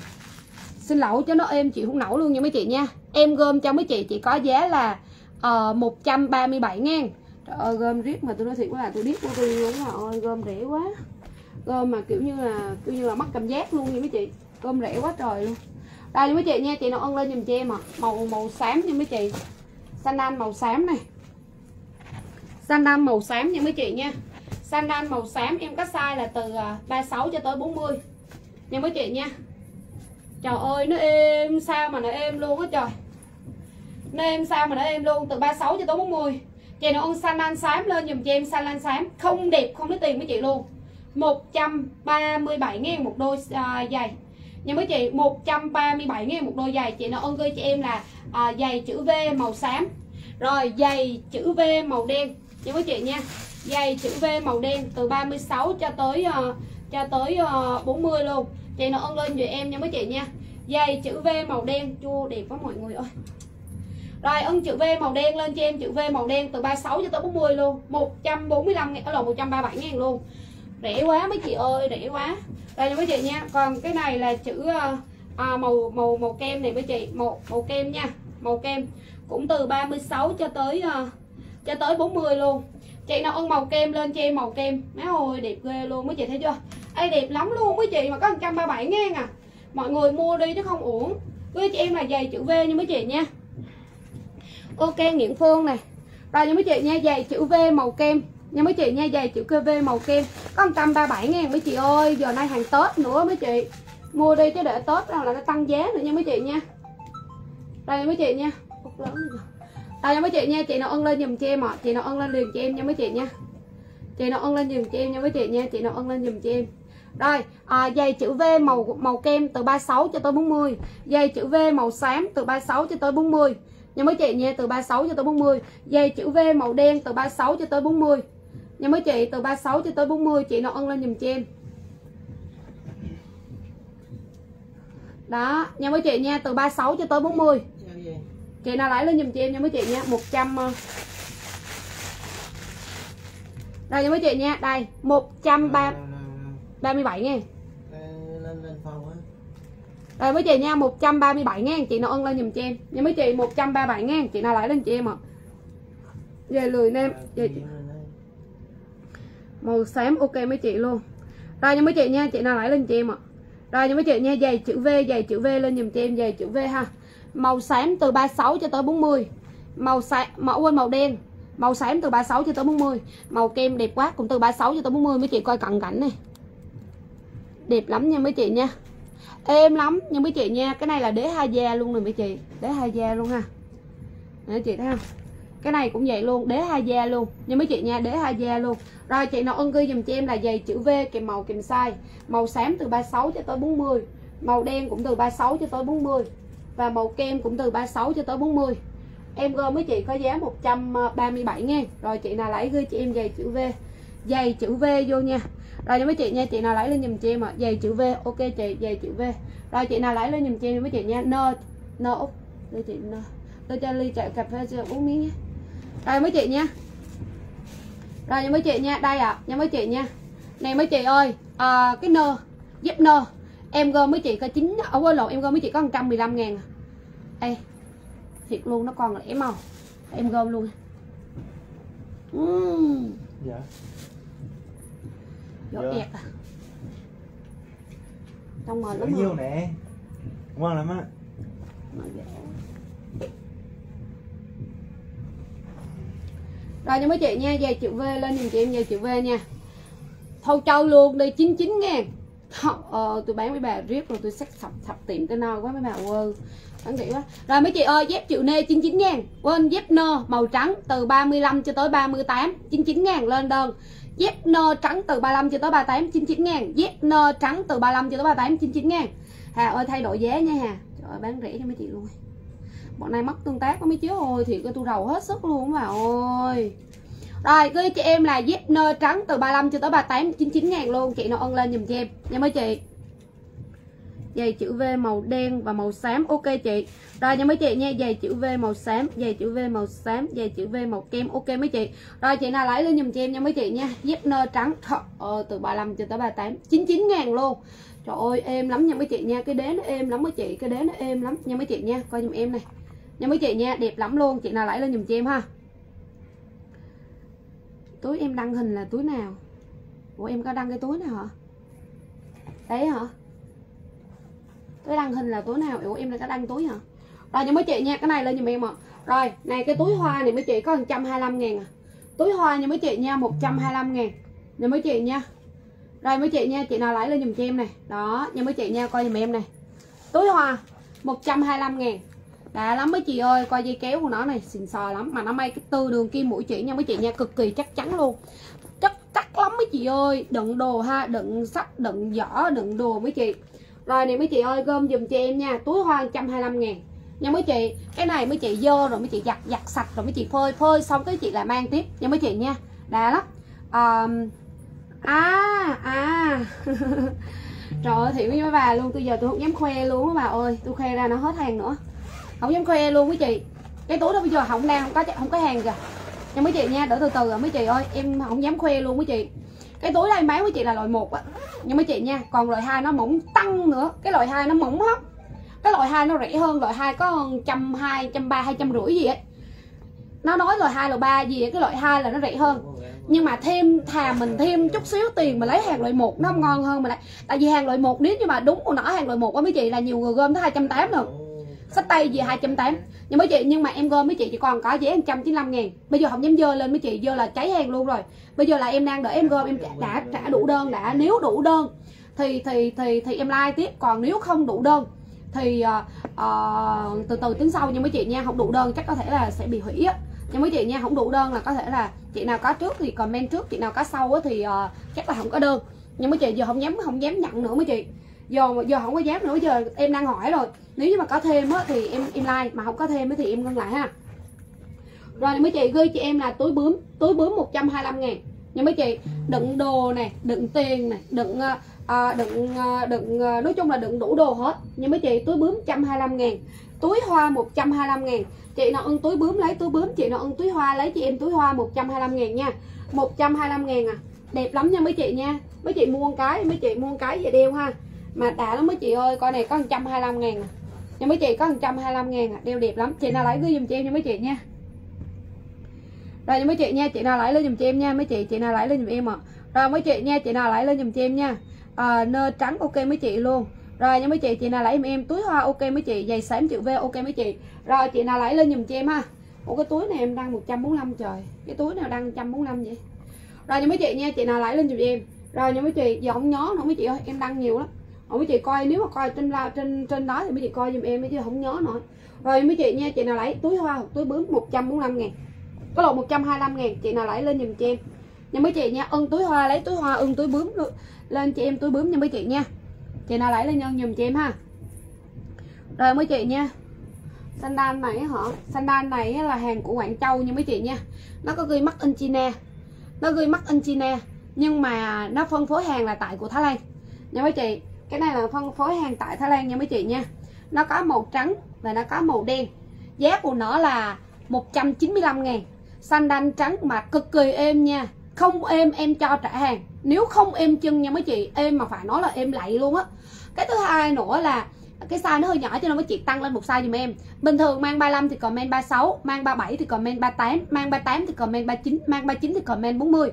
Xin lỗi cho nó êm chị không nổi luôn nha mấy chị nha. Em gom cho mấy chị chỉ có giá là ờ, uh, 137 ngàn. Trời ơi gom riết mà tôi nói thiệt quá là tôi biết của tôi luôn là ơi gom rẻ quá. Gom mà kiểu như là kiểu như là mất cảm giác luôn nha mấy chị. Gom rẻ quá trời luôn đây mấy chị nha chị nào ân lên giùm cho em à màu màu xám nha mấy chị. Sandal màu xám này. Sandal màu xám nha mấy chị nha. Sandal màu xám em có size là từ à, 36 cho tới 40 nha mấy chị nha. Trời ơi nó êm sao mà nó êm luôn á trời. Nó êm sao mà nó êm luôn từ 36 cho tới 40 chị nào ân sandal xám lên giùm cho em sandal xám. Không đẹp không lấy tiền mấy chị luôn. 137 ngàn một đôi à, giày nhưng mấy chị 137 000 một đôi giày. Chị nào ơn gửi cho em là à, giày chữ V màu xám. Rồi giày chữ V màu đen. Nhưng mấy chị nha. Giày chữ V màu đen từ 36 cho tới uh, cho tới à, uh, 40 luôn. Chị nào ơn lên cho em nha mấy chị nha. Giày chữ V màu đen. Chua đẹp quá mọi người ơi. Rồi ân chữ V màu đen lên cho em. Chữ V màu đen từ 36 cho tới 40 luôn. 145 ngàn, ở lộn 137 ngàn luôn rẻ quá mấy chị ơi rẻ quá. Đây nha mấy chị nha. Còn cái này là chữ ờ, à, màu màu màu kem này mấy chị. Màu màu kem nha. Màu kem. Cũng từ 36 cho tới uh, cho tới 40 luôn. Chị nào ưng màu kem lên cho em màu kem. Má ơi đẹp ghê luôn. Mấy chị thấy chưa? Ai đẹp lắm luôn mấy chị. Mà có 137 ngàn à. Mọi người mua đi chứ không uổng. Với chị em là giày chữ V nha mấy chị nha. Ok Nguyễn Phương này. Rồi nha mấy chị nha. Giày chữ V màu kem nha mấy chị nha giày chữ KV màu kem. Có 137 ngàn mấy chị ơi. Giờ nay hàng Tết nữa mấy chị. Mua đi chứ để Tết nào là nó tăng giá nữa nha mấy chị nha. Đây mấy chị nha. Đây nha mấy chị nha chị nào ân lên dùm cho em ạ. À. chị nào ân lên liền cho em nha mấy chị nha. Chị nào ân lên dùm cho em nha mấy chị nha. Chị nào ân lên dùm cho em. Rồi à, dây chữ V màu màu kem từ 36 cho tới 40 dây chữ V màu xám từ 36 cho tới 40 nha mấy chị nha từ 36 cho tới 40 dây chữ V màu đen từ 36 cho tới 40 nha mấy chị từ 36 cho tới 40 chị nó ân lên dùm cho em đó nha mấy chị nha, từ 36 cho tới 40 chị nào lấy lên dùm cho em nha mấy chị nha 100 ờ. đây nha mấy chị nha, đây 137 nghe đây mấy chị nha 137 ngàn, Chị nào ân lên dùm cho em Nha mấy chị 137 ngàn, Chị nào lấy lên cho em ạ à. Về lười nem về chị. Màu xám, ok mấy chị luôn. Rồi nha mấy chị nha, Chị nào lấy lên cho em ạ. Rồi nha mấy chị nha Giày chữ V Giày chữ V lên dùm cho em Giày chữ V ha. Màu xám từ 36 cho tới 40 Màu xám, Màu, quên màu đen. Màu xám từ 36 cho tới 40 Màu kem đẹp quá, Cũng từ 36 cho tới 40 Mấy chị coi cận cảnh này. Đẹp lắm nha mấy chị nha. Êm lắm nhưng mấy chị nha, cái này là đế hai da luôn rồi mấy chị. Đế hai da luôn ha. Mấy chị thấy không? Cái này cũng vậy luôn, đế hai da luôn. Nha mấy chị nha, đế hai da luôn. Rồi chị nào ưng ghi dùm cho em là giày chữ V, kèm màu, kèm size. Màu xám từ 36 cho tới 40 màu đen cũng từ 36 cho tới 40 và màu kem cũng từ 36 cho tới 40 em gom mấy chị có giá 137 ngàn rồi chị nào lấy ghi cho em giày chữ V. Giày chữ V vô nha. Rồi cho mấy chị nha, chị nào lấy lên dùm cho em ạ. À. giày chữ V, ok chị, giày chữ V. Rồi chị nào lấy lên dùm cho em, mấy chị nha, nơ nơ úp đây chị nơ. Tôi cho ly chạy cà phê cho uống miếng nhé rồi mấy chị nha. Rồi nha mấy chị nha. Đây ạ à, nha mấy chị nha. Này mấy chị ơi à, cái nơ dép nơ em gom mấy chị có chín ở quên lộn em gom mấy chị có 115 ngàn à. Ê, thiệt luôn nó còn lẻ màu. Em gom luôn. Uhm, Dạ. Giọt Dạ. à. Trong mờ Ở lắm nhiêu rồi nè. Ngon lắm á Rồi nha mấy chị nha, giày chữ V lên giùm chị em giày chữ V nha. Thâu trâu luôn đi 99 ngàn ờ, Tôi bán với bà riết rồi tôi sắc sập sập tiệm tới no quá mấy bà ơi Đáng kỹ quá. Rồi mấy chị ơi dép chịu nê 99 ngàn Quên dép nơ màu trắng từ 35 cho tới 38 99 ngàn lên đơn. Dép nơ trắng từ 35 cho tới 38 99 ngàn Dép nơ trắng từ 35 cho tới 38 99 ngàn Hà ơi thay đổi giá nha Hà. Trời ơi bán rẻ cho mấy chị luôn bọn này mất tương tác có mấy chứ ôi thì tôi rầu hết sức luôn mà ôi rồi gửi cho em là dép nơ trắng từ 35 cho tới 38 99 ngàn luôn. Chị nào ân lên dùm cho em. Nha mấy chị. Giày chữ V màu đen và màu xám. Ok chị. Rồi nha mấy chị nha. Giày chữ V màu xám giày chữ V màu xám giày chữ V màu kem. Ok mấy chị. Rồi chị nào lấy lên dùm cho em nha mấy chị nha. Dép nơ trắng. Thật, ờ, từ 35 cho tới 38 99 ngàn luôn. Trời ơi êm lắm nha mấy chị nha. Cái đế nó êm lắm mấy chị. Cái đế nó êm lắm. Nha mấy chị nha. Coi dùm em này nha mấy chị nha, đẹp lắm luôn. Chị nào lấy lên dùm cho em ha. Túi em đăng hình là túi nào? Ủa, em có đăng cái túi nào hả? Đấy hả? Túi đăng hình là túi nào? Ủa, em lại có đăng túi hả? Rồi nha mấy chị nha, cái này lên dùm em ạ. Rồi, này, cái túi hoa này mấy chị có 125 ngàn à. Túi hoa nha mấy chị nha 125 ngàn. Nha mấy chị nha. Rồi, mấy chị nha, chị nào lấy lên dùm cho em này. Đó nha mấy chị nha, coi dùm em này. Túi hoa 125 ngàn đã lắm mấy chị ơi coi dây kéo của nó này xịn sò lắm. Mà nó may cái tư đường kim mũi chỉ nha mấy chị nha cực kỳ chắc chắn luôn. Chắc chắc lắm mấy chị ơi. Đựng đồ ha đựng sách đựng giỏ đựng đồ mấy chị. Rồi này mấy chị ơi gom dùm cho em nha túi hoa 125 ngàn. Nha mấy chị cái này mấy chị dơ rồi mấy chị giặt giặt sạch rồi mấy chị phơi phơi xong cái chị lại mang tiếp. Nha mấy chị nha đã lắm. Um, à à. Trời ơi thiệu với mấy bà luôn tôi giờ tôi không dám khoe luôn á bà ơi. Tôi khoe ra nó hết hàng nữa không dám khoe luôn quý chị. Cái túi đó bây giờ không đang không có không có hàng kìa. Nha mấy chị nha đỡ từ từ mấy chị ơi. Em không dám khoe luôn quý chị. Cái túi này bán quý chị là loại một á. Nhưng mấy chị nha còn loại hai nó mỏng tăng nữa. Cái loại hai nó mỏng lắm. Cái loại hai nó rẻ hơn loại hai có trăm hai trăm ba hai trăm rưỡi gì ấy. Nó nói loại hai loại ba gì ấy, cái loại hai là nó rẻ hơn. Nhưng mà thêm thà mình thêm chút xíu tiền mà lấy hàng loại một nó ngon hơn mà lại. Tại vì hàng loại một nếu như mà đúng của nó hàng loại một á mấy chị là nhiều người gom tới hai trăm tám rồi sách tay gì 280 nhưng mấy chị nhưng mà em gom mấy chị chỉ còn có giá 195 ngàn. Bây giờ không dám dơ lên mấy chị dơ là cháy hàng luôn rồi. Bây giờ là em đang đợi em gom em đã, đã trả đủ đơn đã nếu đủ đơn. Thì thì thì thì em like tiếp còn nếu không đủ đơn thì uh, uh, từ từ tính sau nhưng mấy chị nha không đủ đơn chắc có thể là sẽ bị hủy á. Nhưng mấy chị nha không đủ đơn là có thể là chị nào có trước thì comment trước chị nào có sau thì uh, chắc là không có đơn. Nhưng mấy chị giờ không dám không dám nhận nữa mấy chị giờ giờ không có dám nữa giờ em đang hỏi rồi. Nếu như mà có thêm á thì em em like mà không có thêm á thì em ngưng lại ha. Rồi mấy chị ghi chị em là túi bướm túi bướm 125 ngàn. Nhưng mấy chị đựng đồ này đựng tiền này đựng à, đựng ờ, đựng nói chung là đựng đủ đồ hết. Nhưng mấy chị túi bướm 125 ngàn. Túi hoa 125 ngàn. Chị nào ưng túi bướm lấy túi bướm chị nào ưng túi hoa lấy chị em túi hoa 125 ngàn nha. 125 ngàn à. Đẹp lắm nha mấy chị nha. Mấy chị mua một cái mấy chị mua một cái về đeo ha mà đã lắm mấy chị ơi coi này có 125 ngàn à. nha mấy chị có 125 ngàn à. đeo đẹp lắm. Chị nào lấy gửi dùm cho em nha mấy chị nha. Rồi nha mấy chị nha chị nào lấy lên dùm cho em nha. Mấy chị chị nào lấy lên dùm em ạ. À. rồi mấy chị nha chị nào lấy lên dùm cho em nha. À, nơ trắng ok mấy chị luôn. Rồi nha mấy chị chị nào lấy giùm em. Túi hoa ok mấy chị. Giày xám chữ V ok mấy chị. Rồi chị nào lấy lên dùm cho em ha. Ủa cái túi này em đăng 145 trời. Cái túi nào đăng 145 vậy? Rồi nha mấy chị nha chị nào lấy lên dùm em. Rồi nha mấy chị Giọng nhó nữa mấy chị ơi. Em đăng nhiều lắm ông mấy chị coi, nếu mà coi trên la, trên trên đó thì mấy chị coi giùm em chứ không nhớ nữa. Rồi mấy chị nha, chị nào lấy túi hoa túi bướm 145 ngàn. Có lộ 125 ngàn, chị nào lấy lên giùm cho em. Nha mấy chị nha, ưng túi hoa, lấy túi hoa, ưng túi bướm lên cho em túi bướm nha mấy chị nha. Chị nào lấy lên nhân giùm cho em ha. Rồi mấy chị nha. Sandal này hả? Sandal này là hàng của Quảng Châu nha mấy chị nha. Nó có ghi mắc in China. Nó ghi mắc in China, nhưng mà nó phân phối hàng là tại của Thái Lan. Nha mấy chị cái này là phân phối hàng tại Thái Lan nha mấy chị nha. Nó có màu trắng và nó có màu đen. Giá của nó là 195 ngàn. Sandal trắng mà cực kỳ êm nha. Không êm em cho trả hàng. Nếu không êm chân nha mấy chị êm mà phải nói là êm lạy luôn á. Cái thứ hai nữa là cái size nó hơi nhỏ cho nên mấy chị tăng lên một size giùm em. Bình thường mang 35 thì comment 36 mang 37 thì comment 38 mang 38 thì comment 39 mang 39 thì comment 40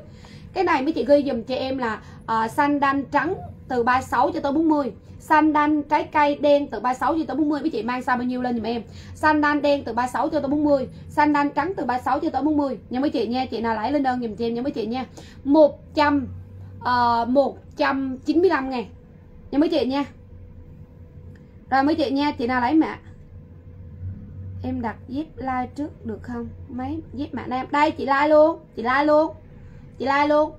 cái này mấy chị ghi dùm cho em là ờ, uh, sandal trắng từ 36 cho tới 40 sandal trái cây đen từ 36 cho tới 40 mấy chị mang sao bao nhiêu lên dùm em? Sandal đen từ 36 cho tới 40 sandal trắng từ 36 cho tới 40 nha mấy chị nha chị nào lấy lên đơn dùm cho em nha mấy chị nha. 100 uh, 195 ngàn. Nha mấy chị nha. Rồi mấy chị nha chị nào lấy mã? Em đặt dép like trước được không? Mấy dép mã nam. Đây chị like luôn chị like luôn chị like luôn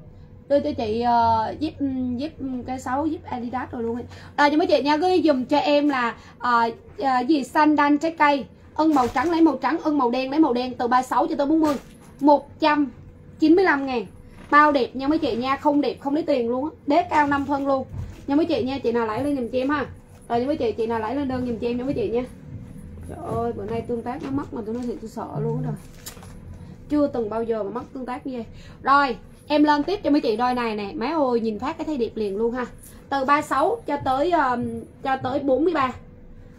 đưa cho chị uh, zip zip cái xấu zip adidas rồi luôn rồi cho mấy chị nha cứ dùm cho em là uh, uh, gì? Xanh đan trái cây. Ân màu trắng lấy màu trắng ân màu đen lấy màu đen. Từ 36 cho tới 40 195 ngàn. Bao đẹp nha mấy chị nha không đẹp không lấy tiền luôn á. Đế cao 5 phân luôn. Nha mấy chị nha chị nào lấy lên giùm cho em ha. Rồi nha mấy chị chị nào lấy lên đơn giùm cho em nha mấy chị nha. Trời ơi bữa nay tương tác nó mất mà tôi nói thiệt tôi sợ luôn rồi. Chưa từng bao giờ mà mất tương tác như vậy. Rồi em lên tiếp cho mấy chị đôi này nè. Má ơi nhìn phát cái thấy đẹp liền luôn ha. Từ 36 cho tới um, cho tới 43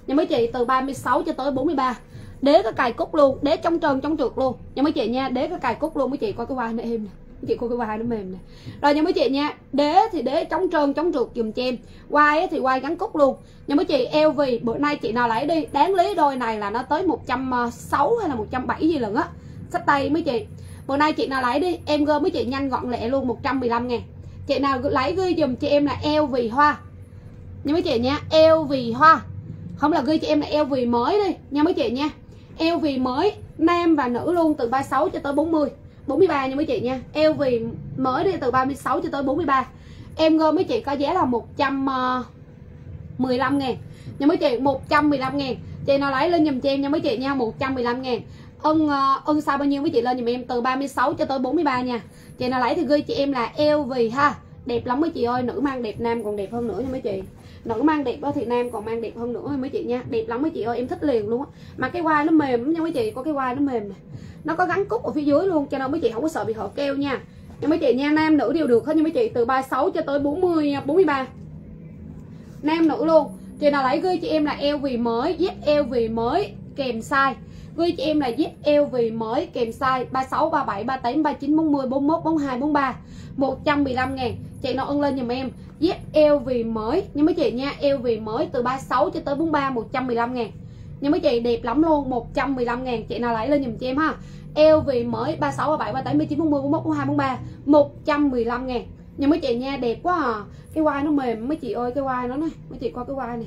nha mấy chị từ 36 cho tới 43 đế có cài cúc luôn. Đế trong trơn trong trượt luôn. Nha mấy chị nha đế có cài cúc luôn. Mấy chị coi cái vai nó êm nè. Mấy chị coi cái vai nó mềm nè. Rồi nha mấy chị nha đế thì đế chống trơn chống trượt dùm cho em. Quai thì quai gắn cúc luôn. Nha mấy chị eo vì bữa nay chị nào lấy đi? Đáng lý đôi này là nó tới 160 hay là 170 gì lần á. Sách tay mấy chị bữa nay chị nào lấy đi, em gom với chị nhanh gọn lẹ luôn 115 ngàn. Chị nào lấy ghi dùm chị em là eo vì hoa. Nha mấy chị nha eo vì hoa. Không là ghi cho em là eo vì mới đi nha mấy chị nha eo vì mới, nam và nữ luôn từ 36 cho tới 40 43 nha mấy chị nha eo vì mới đi từ 36 cho tới 43 em gom mấy chị có giá là 115 ờ, ngàn. Nha mấy chị 115 ngàn. Chị nào lấy lên dùm cho em nha mấy chị nha 115 ngàn ân ân ờ, sao bao nhiêu mấy chị lên giùm em? Từ 36 cho tới 43 nha. Chị nào lấy thì ghi chị em là eo vì ha. Đẹp lắm mấy chị ơi. Nữ mang đẹp, nam còn đẹp hơn nữa nha mấy chị. Nữ mang đẹp đó thì nam còn mang đẹp hơn nữa mấy chị nha. Đẹp lắm mấy chị ơi. Em thích liền luôn á. Mà cái quai nó mềm nha mấy chị. Có cái quai nó mềm nè. Nó có gắn cúc ở phía dưới luôn, cho nên mấy chị không có sợ bị họ keo nha. Nha mấy chị nha, nam nữ đều được hết nha mấy chị. Từ 36 cho tới 40 43 nam nữ luôn. Chị nào lấy ghi chị em là eo vì mới. Dép eo vì mới. Kèm size ghi chị em là dép eo vì mới, kèm size 36 37 38 39 40 41 42 43 115 ngàn. Chị nào ưng lên giùm em. Dép eo vì mới. Nhưng mấy chị nha eo vì mới từ 36 cho tới 43 115 ngàn. Nhưng mấy chị, đẹp lắm luôn 115 ngàn. Chị nào lấy lên giùm cho em ha. Eo vì mới 36 37 38 39 40 41 42 43 115 ngàn. Nhưng mấy chị nha, đẹp quá à. Cái quai nó mềm. Mấy chị ơi, cái quai nó này mấy chị coi cái quai này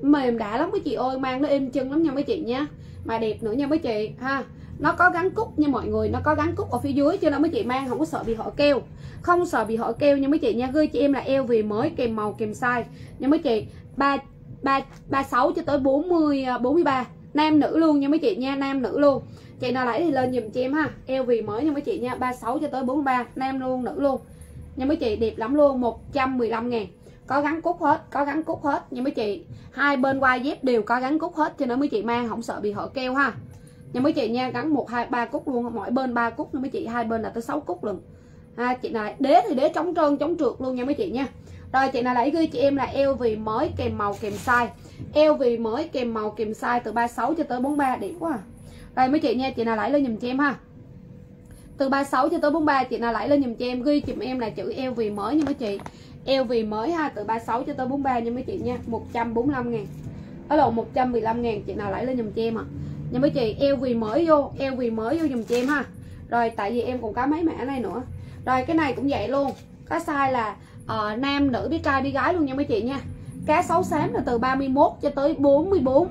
mềm đã lắm mấy chị ơi, mang nó êm chân lắm nha mấy chị nha. Mà đẹp nữa nha mấy chị, ha. Nó có gắn cúc nha mọi người, nó có gắn cúc ở phía dưới cho nên mấy chị mang, không có sợ bị họ keo không sợ bị họ keo nha mấy chị nha, gửi chị em là eo vì mới, kèm màu, kèm size. Nha mấy chị, ba ba ba sáu cho tới 40 43 à, nam nữ luôn nha mấy chị nha, nam nữ luôn. Chị nào lấy thì lên giùm cho em ha, eo vì mới nha mấy chị nha 36 cho tới 43 nam luôn, nữ luôn. Nha mấy chị, đẹp lắm luôn 115 ngàn có gắn cúc hết, có gắn cúc hết nha mấy chị. Hai bên quai dép đều có gắn cúc hết, cho nên mấy chị mang, không sợ bị hở keo ha. Nha mấy chị nha, gắn một, hai, ba cúc luôn, mỗi bên ba cúc nên mấy chị. Hai bên là tới 6 cúc luôn ha, chị này, đế thì đế chống trơn chống trượt luôn nha mấy chị nha. Rồi, chị nào lấy ghi chị em là eo vì mới, kèm màu, kèm size. Eo vì mới, kèm màu, kèm size từ 36 cho tới 43 điểm quá. À. mấy chị nha, chị nào lấy lên dùm cho em ha. Từ 36 cho tới 43 chị nào lấy lên dùm cho em, ghi dùm em là chữ eo vì mới nha mấy chị eo vì mới ha từ 36 cho tới 43 nha mấy chị nha 145 ngàn. Ở lộn 115 ngàn chị nào lấy lên dùm cho em à. Nha mấy chị eo vì mới vô eo vì mới vô dùm cho em ha. Rồi tại vì em còn có mấy mã này nữa. Rồi cái này cũng vậy luôn. Có size là uh, nam nữ biết trai biết gái luôn nha mấy chị nha. Cá sấu xám là từ 31 cho tới 44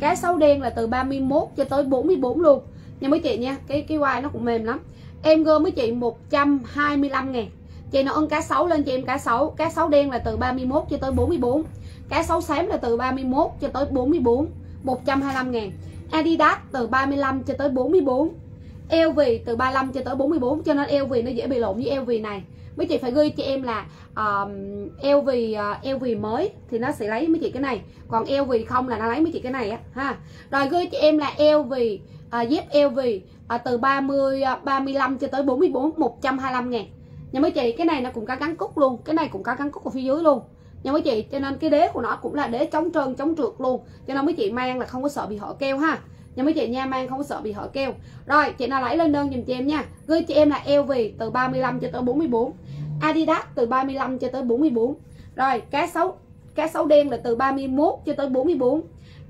cá sấu đen là từ 31 cho tới 44 luôn. Nha mấy chị nha cái cái quai nó cũng mềm lắm. Em gom mấy chị 125 ngàn chị nào ưng cá sấu lên cho em cá sấu. Cá sấu đen là từ 31 cho tới 44 cá sấu xám là từ 31 cho tới 44 125 ngàn. Adidas từ 35 cho tới 44 LV từ 35 cho tới 44 cho nên LV nó dễ bị lộn với LV này. Mấy chị phải ghi cho em là um, LV uh, ờ, LV mới thì nó sẽ lấy mấy chị cái này. Còn LV không là nó lấy mấy chị cái này á ha. Rồi ghi cho em là LV uh, ờ, dép LV uh, ờ, từ 30 uh, 35 cho tới 44 125 ngàn nha mấy chị, cái này nó cũng có gắn cúc luôn, cái này cũng có gắn cúc ở phía dưới luôn. Nha mấy chị, cho nên cái đế của nó cũng là đế chống trơn chống trượt luôn. Cho nên mấy chị mang là không có sợ bị họ keo ha. Nha mấy chị nha, mang không có sợ bị họ keo rồi, chị nào lấy lên đơn dùm cho em nha. Gửi cho em là LV từ 35 cho tới 44 Adidas từ 35 cho tới 44 rồi, cá sấu cá sấu đen là từ 31 cho tới 44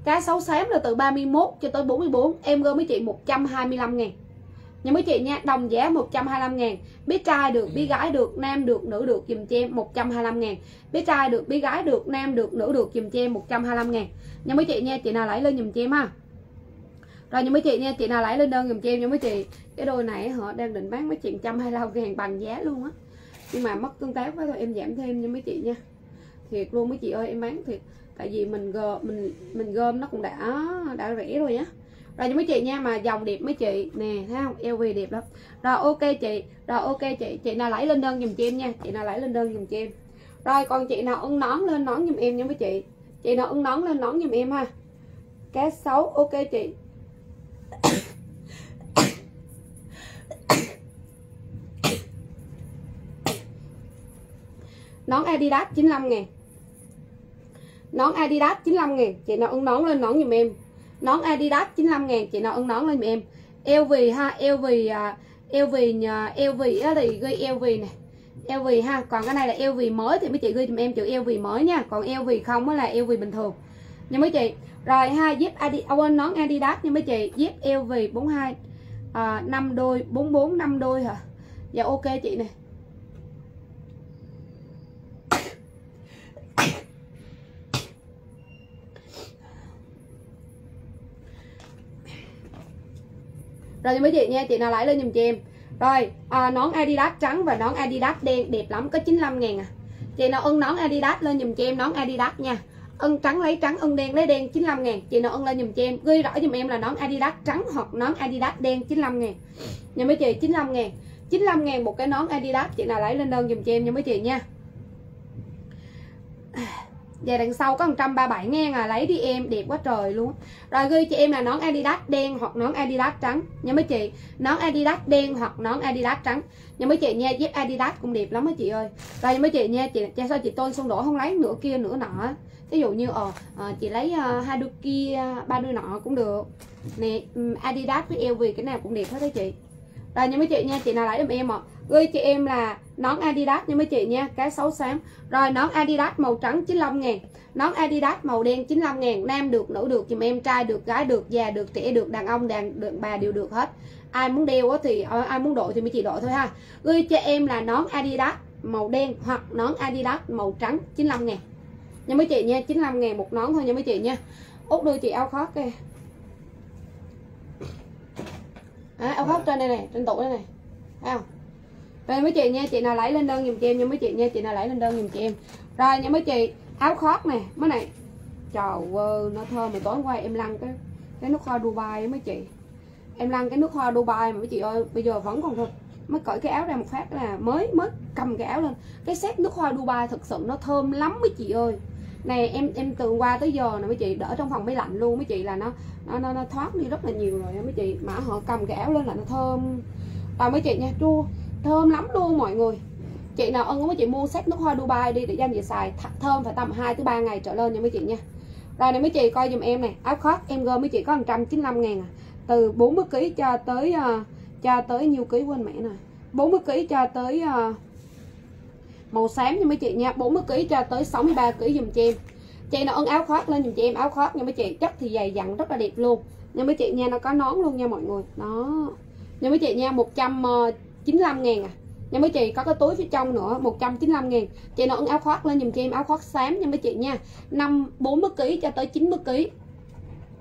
cá sấu xám là từ 31 cho tới 44 em gom mấy chị 125 ngàn nha mấy chị nha, đồng giá 125 ngàn. Biết trai được biết gái được, nam được, nữ được dùm cho em 125 ngàn. Biết trai được biết gái được, nam được, nữ được dùm cho em 125 ngàn. Nha mấy chị nha, chị nào lấy lên dùm cho em ha. Rồi nha mấy chị nha, chị nào lấy lên đơn dùm cho em nha mấy chị. Cái đôi này họ đang định bán mấy chị 125 ngàn bằng giá luôn á. Nhưng mà mất tương tác quá thôi, em giảm thêm nha mấy chị nha. Thiệt luôn mấy chị ơi, em bán thiệt. Tại vì mình gom mình mình gom nó cũng đã đã rẻ rồi nhá rồi cho mấy chị nha, mà dòng đẹp mấy chị, nè, thấy không? LV đẹp lắm. Rồi ok chị, rồi ok chị. Chị nào lấy lên đơn dùm cho em nha. Chị nào lấy lên đơn dùm cho em. Rồi còn chị nào ưng nón lên nón dùm em nha mấy chị. Chị nào ưng nón lên nón dùm em ha. Cá sấu ok chị. Nón Adidas 95 ngàn. Nón Adidas 95 ngàn. Chị nào ưng nón lên nón dùm em nón Adidas 95 ngàn chị nào ưng nón lên dùm em LV ha LV à, LV nhà LV á thì ghi LV nè LV ha còn cái này là LV mới thì mấy chị ghi dùm em chữ LV mới nha còn LV không á là LV bình thường nha mấy chị rồi ha dép Adidas à, quên nón Adidas nha mấy chị dép LV 42 à, 5 đôi 44 5 đôi hả dạ ok chị này rồi mấy chị nha chị nào lấy lên giùm cho em. Rồi à, nón Adidas trắng và nón Adidas đen đẹp lắm có 95 ngàn à. Chị nào ưng nón Adidas lên giùm cho em nón Adidas nha. Ưng trắng lấy trắng ưng đen lấy đen 95 ngàn. Chị nào ưng lên giùm cho em ghi rõ giùm em là nón Adidas trắng hoặc nón Adidas đen 95 ngàn. Nha mấy chị 95 ngàn. 95 ngàn một cái nón Adidas chị nào lấy lên đơn giùm cho em nha mấy chị nha và đằng sau có 137 ngàn à lấy đi em đẹp quá trời luôn. Rồi ghi cho em là nón Adidas đen hoặc nón Adidas trắng. Nha mấy chị? Nón Adidas đen hoặc nón Adidas trắng. Nha mấy chị? Nha dép Adidas cũng đẹp lắm mấy chị ơi. Rồi mấy chị? Nha chị cho sao chị tôn xong đổ không lấy nửa kia nửa nọ ví dụ như ờ à, chị lấy uh, hai đôi kia ba đôi nọ cũng được. Nè ừ, Adidas với LV cái nào cũng đẹp hết đấy chị rồi nha mấy chị nha, chị nào lấy giùm em ạ? À. Gửi chị em là nón Adidas nha mấy chị nha, cái xấu xám. Rồi, nón Adidas màu trắng 95 ngàn. Nón Adidas màu đen 95 ngàn. Nam được, nữ được dùm em. Trai được, gái được, già được, trẻ được, đàn ông, đàn được bà đều được hết. Ai muốn đeo thì ờ, ai muốn đội thì mấy chị đội thôi ha. Gửi cho em là nón Adidas màu đen hoặc nón Adidas màu trắng 95 ngàn. Nha mấy chị nha 95 ngàn một nón thôi nha mấy chị nha. Út đưa chị áo khoác kìa. Đấy, áo khoác trên đây này trên tủ đây này. Thấy không? Rồi mấy chị nha chị nào lấy lên đơn giùm cho em nha mấy chị nha chị nào lấy lên đơn giùm cho em. Rồi nha mấy chị áo khoác nè mấy này. Trời ơi nó thơm mà tối qua em lăn cái cái nước hoa Dubai mấy chị. Em lăn cái nước hoa Dubai mà mấy chị ơi bây giờ vẫn còn mới cởi cái áo ra một phát là mới mới cầm cái áo lên. Cái set nước hoa Dubai thực sự nó thơm lắm mấy chị ơi này em em từ qua tới giờ nè mấy chị đỡ trong phòng máy lạnh luôn. Mấy chị là nó nó nó, nó thoát đi rất là nhiều rồi mấy chị. Mà họ cầm cái áo lên là nó thơm. Và mấy chị nha chua thơm lắm luôn mọi người. Chị nào ưng mấy chị mua set nước hoa Dubai đi để dành dạ về xài. Th- thơm phải tầm 2 tới 3 ngày trở lên nha mấy chị nha. Rồi này mấy chị coi giùm em này áo khoác em gom mấy chị có 195 ngàn à. Từ 40 kg cho tới uh, cho tới nhiêu ký quên mẹ nè. 40 kg cho tới uh, màu xám nha mấy chị nha 40 kg cho tới 63 kg dùm cho em. Chị nào ấn áo khoác lên dùm cho em, áo khoác nha mấy chị, chất thì dày dặn, rất là đẹp luôn. Nha mấy chị nha, nó có nón luôn nha mọi người. Đó. Nha mấy chị nha 195 ờ, ngàn à. Nha mấy chị, có cái túi phía trong nữa 195 ngàn. Chị nào ấn áo khoác lên dùm cho em, áo khoác xám nha mấy chị nha. 5 40 kg cho tới 90 kg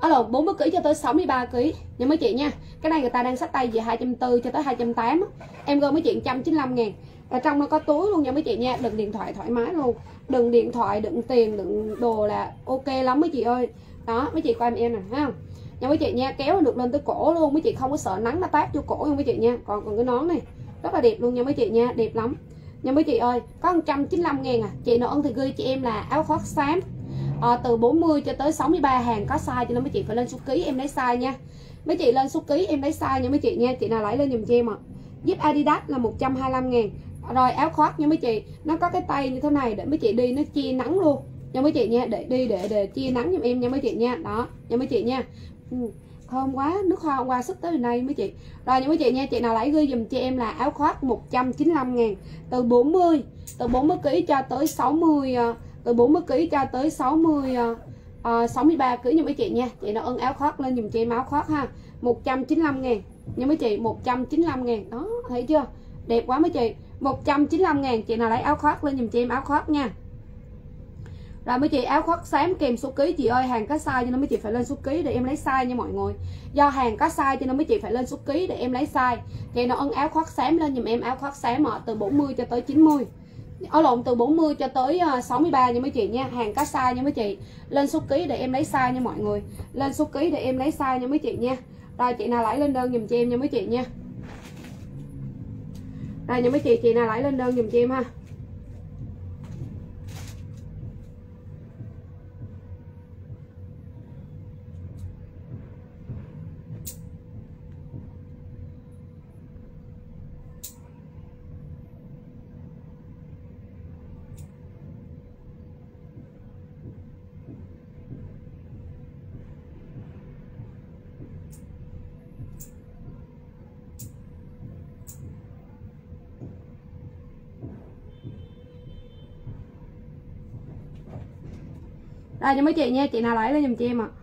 ở lộn 40 kg cho tới 63 kg nha mấy chị nha, cái này người ta đang sách tay về 240 cho tới 280 em gom mấy chị 195 ngàn ở trong nó có túi luôn nha mấy chị nha đựng điện thoại thoải mái luôn. Đựng điện thoại đựng tiền đựng đồ là ok lắm mấy chị ơi. Đó mấy chị coi em em nè thấy không? Nha mấy chị nha kéo được lên tới cổ luôn. Mấy chị không có sợ nắng nó tát vô cổ luôn mấy chị nha. Còn còn cái nón này rất là đẹp luôn nha mấy chị nha đẹp lắm. Nha mấy chị ơi có 195 ngàn à. Chị nào ơn thì gửi chị em là áo khoác xám. À, từ 40 cho tới 63 hàng có size cho nên mấy chị phải lên số ký em lấy size nha. Mấy chị lên số ký em lấy size nha mấy chị nha. Chị nào lấy lên dùm cho em ạ. À. giúp Adidas là 125 ngàn rồi áo khoác nha mấy chị. Nó có cái tay như thế này để mấy chị đi nó chia nắng luôn. Nha mấy chị nha để đi để để chia nắng giùm em nha mấy chị nha. Đó nha mấy chị nha. Ừ. thơm quá nước hoa hôm qua sức tới nay mấy chị. Rồi nha mấy chị nha chị nào lấy ghi dùm cho em là áo khoác 195 ngàn. Từ 40 từ 40 kg cho tới 60 ờ, từ 40 kg cho tới 60 uh, 63 kg nha mấy chị nha. Chị nào ưng áo khoác lên dùm cho em áo khoác ha. 195 ngàn. Nha mấy chị 195 ngàn. Đó thấy chưa? Đẹp quá mấy chị. 195 ngàn, chị nào lấy áo khoác lên dùm chị em áo khoác nha. Rồi mấy chị áo khoác xám kèm số ký, chị ơi, hàng có size cho nên mấy chị phải lên số ký để em lấy size nha mọi người. Do hàng có size cho nên mấy chị phải lên số ký để em lấy size. Chị nào ân áo khoác xám lên dùm em áo khoác xám ở từ 40 cho tới 90 ở lộn, từ 40 cho tới ờ, 63 nha mấy chị nha, hàng có size nha mấy chị. Lên số ký để em lấy size nha mọi người. Lên số ký để em lấy size nha mấy chị nha. Rồi chị nào lấy lên đơn dùm cho em nha mấy chị nha. À, đây những mấy chị chị nào lấy lên đơn dùm cho em ha? Đây cho mấy chị nha chị nào lấy lên giùm chị em ạ à.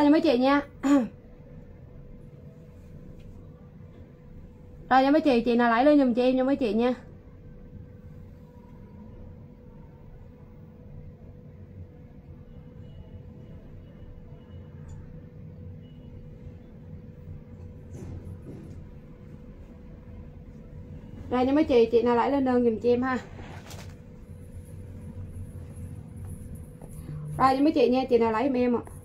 Đây nha mấy chị nha. Rồi nha mấy chị chị nào lấy lên giùm cho em nha mấy chị nha. Rồi nha mấy chị chị nào lấy lên đơn giùm cho em ha. Rồi nha mấy chị nha, chị nào lấy giùm em ạ. à.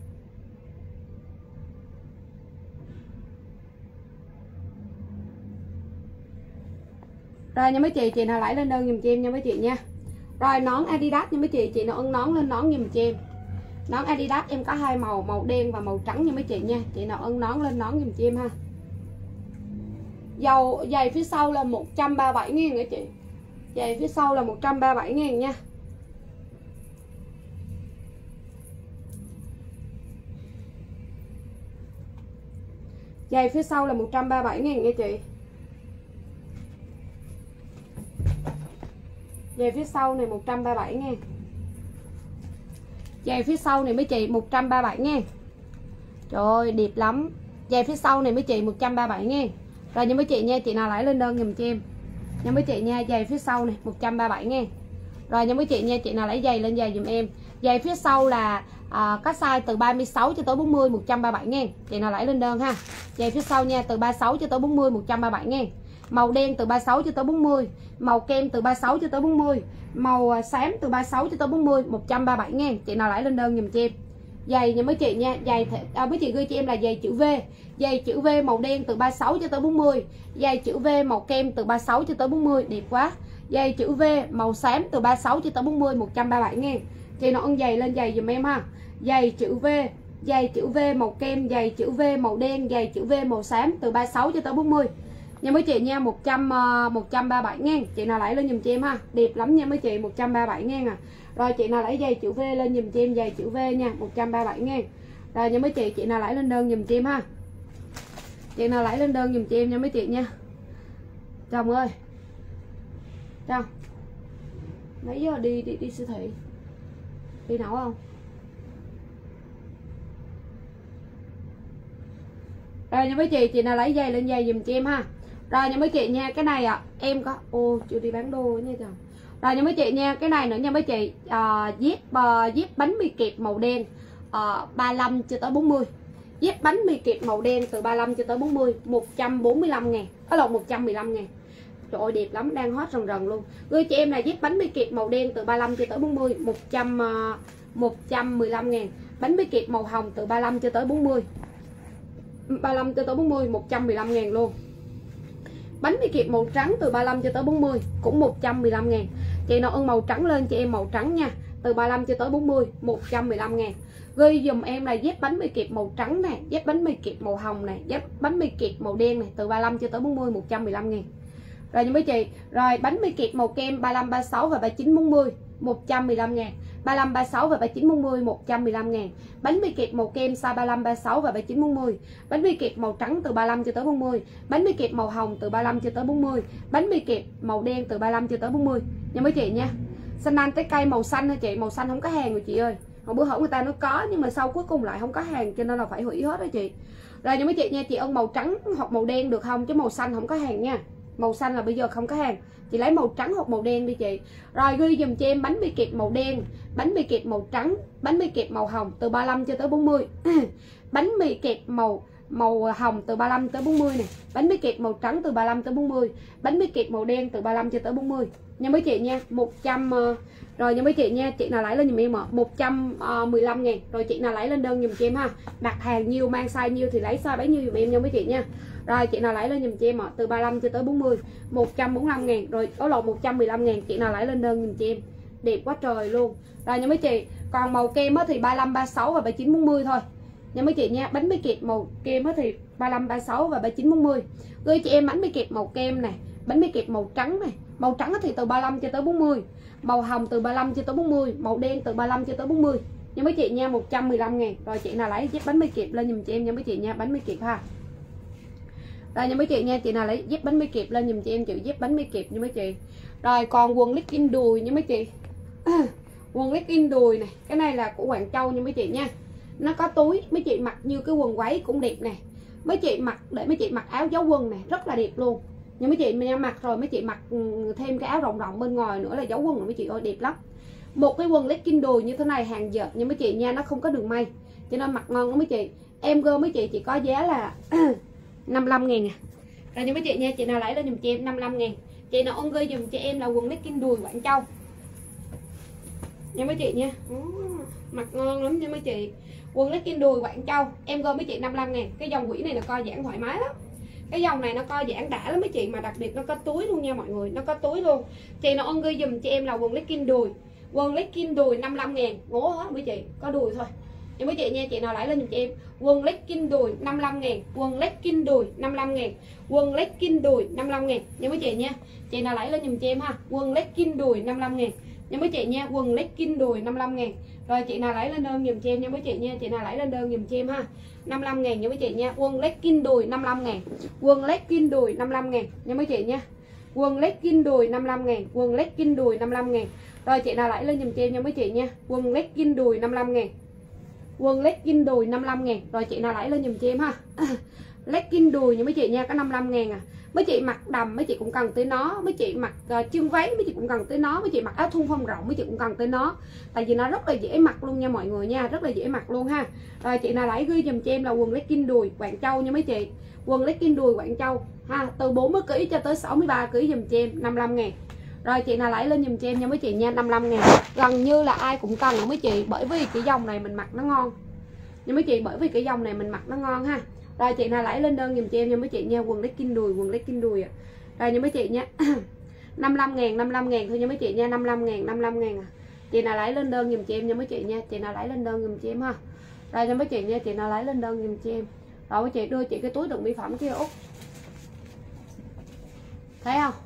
Rồi nha mấy chị chị nào lấy lên đơn giùm cho em nha mấy chị nha. Rồi, nón Adidas nha mấy chị chị nào ưng nón lên nón giùm cho em. Nón Adidas, em có hai màu màu đen và màu trắng nha mấy chị nha. Chị nào ưng nón lên nón giùm cho em ha. Dầu, giày phía sau là 137 000 nha chị? Giày phía sau là 137 000 nha. Giày phía sau là 137 000 nha chị? Giày phía sau này 137 ngàn giày phía sau này mấy chị 137 ngàn trời ơi đẹp lắm. Giày phía sau này mấy chị 137 ngàn rồi nhưng mấy chị nha chị nào lấy lên đơn giùm cho em. Nha mấy chị nha giày phía sau này 137 ngàn rồi nha mấy chị nha chị nào lấy giày lên giày giùm em. Giày phía sau là à, có size từ 36 cho tới 40 137 ngàn chị nào lấy lên đơn ha. Giày phía sau nha từ 36 cho tới 40 137 ngàn màu đen từ 36 cho tới 40 màu kem từ 36 cho tới 40 màu à, xám từ 36 cho tới 40 137 ngàn. Chị nào lấy lên đơn dùm cho em. Giày nha mấy chị nha giày thể, à, mấy chị gửi cho em là giày chữ V. Giày chữ V màu đen từ 36 cho tới 40 giày chữ V màu kem từ 36 cho tới 40 đẹp quá. Giày chữ V màu xám từ 36 cho tới 40 137 ngàn. Chị nào ăn giày lên giày dùm em ha. Giày chữ V giày chữ V màu kem giày chữ V màu đen giày chữ V màu xám từ 36 cho tới 40 nha mấy chị nha 100 uh, 137 ngàn. Chị nào lấy lên giùm cho em ha. Đẹp lắm nha mấy chị 137 ngàn à. Rồi chị nào lấy giày chữ V lên giùm cho em giày chữ V nha 137 ngàn. Rồi nha mấy chị chị nào lấy lên đơn giùm cho em ha. Chị nào lấy lên đơn giùm cho em nha mấy chị nha. Chồng ơi. Chồng. Mấy giờ đi đi đi siêu thị. Đi nấu không? Rồi nha mấy chị chị nào lấy giày lên giày giùm cho em ha rồi nha mấy chị nha cái này ạ, à em có ô chưa đi bán đô nha chồng rồi nha mấy chị nha cái này nữa nha mấy chị à, dép à, dép bánh mì kẹp màu đen ờ, à, 35 cho tới 40 dép bánh mì kẹp màu đen từ 35 cho tới 40 145 000 đó là 115 000 Trời ơi đẹp lắm đang hot rần rần luôn. Gửi cho em là dép bánh mì kẹp màu đen từ 35 cho tới 40 100 à, 115 000 Bánh mì kẹp màu hồng từ 35 cho tới 40 35 cho tới 40 115 000 luôn. Bánh mì kẹp màu trắng từ 35 cho tới 40 Cũng 115 ngàn. Chị nào ưng màu trắng lên chị em màu trắng nha. Từ 35 cho tới 40 115 ngàn. Ghi dùm em là dép bánh mì kẹp màu trắng này Dép bánh mì kẹp màu hồng này Dép bánh mì kẹp màu đen này Từ 35 cho tới 40 115 ngàn. Rồi nha mấy chị? Rồi bánh mì kẹp màu kem 35, 36 và 39, 40 115 ngàn. 35, 36 và 39, 40 115 ngàn. Bánh mì kẹp màu kem size 35, 36 và 39, 40 Bánh mì kẹp màu trắng từ 35 cho tới 40 Bánh mì kẹp màu hồng từ 35 cho tới 40 Bánh mì kẹp màu đen từ 35 cho tới 40 Nha mấy chị nha? Xanh ăn trái cây màu xanh hả chị Màu xanh không có hàng rồi chị ơi. Hồi bữa hổm người ta nói có nhưng mà sau cuối cùng lại không có hàng cho nên là phải hủy hết đó chị. Rồi nha mấy chị nha Chị ơn màu trắng hoặc màu đen được không? Chứ màu xanh không có hàng nha. Màu xanh là bây giờ không có hàng. Chị lấy màu trắng hoặc màu đen đi chị. Rồi ghi dùm cho em bánh bi kẹp màu đen, bánh mì kẹp màu trắng, bánh mì kẹp màu hồng từ 35 cho tới 40 bánh mì kẹp màu màu hồng từ 35 tới 40 này bánh mì kẹp màu trắng từ 35 tới 40 bánh mì kẹp màu đen từ 35 cho tới 40 nha mấy chị nha 100 ờ, rồi nha mấy chị nha, chị nào lấy lên dùm em ạ. 115 ờ, ngàn. Rồi chị nào lấy lên đơn dùm cho em ha. Đặt hàng nhiều, mang size nhiều thì lấy size bấy nhiêu dùm em nha mấy chị nha rồi, chị nào lấy lên giùm cho em ạ, từ 35 cho tới 40 145 ngàn, rồi có lộn 115 ngàn, chị nào lấy lên đơn giùm cho em. Đẹp quá trời luôn. Rồi nha mấy chị, còn màu kem thì 35 36 và 39 40 thôi. Nha mấy chị nha, bánh bí kẹp màu kem thì 35 36 và 39 40 gửi chị em bánh bí kẹp màu kem này bánh bí kẹp màu trắng này màu trắng thì từ 35 cho tới 40 màu hồng từ 35 cho tới 40 màu đen từ 35 cho tới 40 nha mấy chị nha 115 ngàn. Rồi, chị nào lấy chiếc bánh mì kẹp lên giùm chị em nha mấy chị nha, bánh mì kẹp ha rồi nha mấy chị nha, chị nào lấy dép bánh mì kẹp lên giùm chị em chữ dép bánh mì kẹp nha mấy chị. Rồi, còn quần in đùi nha mấy chị. Quần in đùi này, cái này là của Hoàng Châu nha mấy chị nha. Nó có túi, mấy chị mặc như cái quần váy cũng đẹp nè. Mấy chị mặc, để mấy chị mặc áo dấu quân này rất là đẹp luôn. Nhưng mấy chị mình mặc rồi, mấy chị mặc ừ, thêm cái áo rộng rộng bên ngoài nữa là dấu quân rồi mấy chị ơi, đẹp lắm. Một cái quần legging đùi như thế này hàng dệt nhưng mấy chị nha, nó không có đường may. Cho nên mặc ngon lắm mấy chị. Em gơ mấy chị chỉ có giá là 55 ngàn à. Rồi nhưng mấy chị nha chị nào lấy lên dùm cho em 55 ngàn chị nào ôn gơi dùm cho em là quần legging đùi Quảng Châu. Nha mấy chị nha. Mặc ngon lắm nha mấy chị. Quần legging đùi Quảng Châu. Em gom mấy chị 55 ngàn cái dòng quỷ này là co giãn thoải mái lắm. Cái dòng này nó co giãn đã lắm mấy chị. Mà đặc biệt nó có túi luôn nha mọi người. Nó có túi luôn. Chị nào ôn ghi dùm cho em là quần legging đùi. Quần legging đùi 55 ngàn ngố hết mấy chị. Có đùi thôi nhưng mấy chị nha, chị nào lấy lên giùm cho em Quần legging đùi 55 ngàn Quần legging đùi 55 ngàn Quần legging đùi 55 ngàn nhưng mấy chị nha Chị nào lấy lên dùm cho em ha Quần legging đùi 55 ngàn nhưng mấy chị nha Quần legging đùi 55 ngàn Rồi chị nào lấy lên đơn dùm cho em nha mấy chị nha Chị nào lấy lên đơn dùm cho em ha 55 ngàn nha mấy chị nha Quần legging đùi 55 ngàn Quần legging đùi 55 ngàn Nha mấy chị nha Quần legging đùi 55 ngàn Quần legging đùi 55 ngàn Rồi chị nào lấy lên dùm cho em nha mấy chị nha Quần legging đùi 55 ngàn Quần legging đùi 55 ngàn. Rồi chị nào lấy lên dùm cho em ha. Legging đùi nha mấy chị nha Có 55 ngàn à. Mấy chị mặc đầm mấy chị cũng cần tới nó. Mấy chị mặc ờ, uh, chân váy mấy chị cũng cần tới nó. Mấy chị mặc áo thun phong rộng mấy chị cũng cần tới nó. Tại vì nó rất là dễ mặc luôn nha mọi người nha Rất là dễ mặc luôn ha. Rồi chị nào lấy ghi dùm cho em là quần legging đùi Quảng Châu nha mấy chị. Quần legging đùi Quảng Châu. Ha Từ 40kg cho tới 63kg dùm cho em 55 ngàn rồi chị nào lấy lên giùm cho em nha mấy chị nha 55 ngàn. Gần như là ai cũng cần mấy chị, Bởi vì cái dòng này mình mặc nó ngon. Nha mấy chị, bởi vì cái dòng này mình mặc nó ngon ha. Rồi chị nào lấy lên đơn giùm cho em nha mấy chị nha, Quần legging đùi, quần legging đùi à. Rồi nha mấy chị nha 55 ngàn 55 ngàn thôi nha mấy chị nha 55 ngàn 55 ngàn à. Chị nào lấy lên đơn giùm cho em nha mấy chị nha, Chị nào lấy lên đơn giùm cho em ha. Rồi nha mấy chị nha, Chị nào lấy lên đơn giùm cho em. Rồi mấy chị đưa chị cái túi đựng mỹ phẩm kia út. Thấy không?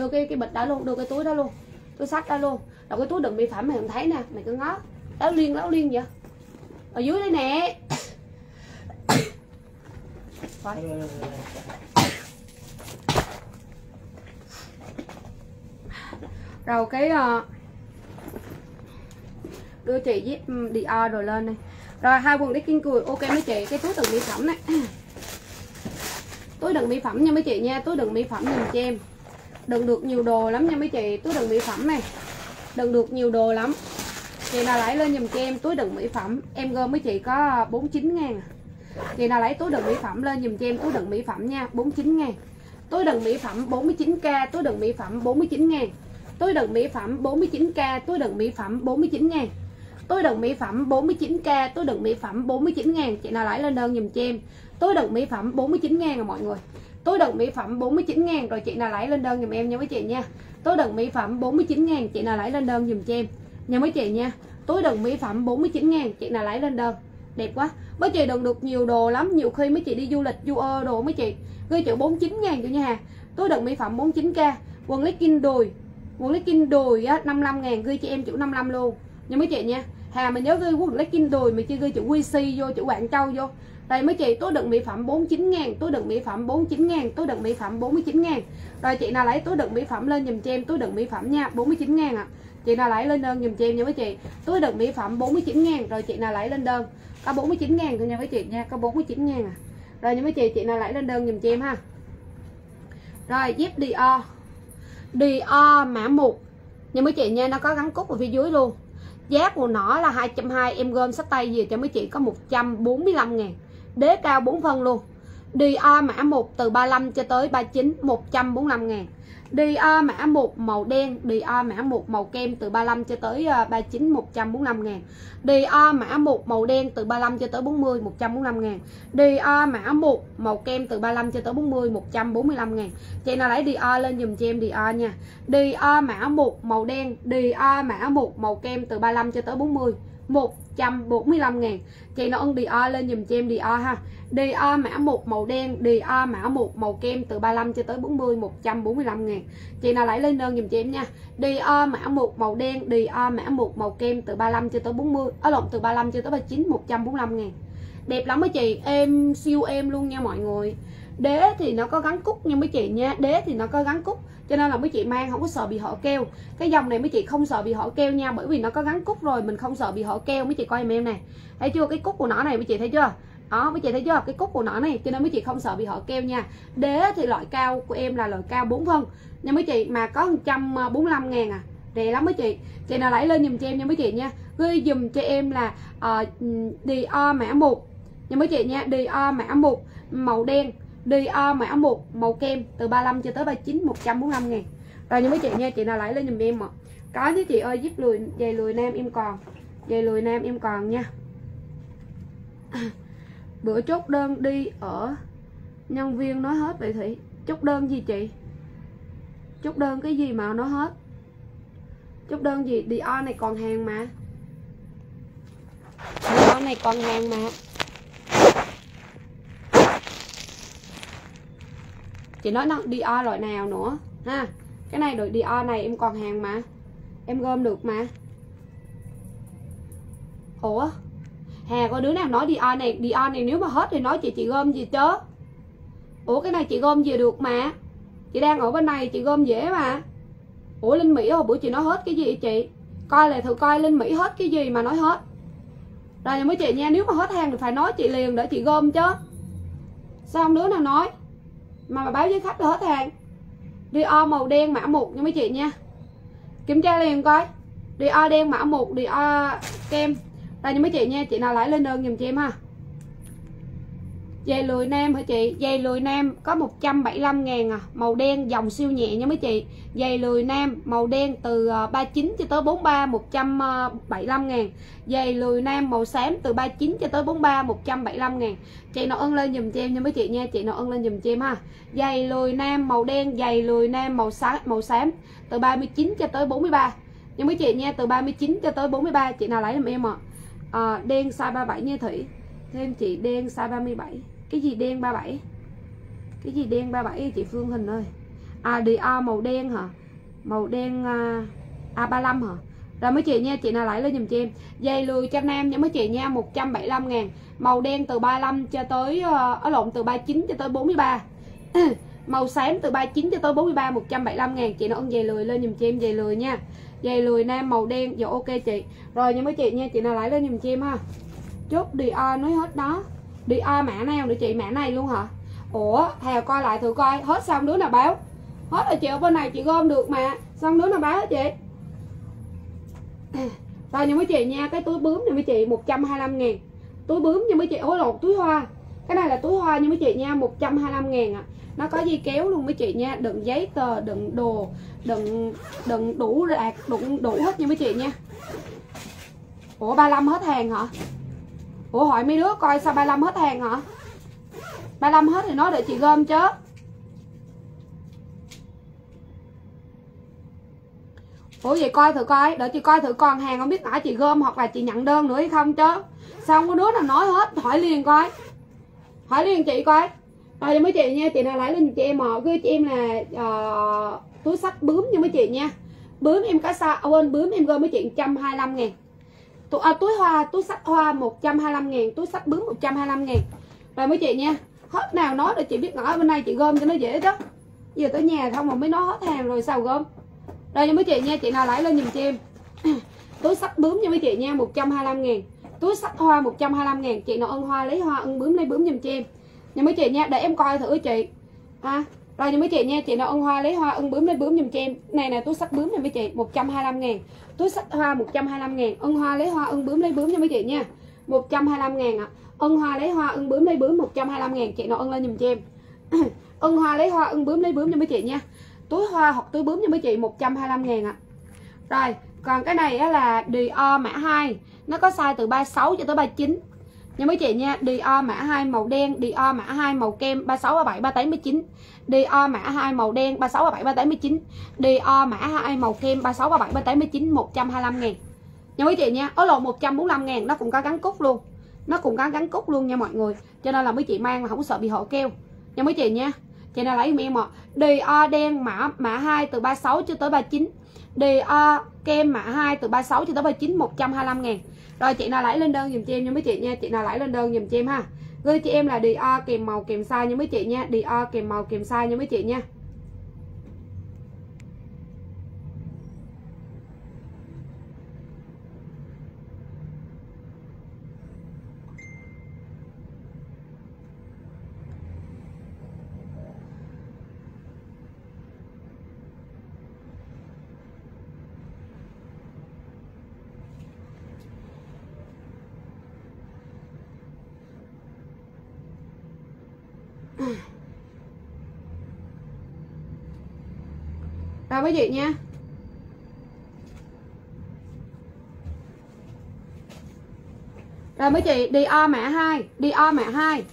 Đưa cái cái bịch đó luôn đưa cái túi đó luôn túi sách đó luôn. Rồi cái túi đựng mỹ phẩm mày không thấy nè mày cứ ngó. Láo liên láo liên vậy? Ở dưới đây nè. Phải. rồi cái uh, đưa chị với ừ, um, Dior rồi lên này rồi hai quần đi kinh cười ok mấy chị cái túi đựng mỹ phẩm này túi đựng mỹ phẩm nha mấy chị nha túi đựng mỹ phẩm nhìn cho em đựng được nhiều đồ lắm nha mấy chị túi đựng mỹ phẩm này đựng được nhiều đồ lắm chị nào lấy lên dùm cho em túi đựng mỹ phẩm em gom mấy chị có 49 ngàn chị nào lấy túi đựng mỹ phẩm lên dùm cho em túi đựng mỹ phẩm nha 49 ngàn túi đựng mỹ phẩm 49k túi đựng mỹ phẩm 49 ngàn túi đựng mỹ phẩm 49k túi đựng mỹ phẩm 49 ngàn túi đựng mỹ phẩm 49k túi đựng mỹ phẩm 49 ngàn chị nào lấy lên đơn dùm cho em túi đựng mỹ phẩm 49 ngàn à mọi người túi đựng mỹ phẩm 49 ngàn, rồi chị nào lấy lên đơn dùm em nha mấy chị nha. Túi đựng mỹ phẩm 49 ngàn, chị nào lấy lên đơn dùm cho em. Nha mấy chị nha túi đựng mỹ phẩm 49 ngàn, chị nào lấy lên đơn. Đẹp quá. Mấy chị đựng được nhiều đồ lắm, nhiều khi mấy chị đi du lịch, du ơ đồ mấy chị. Ghi chữ 49 ngàn cho nha hà. Túi đựng mỹ phẩm 49k quần legging đùi. Quần legging đùi á 55 ngàn, ghi cho em chữ 55 luôn. Nha mấy chị nha, Hà mình nhớ ghi quần legging đùi mình chưa ghi chữ QC vô, chữ Quảng Châu vô đây, mấy chị túi đựng mỹ phẩm 49 ngàn túi đựng mỹ phẩm 49 ngàn túi đựng mỹ phẩm 49 ngàn. Rồi chị nào lấy túi đựng mỹ phẩm lên dùm cho em túi đựng mỹ phẩm nha 49 ngàn ạ. À. chị nào lấy lên đơn dùm cho em nha mấy chị. Túi đựng mỹ phẩm 49 ngàn, rồi chị nào lấy lên đơn. Có 49 ngàn thôi nha mấy chị nha, có 49 ngàn à. Rồi nha mấy chị chị nào lấy lên đơn dùm cho em ha. Rồi, dép Dior. Dior mã 1 nha mấy chị nha, nó có gắn cúc ở phía dưới luôn. Giá của nó là 220 em gom sách tay về cho mấy chị có 145 ngàn đế cao 4 phân luôn. DA mã 1 từ 35 cho tới 39 145 ngàn. DA mã 1 màu đen DA mã 1 màu kem từ 35 cho tới ờ, 39 145 ngàn. DA mã 1 màu đen từ 35 cho tới 40 145 ngàn. DA mã 1 màu kem từ 35 cho tới 40 145 ngàn. Chị nào lấy DA lên dùm cho em DA nha. DA mã 1 màu đen DA mã 1 màu kem từ 35 cho tới 40 145 ngàn. Chị nó ưng Dior lên dùm cho em Dior ha. Dior mã 1 màu đen Dior mã 1 màu kem từ 35 cho tới 40 145 ngàn. Chị nào lấy lên đơn dùm cho em nha. Dior mã 1 màu đen Dior mã 1 màu kem từ 35 cho tới 40 Ở à, lộn, từ 35 cho tới 39 145 ngàn. Đẹp lắm mấy chị. Em siêu em luôn nha mọi người. Đế thì nó có gắn cúc nha mấy chị nha. Đế thì nó có gắn cúc cho nên là mấy chị mang không có sợ bị hở keo cái dòng này mấy chị không sợ bị hở keo nha bởi vì nó có gắn cúc rồi mình không sợ bị hở keo mấy chị coi em em này thấy chưa? Cái cúc của nó này mấy chị thấy chưa? Đó mấy chị thấy chưa? Cái cúc của nó này cho nên mấy chị không sợ bị hở keo nha. Đế thì loại cao của em là loại cao 4 phân. Nha mấy chị mà có 145 à, ngàn à. Rẻ lắm mấy chị. Chị nào lấy lên dùm cho em nha mấy chị nha. Ghi dùm cho em là ờ, ừ, uh, Dior mã 1 nha mấy chị nha Dior mã 1 màu đen. Dior ờ, mã 1 màu kem, từ 35 cho tới 39 145 ngàn. Rồi những mấy chị nha, chị nào lấy lên dùm em ạ. Có chứ chị ơi giúp lùi giày lùi nam em còn, giày lùi nam em còn nha. Bữa chốt đơn đi ở nhân viên nói hết vậy Thủy. Chốt đơn gì chị? Chốt đơn cái gì mà nó hết? Chốt đơn gì? Dior này còn hàng mà. Dior này còn hàng mà. Chị nói nó Dior loại nào nữa. Ha, cái này đội Dior này em còn hàng mà. Em gom được mà. Ủa? Hè, có đứa nào nói Dior này Dior này nếu mà hết thì nói chị chị gom gì chớ ủa, cái này chị gom gì được mà? Chị đang ở bên này, chị gom dễ mà. Ủa, linh mỹ hồi bữa chị nói hết cái gì chị? Coi lại thử coi linh mỹ hết cái gì mà nói hết. Rồi mấy chị nha, nếu mà hết hàng thì phải nói chị liền để chị gom chứ. Sao không đứa nào nói? Mà bà báo với khách là hết hàng. Dior màu đen mã một nha mấy chị nha. Kiểm tra liền coi. Dior đen mã một Dior kem. Đây nha mấy chị nha, chị nào lấy lên đơn dùm cho em ha. Giày lùi nam hả chị? Giày lùi nam có 175 ngàn à. Màu đen dòng siêu nhẹ nha mấy chị. Giày lùi nam màu đen từ ờ, 39 cho tới 43 175 ờ, ngàn. Giày lùi nam màu xám từ 39 cho tới 43 175 ngàn. Chị nó ân lên dùm cho em nha mấy chị nha. Chị nó ân lên dùm cho em ha. Giày lùi nam màu đen. Giày lùi nam màu xám, màu xám từ 39 cho tới 43 Nha mấy chị nha Từ 39 cho tới 43 Chị nào lấy giùm em ạ. À. à, Đen size 37 nha Thủy. Thêm chị đen size 37 cái gì đen 37 Cái gì đen 37 chị Phương Hình ơi? À Dior màu đen hả? Màu đen à, uh, A35 hả? Rồi mấy chị nha Chị nào lấy lên dùm cho em. Dây lùi cho nam nha mấy chị nha 175 ngàn. Màu đen từ 35 cho tới ờ, Ở lộn từ 39 cho tới 43 Màu xám từ 39 cho tới 43 175 ngàn. Chị nào ơn dây lùi lên dùm cho em dây lùi nha. Dây lùi nam màu đen Dạ ok chị. Rồi nha mấy chị nha Chị nào lấy lên dùm cho em ha. Chốt Dior nói hết đó đi Dior mã nào nữa chị mã này luôn hả? Ủa Thèo coi lại thử coi. Hết xong đứa nào báo? Hết rồi chị ở bên này chị gom được mà. Xong đứa nào báo hết chị? Rồi nha mấy chị nha Cái túi bướm nha mấy chị 125 ngàn. Túi bướm nha mấy chị ối lột túi hoa. Cái này là túi hoa nha mấy chị nha 125 ngàn ạ. À. Nó có dây kéo luôn mấy chị nha. Đựng giấy tờ, đựng đồ Đựng đựng đủ rạc, đựng đủ hết nha mấy chị nha. Ủa 35 hết hàng hả? Ủa hỏi mấy đứa coi sao 35 hết hàng hả? 35 hết thì nói để chị gom chứ. Ủa vậy coi thử coi Đợi chị coi thử còn hàng không biết nãy chị gom hoặc là chị nhận đơn nữa hay không chứ. Sao không có đứa nào nói hết Hỏi liền coi. Hỏi liền chị coi. Rồi cho mấy chị nha Chị nào lấy lên chị em họ Cứ chị em là uh, túi sách bướm cho mấy chị nha. Bướm em có sao à, quên bướm em gom mấy chị 125 ngàn túi, à, túi hoa túi sách hoa 125 ngàn túi sách bướm 125 ngàn. Rồi mấy chị nha hết nào nói để chị biết ngõ bên này chị gom cho nó dễ đó giờ tới nhà không mà mới nói hết hàng rồi sao gom? Đây nha mấy chị nha chị nào lấy lên giùm cho em. Túi sách bướm nha mấy chị nha 125 ngàn. Túi sách hoa 125 ngàn chị nào ân hoa lấy hoa ân bướm lấy bướm giùm cho em. Nha mấy chị nha để em coi thử chị. À, rồi nha mấy chị nha, chị nào ưng hoa lấy hoa, ưng bướm lấy bướm giùm cho em. Này nè, túi sách bướm nha mấy chị 125 000 túi sách hoa 125 000 Ưng hoa lấy hoa, ưng bướm lấy bướm nha mấy chị nha. 125 000 ạ. À. Ưng hoa lấy hoa, ưng bướm lấy bướm 125 000 chị nào ưng lên giùm cho em. Ưng hoa lấy hoa, ưng bướm lấy bướm nha mấy chị nha. Túi hoa hoặc túi bướm nha mấy chị 125 000 ạ. À. rồi, còn cái này á là Dior mã 2 nó có size từ 36 cho tới 39 nha mấy chị nha Dior mã 2 màu đen Dior mã 2 màu kem 36 37 38 19 Dior mã 2 màu đen 36 37 38 19 Dior mã 2 màu kem 36 37 38 19 125 000 nha mấy chị nha ở lộ 145 000 nó cũng có gắn cúc luôn. Nó cũng có gắn cúc luôn nha mọi người. Cho nên là mấy chị mang mà không sợ bị hộ keo nha mấy chị nha chị nào lấy giùm em ạ Dior đen mã mã 2 từ 36 cho tới 39 Dior kem mã 2 từ 36 cho tới 39 125 000 rồi, chị nào lấy lên đơn dùm cho em nha mấy chị nha. Chị nào lấy lên đơn dùm cho em ha. Gửi cho em là Dior kèm màu kèm size nha mấy chị nha. O kèm màu kèm size nha mấy chị nha. Rồi quý vị nha. Rồi mấy chị đi o mẹ 2 Đi o mẹ 2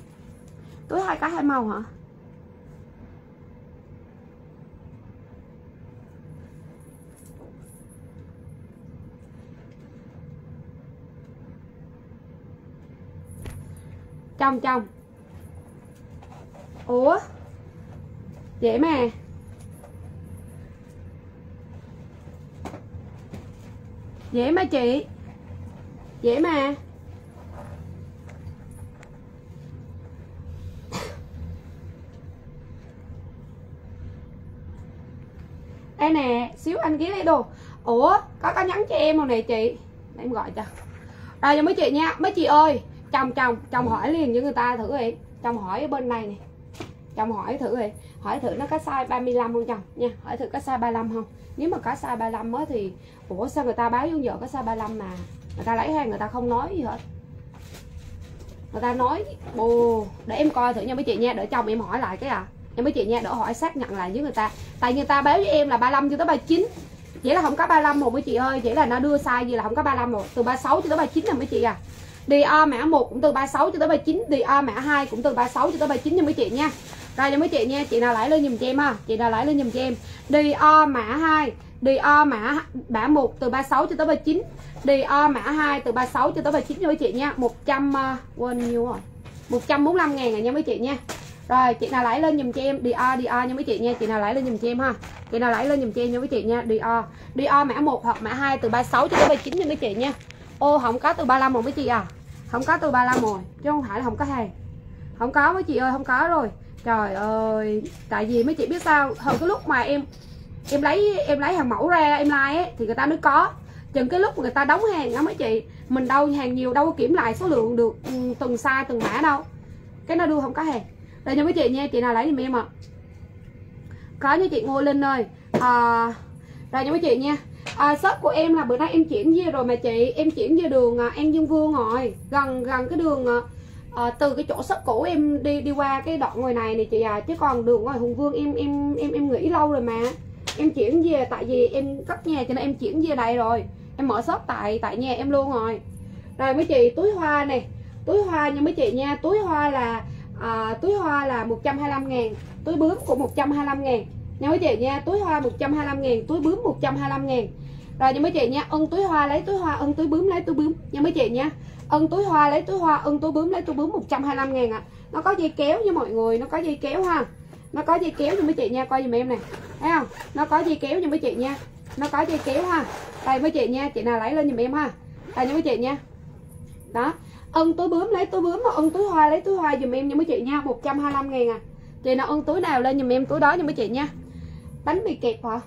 Túi hai cái hai màu hả? Trong trong ủa? Dễ mà. Dễ mà chị? Dễ mà. Đây nè, xíu anh ghé lấy đồ. Ủa, có có nhắn cho em không nè chị. Để em gọi cho. Rồi cho mấy chị nha. Mấy chị ơi, chồng chồng chồng hỏi liền với người ta thử đi. Chồng hỏi ở bên này nè chồng hỏi thử đi hỏi thử nó có size 35 không chồng nha hỏi thử có size 35 không nếu mà có size 35 á thì ủa sao người ta báo vô giờ có size 35 mà người ta lấy hàng người ta không nói gì hết người ta nói bồ để em coi thử nha mấy chị nha đỡ chồng em hỏi lại cái à em mấy chị nha đỡ hỏi xác nhận lại với người ta tại người ta báo với em là 35 cho tới 39 vậy là không có 35 rồi mấy chị ơi vậy là nó đưa sai gì là không có 35 rồi từ 36 cho tới 39 là mấy chị à DO mã 1 cũng từ 36 cho tới 39 DO mã 2 cũng từ 36 cho tới 39 nha mấy chị nha rồi cho mấy chị nha chị nào lấy lên giùm cho em ha. Chị nào lấy lên giùm cho em. DO mã 2 DO mã mã 1 từ 36 cho tới 39 DO mã 2 từ 36 cho tới 39 cho mấy chị nha. 100 uh, à, quên nhiêu rồi. 145 ngàn rồi nha mấy chị nha. Rồi chị nào lấy lên giùm cho em. DO DO nha mấy chị nha. Chị nào lấy lên giùm cho em ha. Chị nào lấy lên giùm cho em nha mấy chị nha. DO DO mã 1 hoặc mã 2 từ 36 cho tới 39 nha mấy chị nha. Ô không có từ 35 rồi mấy chị à. Không có từ 35 rồi chứ không phải là không có hàng. Không có mấy chị ơi không có rồi trời ơi tại vì mấy chị biết sao hồi cái lúc mà em em lấy em lấy hàng mẫu ra em like ấy, thì người ta mới có. Chừng cái lúc người ta đóng hàng á mấy chị mình đâu hàng nhiều đâu có kiểm lại số lượng được ừ, từng size từng mã đâu. Cái nó đưa không có hàng. Đây nha mấy chị nha chị nào lấy giùm em ạ. À. có nha chị ngồi linh ơi. À, đây nha mấy chị nha. À, shop của em là bữa nay em chuyển về rồi mà chị. Em chuyển về đường à, An Dương Vương rồi. Gần gần cái đường à, à, từ cái chỗ shop cũ em đi đi qua cái đoạn ngoài này này chị à chứ còn đường ngoài Hùng Vương em em em em nghĩ lâu rồi mà. Em chuyển về tại vì em cất nhà cho nên em chuyển về đây rồi. Em mở shop tại tại nhà em luôn rồi. Rồi mấy chị túi hoa này túi hoa nha mấy chị nha. Túi hoa là à, túi hoa là 125 ngàn. Túi bướm cũng 125 ngàn. Nha mấy chị nha túi hoa 125 ngàn túi bướm 125 ngàn rồi nha mấy chị nha. Ân túi hoa lấy túi hoa, ân túi bướm lấy túi bướm. Nha mấy chị nha. Ân túi hoa lấy túi hoa, ân túi bướm lấy túi bướm 125 ngàn ạ. À. nó có dây kéo nha mọi người, nó có dây kéo ha. Nó có dây kéo nha mấy chị nha, coi giùm em này thấy không? Nó có dây kéo nha mấy chị nha. Nó có dây kéo ha. Đây, mấy chị nha, chị nào lấy lên giùm em ha. Đây nha mấy chị nha. Đó. Ân túi bướm lấy túi bướm mà ân túi hoa lấy túi hoa giùm em nha mấy chị nha 125 ngàn à. Chị nào ân túi nào lên giùm em túi đó nha mấy chị nha. Bánh mì kẹp hả?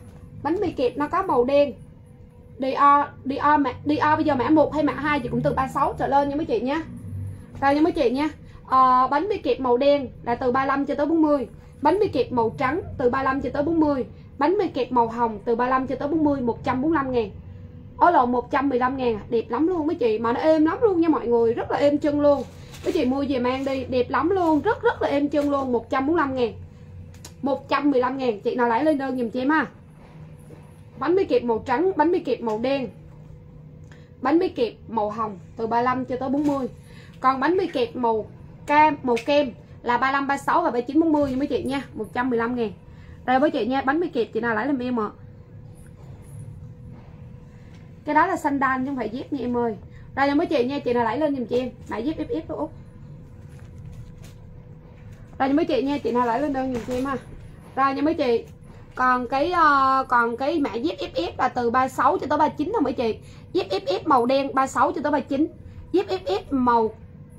Bánh mì kẹp nó có màu đen. DO DO mã DO bây giờ mã 1 hay mã 2 thì cũng từ 36 trở lên nha mấy chị nha. Rồi nha mấy chị nha à, bánh bi kẹp màu đen là từ 35 cho tới 40 bánh bi kẹp màu trắng từ 35 cho tới 40 bánh bi kẹp màu hồng từ 35 cho tới 40 145 ngàn. Ở lộn 115 ngàn đẹp lắm luôn mấy chị Mà nó êm lắm luôn nha mọi người, rất là êm chân luôn. Mấy chị mua về mang đi, đẹp lắm luôn Rất rất là êm chân luôn, 145 ngàn. 115 ngàn, chị nào lấy lên đơn giùm chị em ha. Bánh mì kẹp màu trắng, bánh mì kẹp màu đen. Bánh mì kẹp màu hồng từ 35 cho tới 40 Còn bánh mì kẹp màu cam, màu kem là 35, 36 và 39, 40 nha mấy chị nha 115 ngàn. Rồi với chị nha, bánh mì kẹp chị nào lấy làm em ạ? À cái đó là xanh đan chứ không phải dép nha em ơi. Rồi nha mấy chị nha chị nào lấy lên giùm chị em. Mã dép ép ép đó út rồi nha mấy chị nha chị nào lấy lên đơn giùm chị em ha. Rồi nha mấy chị còn cái uh, còn cái mã dép ff là từ 36 cho tới 39 thôi mấy chị dép ff màu đen 36 cho tới 39 dép ff màu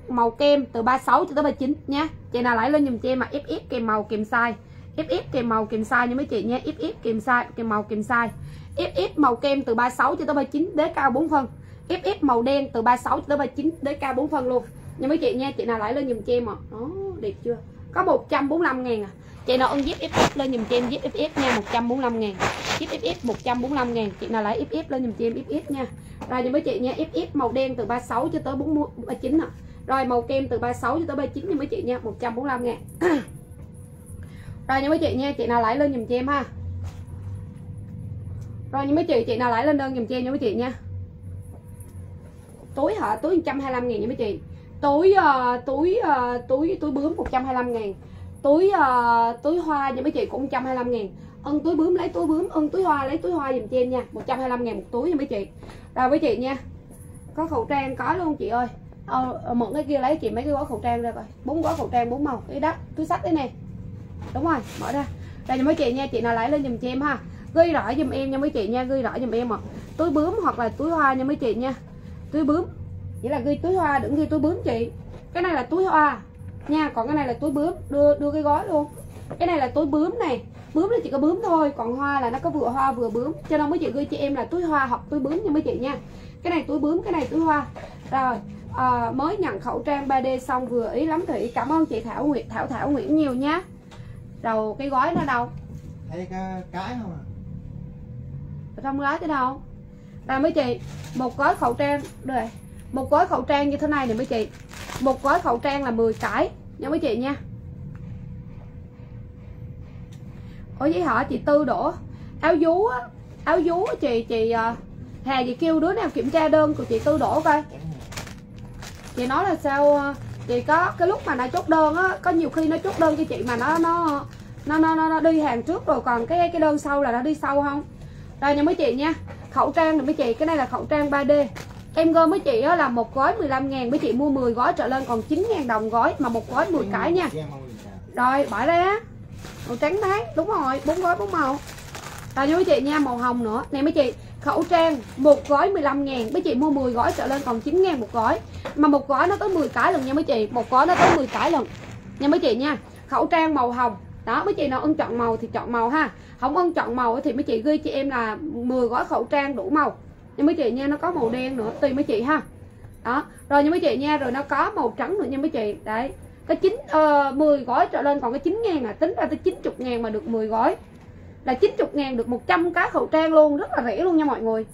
màu kem từ 36 cho tới 39 nha chị nào lại lên dùm cho em mà ff kèm màu kèm size ff kèm màu kèm size nha mấy chị nha ff kèm size kèm màu kèm size FF màu kem từ 36 cho tới 39 đế cao 4 phân FF màu đen từ 36 cho tới 39 đế cao 4 phân luôn nha mấy chị nha chị nào lại lên dùm cho em ạ à. đẹp chưa có 145 ngàn à chị nào ưng dép FF lên dùm cho em dép FF nha 145 ngàn. Dép FF 145 ngàn chị nào lấy FF lên dùm cho em FF nha. Rồi dùm với chị nha FF màu đen từ 36 cho tới 40, 39 à rồi màu kem từ 36 cho tới 39 dùm với chị nha 145 ngàn. Rồi dùm với chị nha chị nào lấy lên dùm cho em ha. Rồi nhưng mấy chị chị nào lấy lên đơn dùm cho em nha mấy chị nha. Túi hả? Túi 125 ngàn nha mấy chị. Túi uh, túi uh, túi túi bướm 125 ngàn túi uh, túi hoa nha mấy chị cũng 125 ngàn. Ân túi bướm lấy túi bướm ân túi hoa lấy túi hoa dùm cho em nha 125 ngàn một túi nha mấy chị. Rồi mấy chị nha có khẩu trang có luôn chị ơi. Ờ, ờ, mượn cái kia lấy chị mấy cái gói khẩu trang ra coi. Bốn gói khẩu trang bốn màu. Cái đắt túi sách đấy nè. Đúng rồi mở ra. Đây cho mấy chị nha chị nào lấy lên dùm cho em ha. Ghi rõ dùm em nha mấy chị nha ghi rõ dùm em ạ. Túi bướm hoặc là túi hoa nha mấy chị nha. Túi bướm chỉ là ghi túi hoa đừng ghi túi bướm chị. Cái này là túi hoa nha còn cái này là túi bướm đưa đưa cái gói luôn. Cái này là túi bướm này. Bướm là chỉ có bướm thôi còn hoa là nó có vừa hoa vừa bướm. Cho nên mấy chị ghi cho em là túi hoa hoặc túi bướm nha mấy chị nha. Cái này túi bướm cái này túi hoa. Rồi à, mới nhận khẩu trang 3D xong vừa ý lắm Thủy cảm ơn chị Thảo Nguyệt Thảo Thảo Nguyễn nhiều nhá rồi cái gói nó đâu? Thấy cái cái không à? Ở trong gói tới đâu? Rồi mấy chị một gói khẩu trang đây một gói khẩu trang như thế này nè mấy chị. Một gói khẩu trang là 10 cái. Nha mấy chị nha. Ủa vậy hả? Chị Tư đổ. Áo vú á áo vú á chị chị ờ, hè Hà chị kêu đứa nào kiểm tra đơn của chị Tư đổ coi. Chị nói là sao ờ, chị có cái lúc mà nó chốt đơn á có nhiều khi nó chốt đơn cho chị mà nó nó nó nó, nó, nó đi hàng trước rồi còn cái cái đơn sau là nó đi sau không? Đây nha mấy chị nha. Khẩu trang này mấy chị cái này là khẩu trang 3D em gom với chị á là một gói 15 ngàn, với chị mua 10 gói trở lên còn 9 ngàn đồng gói, mà một gói 10 cái nha. Rồi bỏ ra. Màu trắng bán đúng rồi, bốn gói, bốn màu. Rồi nha mấy chị nha, màu hồng nữa. Nè mấy chị, khẩu trang, một gói 15 ngàn mấy chị mua 10 gói trở lên còn 9 ngàn một gói. Mà một gói nó tới 10 cái lần nha mấy chị, một gói nó tới 10 cái lần. Nha mấy chị nha, khẩu trang màu hồng. Đó, mấy chị nào ưng chọn màu thì chọn màu ha. Không ưng chọn màu thì mấy chị ghi cho em là 10 gói khẩu trang đủ màu nhưng mấy chị nha nó có màu đen nữa tùy mấy chị ha. Đó rồi nhưng mấy chị nha rồi nó có màu trắng nữa nha mấy chị. Đấy cái chín ờ, uh, 10 gói trở lên còn cái 9 ngàn à tính ra tới 90 ngàn mà được 10 gói. Là 90 ngàn được 100 cái khẩu trang luôn rất là rẻ luôn nha mọi người.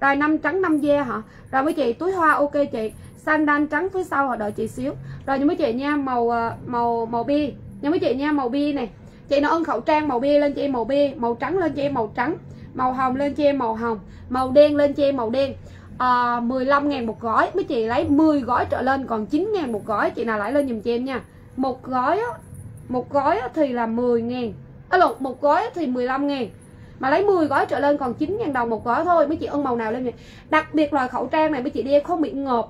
Rồi năm trắng năm da hả? Rồi mấy chị túi hoa ok chị. Sandal trắng phía sau họ đợi chị xíu. Rồi nhưng mấy chị nha màu ờ, màu màu bi nhưng mấy chị nha màu bi này chị nó ưng khẩu trang màu bi lên cho em màu bi màu trắng lên cho em màu trắng màu hồng lên cho em màu hồng màu đen lên cho em màu đen. Ờ, à, 15 ngàn một gói mấy chị lấy 10 gói trở lên còn 9 ngàn một gói chị nào lấy lên dùm cho em nha. Một gói á, một gói á thì là 10 ngàn. À, lộn, một gói thì 15 ngàn. Mà lấy 10 gói trở lên còn 9 ngàn đồng một gói thôi mấy chị ưng màu nào lên vậy? Đặc biệt loại khẩu trang này mấy chị đeo không bị ngợp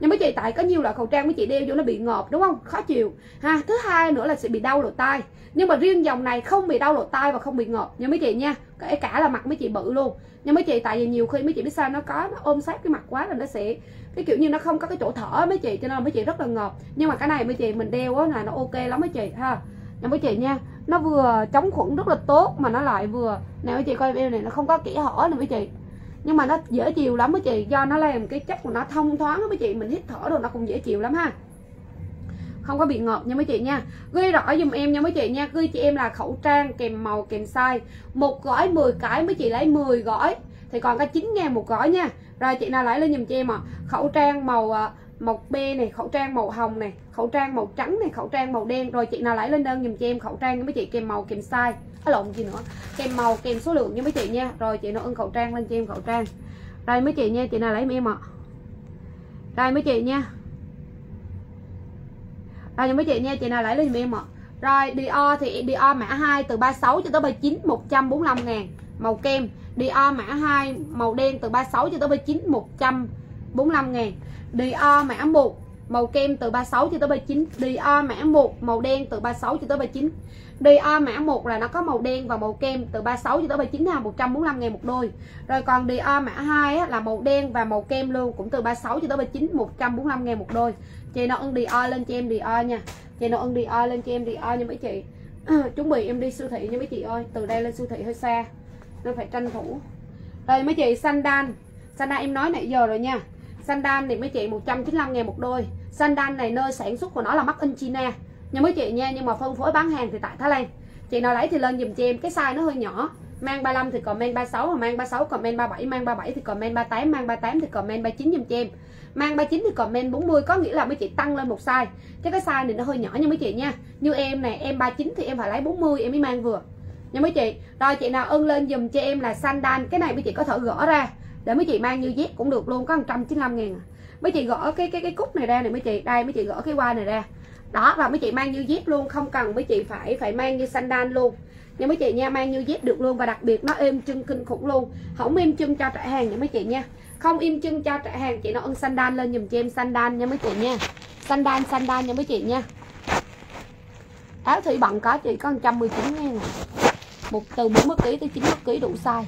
nhưng mấy chị tại có nhiều loại khẩu trang mấy chị đeo vô nó bị ngợp đúng không? Khó chịu. Ha thứ hai nữa là sẽ bị đau lỗ tai nhưng mà riêng dòng này không bị đau lỗ tai và không bị ngợp nha mấy chị nha. Kể cả là mặt mấy chị bự luôn. Nhưng mấy chị, tại vì nhiều khi mấy chị biết sao nó có, nó ôm sát cái mặt quá là nó sẽ, cái kiểu như nó không có cái chỗ thở mấy chị, cho nên mấy chị rất là ngợp. Nhưng mà cái này mấy chị mình đeo á là nó ok lắm mấy chị, ha. Nha mấy chị nha, nó vừa chống khuẩn rất là tốt mà nó lại vừa nè mấy chị coi em này, nó không có kẽ hở nè mấy chị. Nhưng mà nó dễ chịu lắm mấy chị, do nó làm cái chất của nó thông thoáng mấy chị, mình hít thở rồi nó cũng dễ chịu lắm ha không có bị ngợp nha mấy chị nha. Ghi rõ dùm em nha mấy chị nha. Ghi cho em là khẩu trang kèm màu kèm size. Một gói 10 cái mấy chị lấy 10 gói. Thì còn có 9 ngàn một gói nha. Rồi chị nào lấy lên dùm cho em ạ. Khẩu trang màu à, màu be này khẩu trang màu hồng này khẩu trang màu trắng này khẩu trang màu đen. Rồi chị nào lấy lên đơn dùm cho em khẩu trang nha mấy chị kèm màu kèm size. À, lộn gì nữa. Kèm màu kèm số lượng nha mấy chị nha. Rồi chị nào ưng khẩu trang lên cho em khẩu trang. Đây mấy chị nha chị nào lấy em ạ. Đây mấy chị nha rồi mấy chị nha chị nào lấy lên giùm em ạ. Rồi Dior thì Dior mã 2 từ 36 cho tới 39 145 ngàn. Màu kem Dior mã 2 màu đen từ 36 cho tới 39 145 ngàn. Dior mã 1 màu kem từ 36 cho tới 39 Dior mã 1 màu đen từ 36 cho tới 39 Dior mã 1 là nó có màu đen và màu kem từ 36 cho tới 39 là 145 ngàn một đôi. Rồi còn Dior mã 2 á, là màu đen và màu kem luôn cũng từ 36 cho tới 39 145 ngàn một đôi chị nó ưng Dior lên cho em Dior nha. Chị nó ưng Dior lên cho em Dior nha mấy chị. Chuẩn bị em đi siêu thị nha mấy chị ơi. Từ đây lên siêu thị hơi xa. Nên phải tranh thủ. Đây, mấy chị sandal sandal em nói nãy giờ rồi nha. Sandal thì mấy chị 195 ngàn một đôi. Sandal này nơi sản xuất của nó là mắc in China. Nha mấy chị nha, nhưng mà phân phối bán hàng thì tại Thái Lan. Chị nào lấy thì lên dùm cho em. Cái size nó hơi nhỏ. Mang 35 thì comment 36 mà mang 36 comment 37 mang 37 thì comment 38 mang 38 thì comment 39 dùm cho em mang 39 thì comment 40 có nghĩa là mấy chị tăng lên một size. Chứ cái size này nó hơi nhỏ nha mấy chị nha. Như em này em 39 thì em phải lấy 40 em mới mang vừa. Nha mấy chị. Rồi chị nào ưng lên dùm cho em là sandal cái này mấy chị có thể gỡ ra. Để mấy chị mang như dép cũng được luôn, có 195 ngàn à. mấy chị gỡ cái cái cái cúc này ra này mấy chị. Đây, mấy chị gỡ cái qua này ra. Đó và mấy chị mang như dép luôn, không cần mấy chị phải phải mang như sandal luôn. Nha mấy chị nha, mang như dép được luôn và đặc biệt nó êm chân kinh khủng luôn. Không êm chân cho trại hàng nha mấy chị nha không im chân cho trẻ hàng chị nó ưng sandal lên dùm cho em sandal nha mấy chị nha sandal sandal nha mấy chị nha áo thủy bận có chị có 119 ngàn một từ 40 kg tới 90 kg đủ size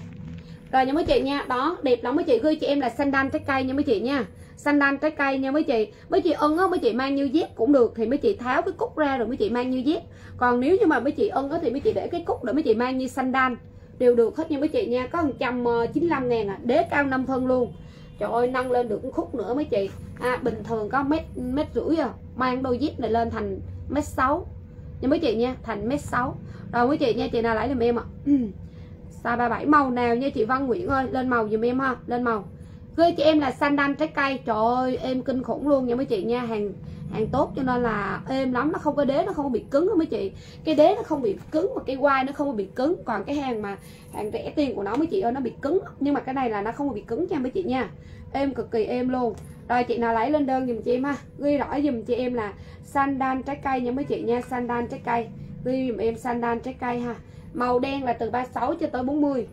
rồi nha mấy chị nha đó đẹp lắm mấy chị gửi chị em là sandal trái cây nha mấy chị nha sandal trái cây nha mấy chị mấy chị ưng á mấy chị mang như dép cũng được thì mấy chị tháo cái cúc ra rồi mấy chị mang như dép còn nếu như mà mấy chị ưng á thì mấy chị để cái cúc để mấy chị mang như sandal đều được hết nha mấy chị nha. Có 195 ờ, ngàn à. Đế cao 5 phân luôn. Trời ơi nâng lên được một khúc nữa mấy chị. À, bình thường có mét mét rưỡi à. Mang đôi dép này lên thành mét sáu. Nha mấy chị nha thành mét sáu. Rồi mấy chị nha chị nào lấy giùm em ạ? À. size 37 màu nào nha chị Văn Nguyễn ơi. Lên màu giùm em ha lên màu. Gửi cho em là xanh đan trái cây. Trời ơi em kinh khủng luôn nha mấy chị nha. Hàng hàng tốt, cho nên là êm lắm, nó không có đế, nó không có bị cứng đó mấy chị? Cái đế nó không bị cứng mà cái quai nó không có bị cứng. Còn cái hàng mà, hàng rẻ tiền của nó mấy chị ơi, nó bị cứng. Nhưng mà cái này là nó không có bị cứng nha mấy chị nha. Êm cực kỳ êm luôn. Rồi chị nào lấy lên đơn dùm chị em ha. Ghi rõ dùm chị em là sandan trái cây nha mấy chị nha. Sandan trái cây. Ghi dùm em sandan trái cây ha. Màu đen là từ 36 cho tới 40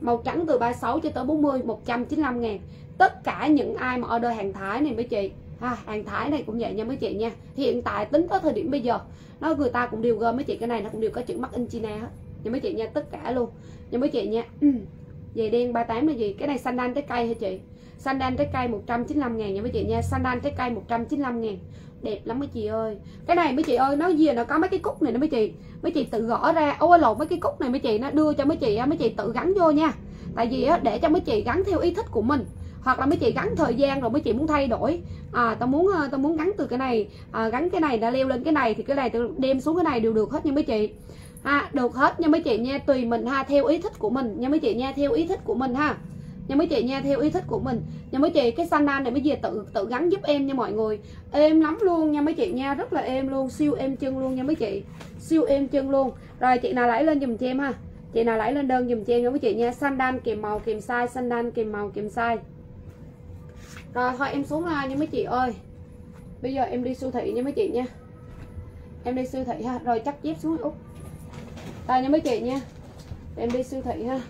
màu trắng từ 36 cho tới 40 195 ngàn. Tất cả những ai mà order hàng Thái này mấy chị ha hàng Thái này cũng vậy nha mấy chị nha hiện tại tính tới thời điểm bây giờ nó người ta cũng đều gom mấy chị cái này nó cũng đều có chữ mắc in China hết nha mấy chị nha tất cả luôn nha mấy chị nha giày đen 38 là gì cái này sandal trái cây hả chị sandal trái cây 195 ngàn nha mấy chị nha sandal trái cây 195 ngàn đẹp lắm mấy chị ơi cái này mấy chị ơi nó gì nó có mấy cái cúc này nè mấy chị mấy chị tự gõ ra ôi lột mấy cái cúc này mấy chị nó đưa cho mấy chị mấy chị tự gắn vô nha tại vì á để cho mấy chị gắn theo ý thích của mình hoặc là mấy chị gắn thời gian rồi mấy chị muốn thay đổi. À tao muốn ờ, tao muốn gắn từ cái này à, gắn cái này đã leo lên cái này thì cái này tao đem xuống cái này đều được hết nha mấy chị. Ha được hết nha mấy chị nha tùy mình ha theo ý thích của mình nha mấy chị nha theo ý thích của mình ha. Nha mấy chị nha theo ý thích của mình. Nha mấy chị cái sandal này mấy chị tự tự gắn giúp em nha mọi người. Êm lắm luôn nha mấy chị nha rất là êm luôn siêu êm chân luôn nha mấy chị. Siêu êm chân luôn. Rồi chị nào lấy lên dùm cho em ha. Chị nào lấy lên đơn dùm cho em nha mấy chị nha. Sandal kèm màu kèm size sandal kèm màu kèm size rồi, thôi em xuống la nha mấy chị ơi. Bây giờ em đi siêu thị nha mấy chị nha. Em đi siêu thị ha. Rồi, chắc dép xuống út đây nha mấy chị nha. Em đi siêu thị ha.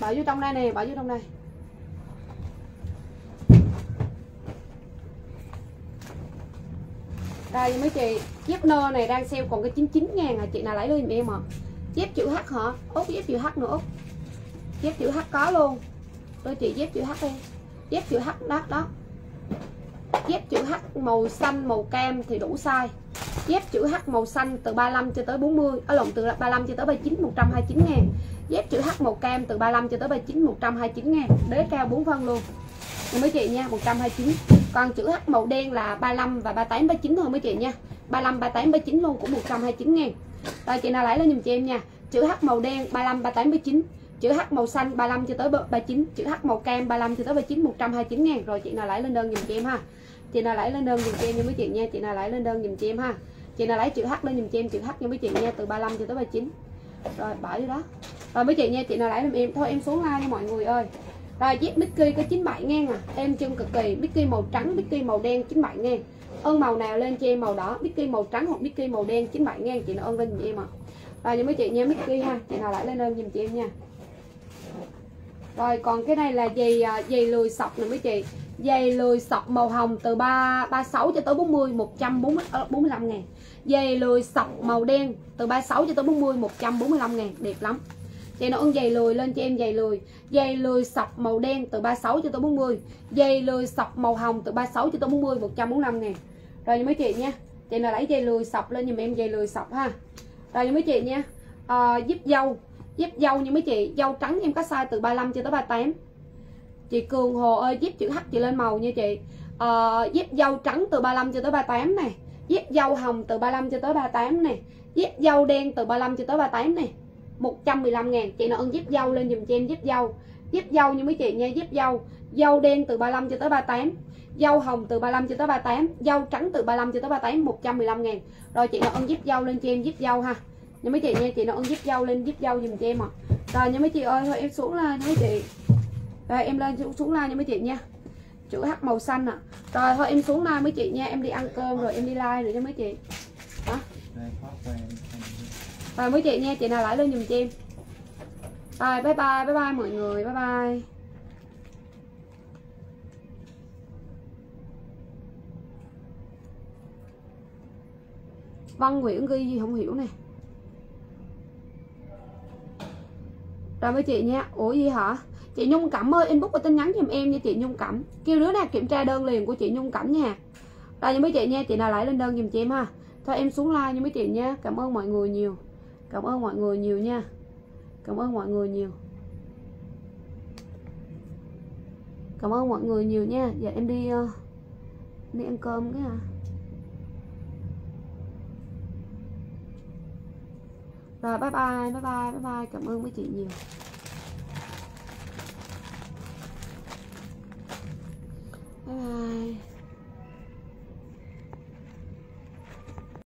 Bỏ vô trong đây nè bỏ vô trong đây. Đây mấy chị. Dép nơ này đang sale còn cái 99 ngàn à. Chị nào lấy luôn em à dép chữ H hả? Út dép chữ H nữa út dép chữ H có luôn. Tôi chị dép chữ H đi dép chữ H, đó đó. Dép chữ H màu xanh, màu cam thì đủ size. Dép chữ H màu xanh từ 35 cho tới 40 ở à, lộn, từ 35 cho tới 39 129 ngàn. Dép chữ H màu cam từ 35 cho tới 39 129 ngàn. Đế cao 4 phân luôn. Nha mấy chị nha 129 còn chữ H màu đen là 35 và 38 39 thôi mấy chị nha. 35 38 39 luôn, cũng 129 ngàn. Rồi chị nào lấy lên dùm chị em nha. Chữ H màu đen 35 38 39 chữ H màu xanh 35 cho tới 39 chữ H màu cam 35 cho tới 39 129 ngàn. Rồi chị nào lấy lên đơn dùm chị em ha. Chị nào lấy lên đơn dùm chị em nha mấy chị nha. Chị nào lấy lên đơn dùm chị em ha. Chị nào lấy chữ H lên dùm chị em, chữ H nha mấy chị nha, từ 35 cho tới 39 rồi bỏ đi đó. Rồi, mấy chị nha, chị nào lấy giùm em. Thôi, em xuống like nha mọi người ơi. Rồi chiếc Mickey có 97 ngàn à. Em chân cực kỳ. Mickey màu trắng, Mickey màu đen 97 ngàn. Ơn màu nào lên cho em màu đỏ? Mickey màu trắng hoặc Mickey màu đen 97 ngàn. Chị nào ơn lên dùm em à rồi những mấy chị nha, Mickey ha. Chị nào lại lên đơn dùm chị em nha rồi còn cái này là giày à, giày lười sọc nè mấy chị. Giày lười sọc màu hồng từ 3 36 cho tới 40 140 45 ngàn. Giày lười sọc màu đen từ 36 cho tới 40 145 ngàn. Đẹp lắm. Chị nó ưng ừ, giày lười lên cho em giày lười. Giày lười sọc màu đen từ 36 cho tới 40 giày lười sọc màu hồng từ 36 cho tới 40 145 ngàn. Rồi mấy chị nha. Chị nào lấy giày lười sọc lên giùm em giày lười sọc ha. Rồi mấy chị nha. À, giúp dâu dép dâu như mấy chị. Dâu trắng em có size từ 35 cho tới 38 chị Cường Hồ ơi dép chữ H chị lên màu nha chị. Ờ, à, dép dâu trắng từ 35 cho tới 38 này dép dâu hồng từ 35 cho tới 38 này dép dâu đen từ 35 cho tới 38 này 115 ngàn. Chị nào ơn dép dâu lên dùm cho em dép dâu. Dép dâu như mấy chị nha dép dâu. Dâu đen từ 35 cho tới 38 dâu hồng từ 35 cho tới 38 dâu trắng từ 35 cho tới 38 115 ngàn. Rồi chị nào ơn dép dâu lên cho em dép dâu ha nha mấy chị nha chị ơn dép dâu lên dép dâu dùm cho em à rồi nha mấy chị ơi thôi em xuống là nha mấy chị. Rồi em lên xuống la nha mấy chị nha. Chữ H màu xanh à rồi thôi em xuống la mấy chị nha em đi ăn cơm rồi em đi like rồi nha mấy chị. Về Rồi mấy chị nha, chị nào lại lên giùm cho em. Rồi bye bye, bye bye mọi người, bye bye. Văn Nguyễn ghi gì không hiểu nè Rồi với chị nha. Ủa gì hả? Chị Nhung Cẩm ơi inbox và tin nhắn giùm em nha chị Nhung Cẩm. Kêu đứa nào kiểm tra đơn liền của chị Nhung Cẩm nha. Rồi nha mấy chị nha Chị nào lại lên đơn giùm chị em ha. Thôi em xuống like nha mấy chị nha. Cảm ơn mọi người nhiều. Cảm ơn mọi người nhiều nha. Cảm ơn mọi người nhiều. Cảm ơn mọi người nhiều nha. Giờ em đi uh, Đi ăn cơm cái à Rồi bye bye Bye bye bye bye. Cảm ơn mấy chị nhiều. Bye bye.